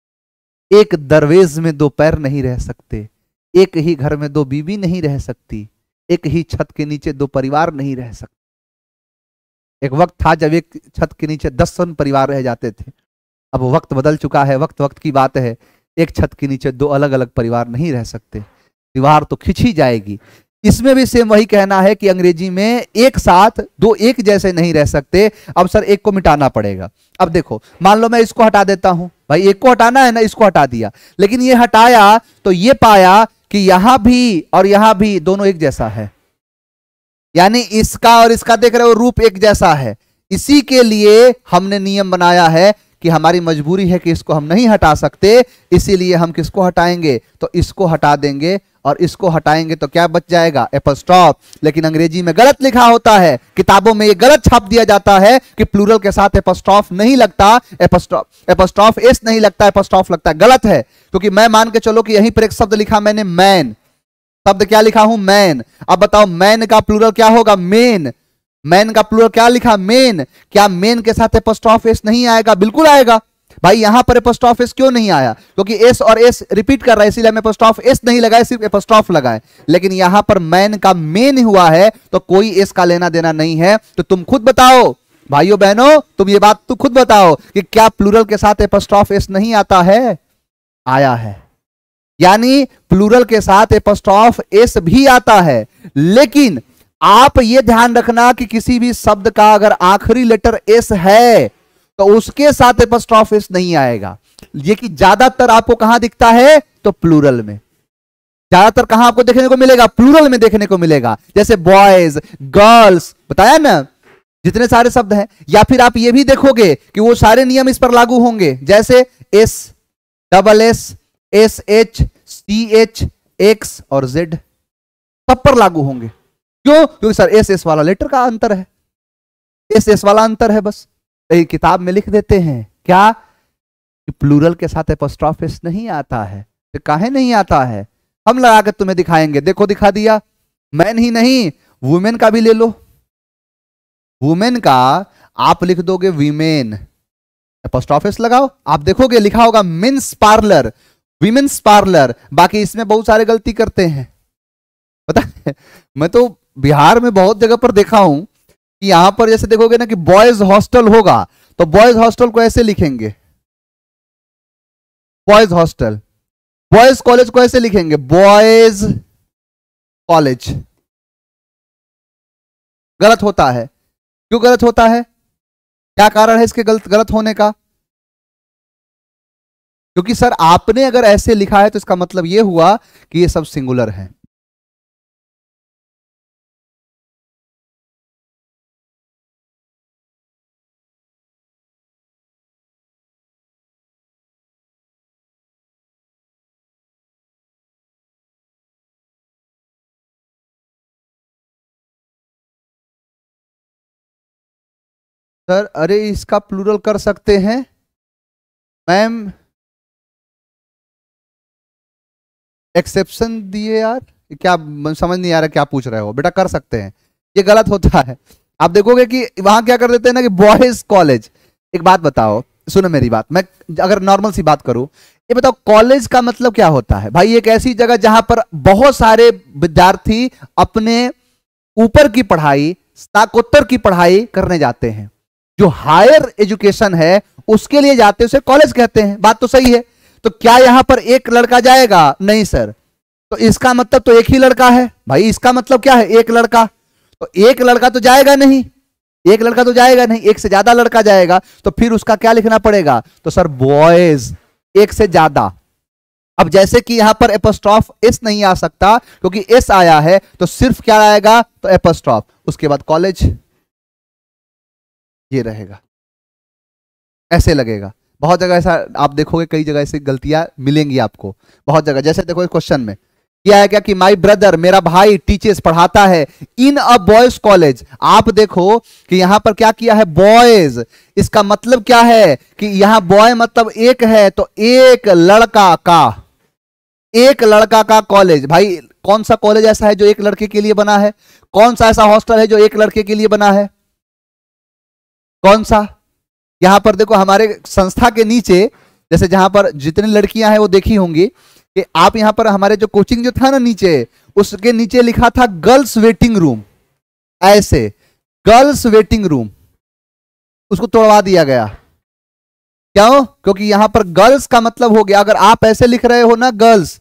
एक दरवेज में दो पैर नहीं रह सकते। एक ही घर में दो बीवी नहीं रह सकती। एक ही छत के नीचे दो परिवार नहीं रह सकते। एक वक्त था जब एक छत के नीचे दस सन परिवार रह जाते थे। अब वक्त बदल चुका है। वक्त वक्त की बात है। एक छत के नीचे दो अलग अलग परिवार नहीं रह सकते। दीवार तो खिंची जाएगी। इसमें भी सेम वही कहना है कि अंग्रेज़ी में एक साथ दो एक जैसे नहीं रह सकते। अब सर एक को मिटाना पड़ेगा। अब देखो, मान लो मैं इसको हटा देता हूँ। भाई, एक को हटाना है ना, इसको हटा दिया। लेकिन ये हटाया तो ये पाया कि यहाँ भी और यहाँ भी दोनों एक जैसा है। यानी इसका और इसका देख रहे हो, रूप एक जैसा है। इसी के लिए हमने नियम बनाया है कि हमारी मजबूरी है कि इसको हम नहीं हटा सकते। इसीलिए हम किसको हटाएँगे? तो इसको हटा देंगे। और इसको हटाएँगे तो क्या बच जाएगा? एपस्टॉप लेकिन अंग्रेज़ी में गलत लिखा होता है। किताबों में ये गलत छाप दिया जाता है कि प्लूरल के साथ एपस्टॉफ नहीं लगता। एपस्टॉफ एपस्टॉफ एस नहीं लगता एपस्टॉफ लगता है। गलत है। क्योंकि मैं मान के चलो कि यहीं पर एक शब्द लिखा मैंने मैन शब्द क्या लिखा हूँ? मैन अब बताओ मैन का प्लूरल क्या होगा? मेन मैन का प्लूरल क्या लिखा? मेन क्या मेन के साथ एपस्टॉफ एस नहीं आएगा? बिल्कुल आएगा। भाई, यहाँ पर एपोस्ट्रॉफ एस क्यों नहीं आया? क्योंकि एस और एस रिपीट कर रहा है, इसीलिए हम एपोस्ट्रॉफ एस नहीं लगाए, सिर्फ़ एपोस्ट्रॉफ लगाए। लेकिन यहाँ पर मैन का मेन हुआ है तो कोई एस का लेना देना नहीं है। तो तुम खुद बताओ, भाइयों, बहनों, तुम ये बात तो खुद बताओ कि क्या प्लूरल के साथ एपोस्ट्रॉफ एस नहीं आता है? आया है। यानी प्लूरल के साथ एपोस्ट्रॉफ एस भी आता है। लेकिन आप ये ध्यान रखना कि किसी भी शब्द का अगर आखिरी लेटर एस है तो उसके साथ एपस्ट्रॉफिस नहीं आएगा। ये कि ज़्यादातर आपको कहाँ दिखता है? तो प्लूरल में। ज़्यादातर कहाँ आपको देखने को मिलेगा? प्लूरल में देखने को मिलेगा। जैसे बॉयज़ गर्ल्स बताया ना? जितने सारे शब्द हैं। या फिर आप ये भी देखोगे कि वो सारे नियम इस पर लागू होंगे। जैसे S double S S H C H X और जेड सब पर लागू होंगे। क्यों? क्योंकि सर एस एस वाला लेटर का अंतर है। एस एस वाला अंतर है बस। किताब में लिख देते हैं। क्या? कि प्लूरल के साथ एपोस्ट्रॉफिस नहीं आता है। तो काहे नहीं आता है? हम लगा कर तुम्हें दिखाएँगे। देखो, दिखा दिया। मैन ही नहीं, वुमेन का भी ले लो। वुमेन का आप लिख दोगे वीमेन। एपोस्ट्रॉफिस लगाओ। आप देखोगे, लिखा होगा मेन्स पार्लर। Women's parlour. बाकी इसमें बहुत सारे गलती करते हैं। पता है? मैं तो बिहार में बहुत जगह पर देखा हूँ यहाँ पर जैसे देखोगे ना कि बॉयज़ हॉस्टल होगा तो बॉयज़ हॉस्टल को ऐसे लिखेंगे। बॉयज़ हॉस्टल बॉयज़ कॉलेज को ऐसे लिखेंगे। बॉयज़ कॉलेज गलत होता है। क्यों गलत होता है? क्या कारण है इसके गलत गलत होने का? क्योंकि सर आपने अगर ऐसे लिखा है तो इसका मतलब यह हुआ कि ये सब सिंगुलर है। सर, अरे इसका प्लूरल कर सकते हैं? मैम एक्सेप्शन दिए यार? क्या समझ नहीं आ रहा क्या पूछ रहे हो? बेटा कर सकते हैं। ये गलत होता है। आप देखोगे कि वहाँ क्या कर देते हैं ना कि बॉयज़ कॉलेज एक बात बताओ, सुनो मेरी बात। मैं अगर नॉर्मल सी बात करूँ, ये बताओ कॉलेज का मतलब क्या होता है? भाई एक ऐसी जगह जहाँ पर बहुत सारे विद्यार्थी अपने ऊपर की पढ़ाई, स्नाकोत्तर की पढ़ाई करने जाते हैं। जो हायर एजुकेशन है, उसके लिए जाते उसे कॉलेज कहते हैं। बात तो सही है। तो क्या यहाँ पर एक लड़का जाएगा? नहीं सर तो इसका मतलब तो एक ही लड़का है। भाई, इसका मतलब क्या है? एक लड़का। तो एक लड़का तो जाएगा नहीं। एक लड़का तो जाएगा नहीं, एक से ज़्यादा लड़का जाएगा। तो फिर उसका क्या लिखना पड़ेगा? तो सर बॉयज़ एक से ज़्यादा। अब जैसे कि यहाँ पर एपोस्ट्रॉफ एस नहीं आ सकता, क्योंकि एस आया है तो सिर्फ़ क्या आएगा? तो एपोस्ट्रॉफ उसके बाद कॉलेज ये रहेगा। ऐसे लगेगा। बहुत जगह ऐसा, आप देखोगे कई जगह ऐसी गलतियाँ मिलेंगी आपको। बहुत जगह, जैसे देखो क्वेश्चन में क्या है क्या कि माई ब्रदर मेरा भाई टीचर्स पढ़ाता है इन अ बॉयज़ कॉलेज आप देखो कि यहाँ पर क्या किया है बॉयज़ इसका मतलब क्या है कि यहाँ बॉय मतलब एक है तो एक लड़का का, एक लड़का का कॉलेज भाई, कौन सा कॉलेज ऐसा है जो एक लड़के के लिए बना है? कौन सा ऐसा हॉस्टल है जो एक लड़के के लिए बना है? कौन सा? यहाँ पर देखो, हमारे संस्था के नीचे, जैसे जहाँ पर जितनी लड़कियाँ हैं, वो देखी होंगी कि आप यहाँ पर हमारे जो कोचिंग जो था ना नीचे, उसके नीचे लिखा था गर्ल्स वेटिंग रूम ऐसे गर्ल्स वेटिंग रूम उसको तोड़वा दिया गया। क्यों? क्योंकि यहाँ पर गर्ल्स का मतलब हो गया, अगर आप ऐसे लिख रहे हो ना गर्ल्स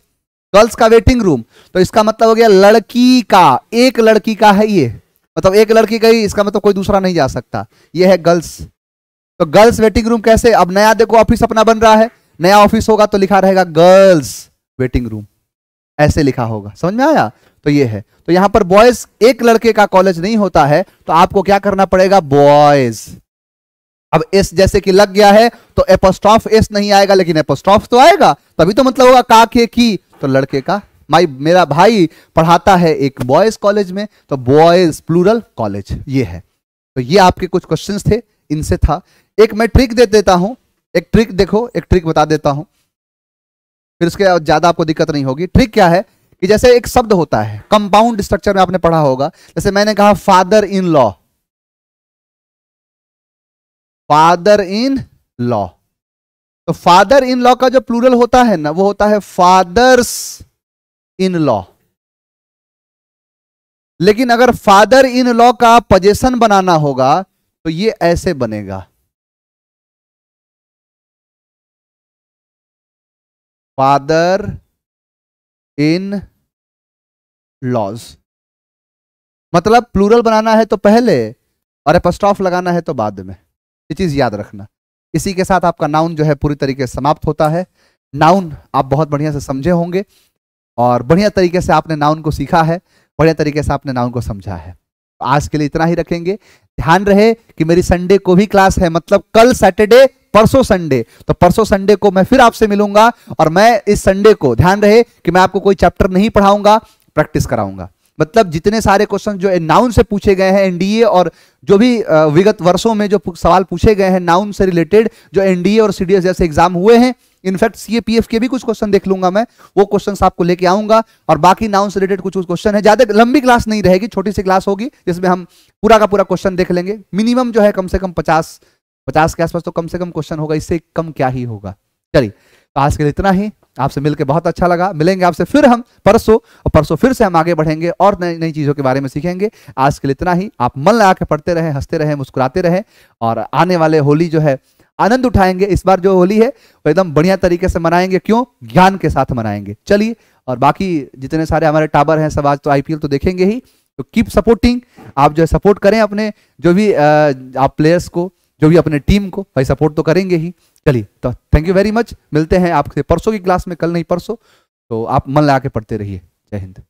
गर्ल्स का वेटिंग रूम तो इसका मतलब हो गया लड़की का, एक लड़की का है ये। मतलब एक लड़की गई, इसका मतलब कोई दूसरा नहीं जा सकता। ये है गर्ल्स। तो गर्ल्स वेटिंग रूम कैसे? अब नया देखो, ऑफ़िस अपना बन रहा है। नया ऑफ़िस होगा तो लिखा रहेगा गर्ल्स वेटिंग रूम। ऐसे लिखा होगा। समझ में आया? तो ये है। तो यहाँ पर बॉयज़ एक लड़के का कॉलेज नहीं होता है तो आपको क्या करना पड़ेगा? बॉयज़ अब एस जैसे कि लग गया है तो एपोस्टॉफ एस नहीं आएगा, लेकिन एपोस्टॉफ तो आएगा। तभी तो मतलब होगा का, के, की। तो लड़के का माई मेरा भाई पढ़ाता है एक बॉयज़ कॉलेज में तो बॉयज़ प्लूरल कॉलेज ये है। तो ये आपके कुछ क्वेश्चंस थे, इनसे था। एक मैं ट्रिक दे देता हूँ, एक ट्रिक देखो, एक ट्रिक बता देता हूँ। फिर उसके ज़्यादा आपको दिक्कत नहीं होगी। ट्रिक क्या है कि जैसे एक शब्द होता है कंपाउंड स्ट्रक्चर में आपने पढ़ा होगा, जैसे मैंने कहा father in law father in law तो फादर इन लॉ का जो प्लूरल होता है ना, वो होता है फादर्स इन लॉ लेकिन अगर फादर इन लॉ का पजेशन बनाना होगा तो ये ऐसे बनेगा। फादर इन लॉज मतलब प्लूरल बनाना है तो पहले, और एपस्टॉफ लगाना है तो बाद में। ये चीज़ याद रखना। इसी के साथ आपका नाउन जो है पूरी तरीके से समाप्त होता है। नाउन आप बहुत बढ़िया से समझे होंगे। और बढ़िया तरीके से आपने नाउन को सीखा है, बढ़िया तरीके से आपने नाउन को समझा है। आज के लिए इतना ही रखेंगे। ध्यान रहे कि मेरी संडे को भी क्लास है मतलब कल सैटरडे परसों संडे तो परसों संडे को मैं फिर आपसे मिलूँगा और मैं इस संडे को, ध्यान रहे कि मैं आपको कोई चैप्टर नहीं पढ़ाऊँगा प्रैक्टिस कराऊँगा। मतलब जितने सारे क्वेश्चन जो नाउन से पूछे गए हैं एनडीए और जो भी विगत वर्षों में जो सवाल पूछे गए हैं नाउन से रिलेटेड जो एनडीए और सीडीएस जैसे एग्ज़ाम हुए हैं इनफैक्ट सीएपीएफ के भी कुछ क्वेश्चन देख लूँगा मैं। वो क्वेश्चन आपको लेके आऊँगा और बाकी नाउन से रिलेटेड कुछ क्वेश्चन है। ज़्यादा लंबी क्लास नहीं रहेगी, छोटी सी क्लास होगी, जिसमें हम पूरा का पूरा क्वेश्चन देख लेंगे। मिनिमम जो है कम से कम पचास पचास के आसपास तो कम से कम क्वेश्चन होगा, इससे कम क्या ही होगा। चलिए तो आज के लिए इतना ही। आपसे मिलकर बहुत अच्छा लगा। मिलेंगे आपसे फिर हम परसों, और परसों फिर से हम आगे बढ़ेंगे और नई नई चीज़ों के बारे में सीखेंगे। आज के लिए इतना ही। आप मन लगा के पढ़ते रहे, हँसते रहे, मुस्कुराते रहे, और आने वाले होली जो है आनंद उठाएँगे, इस बार जो होली है, वो एकदम बढ़िया तरीके से मनाएँगे। क्यों? ज्ञान के साथ मनाएँगे। चलिए, और बाकी जितने सारे हमारे टाबर हैं, सब आज तो आईपीएल तो देखेंगे ही। तो कीप सपोर्टिंग आप जो है सपोर्ट करें अपने, जो भी आप प्लेयर्स को, जो भी अपने टीम को, भाई सपोर्ट तो करेंगे ही। चलिए तो थैंक यू वेरी मच मिलते हैं आपसे परसों की क्लास में, कल नहीं, परसों। तो आप मन लगा के पढ़ते रहिए। जय हिंद।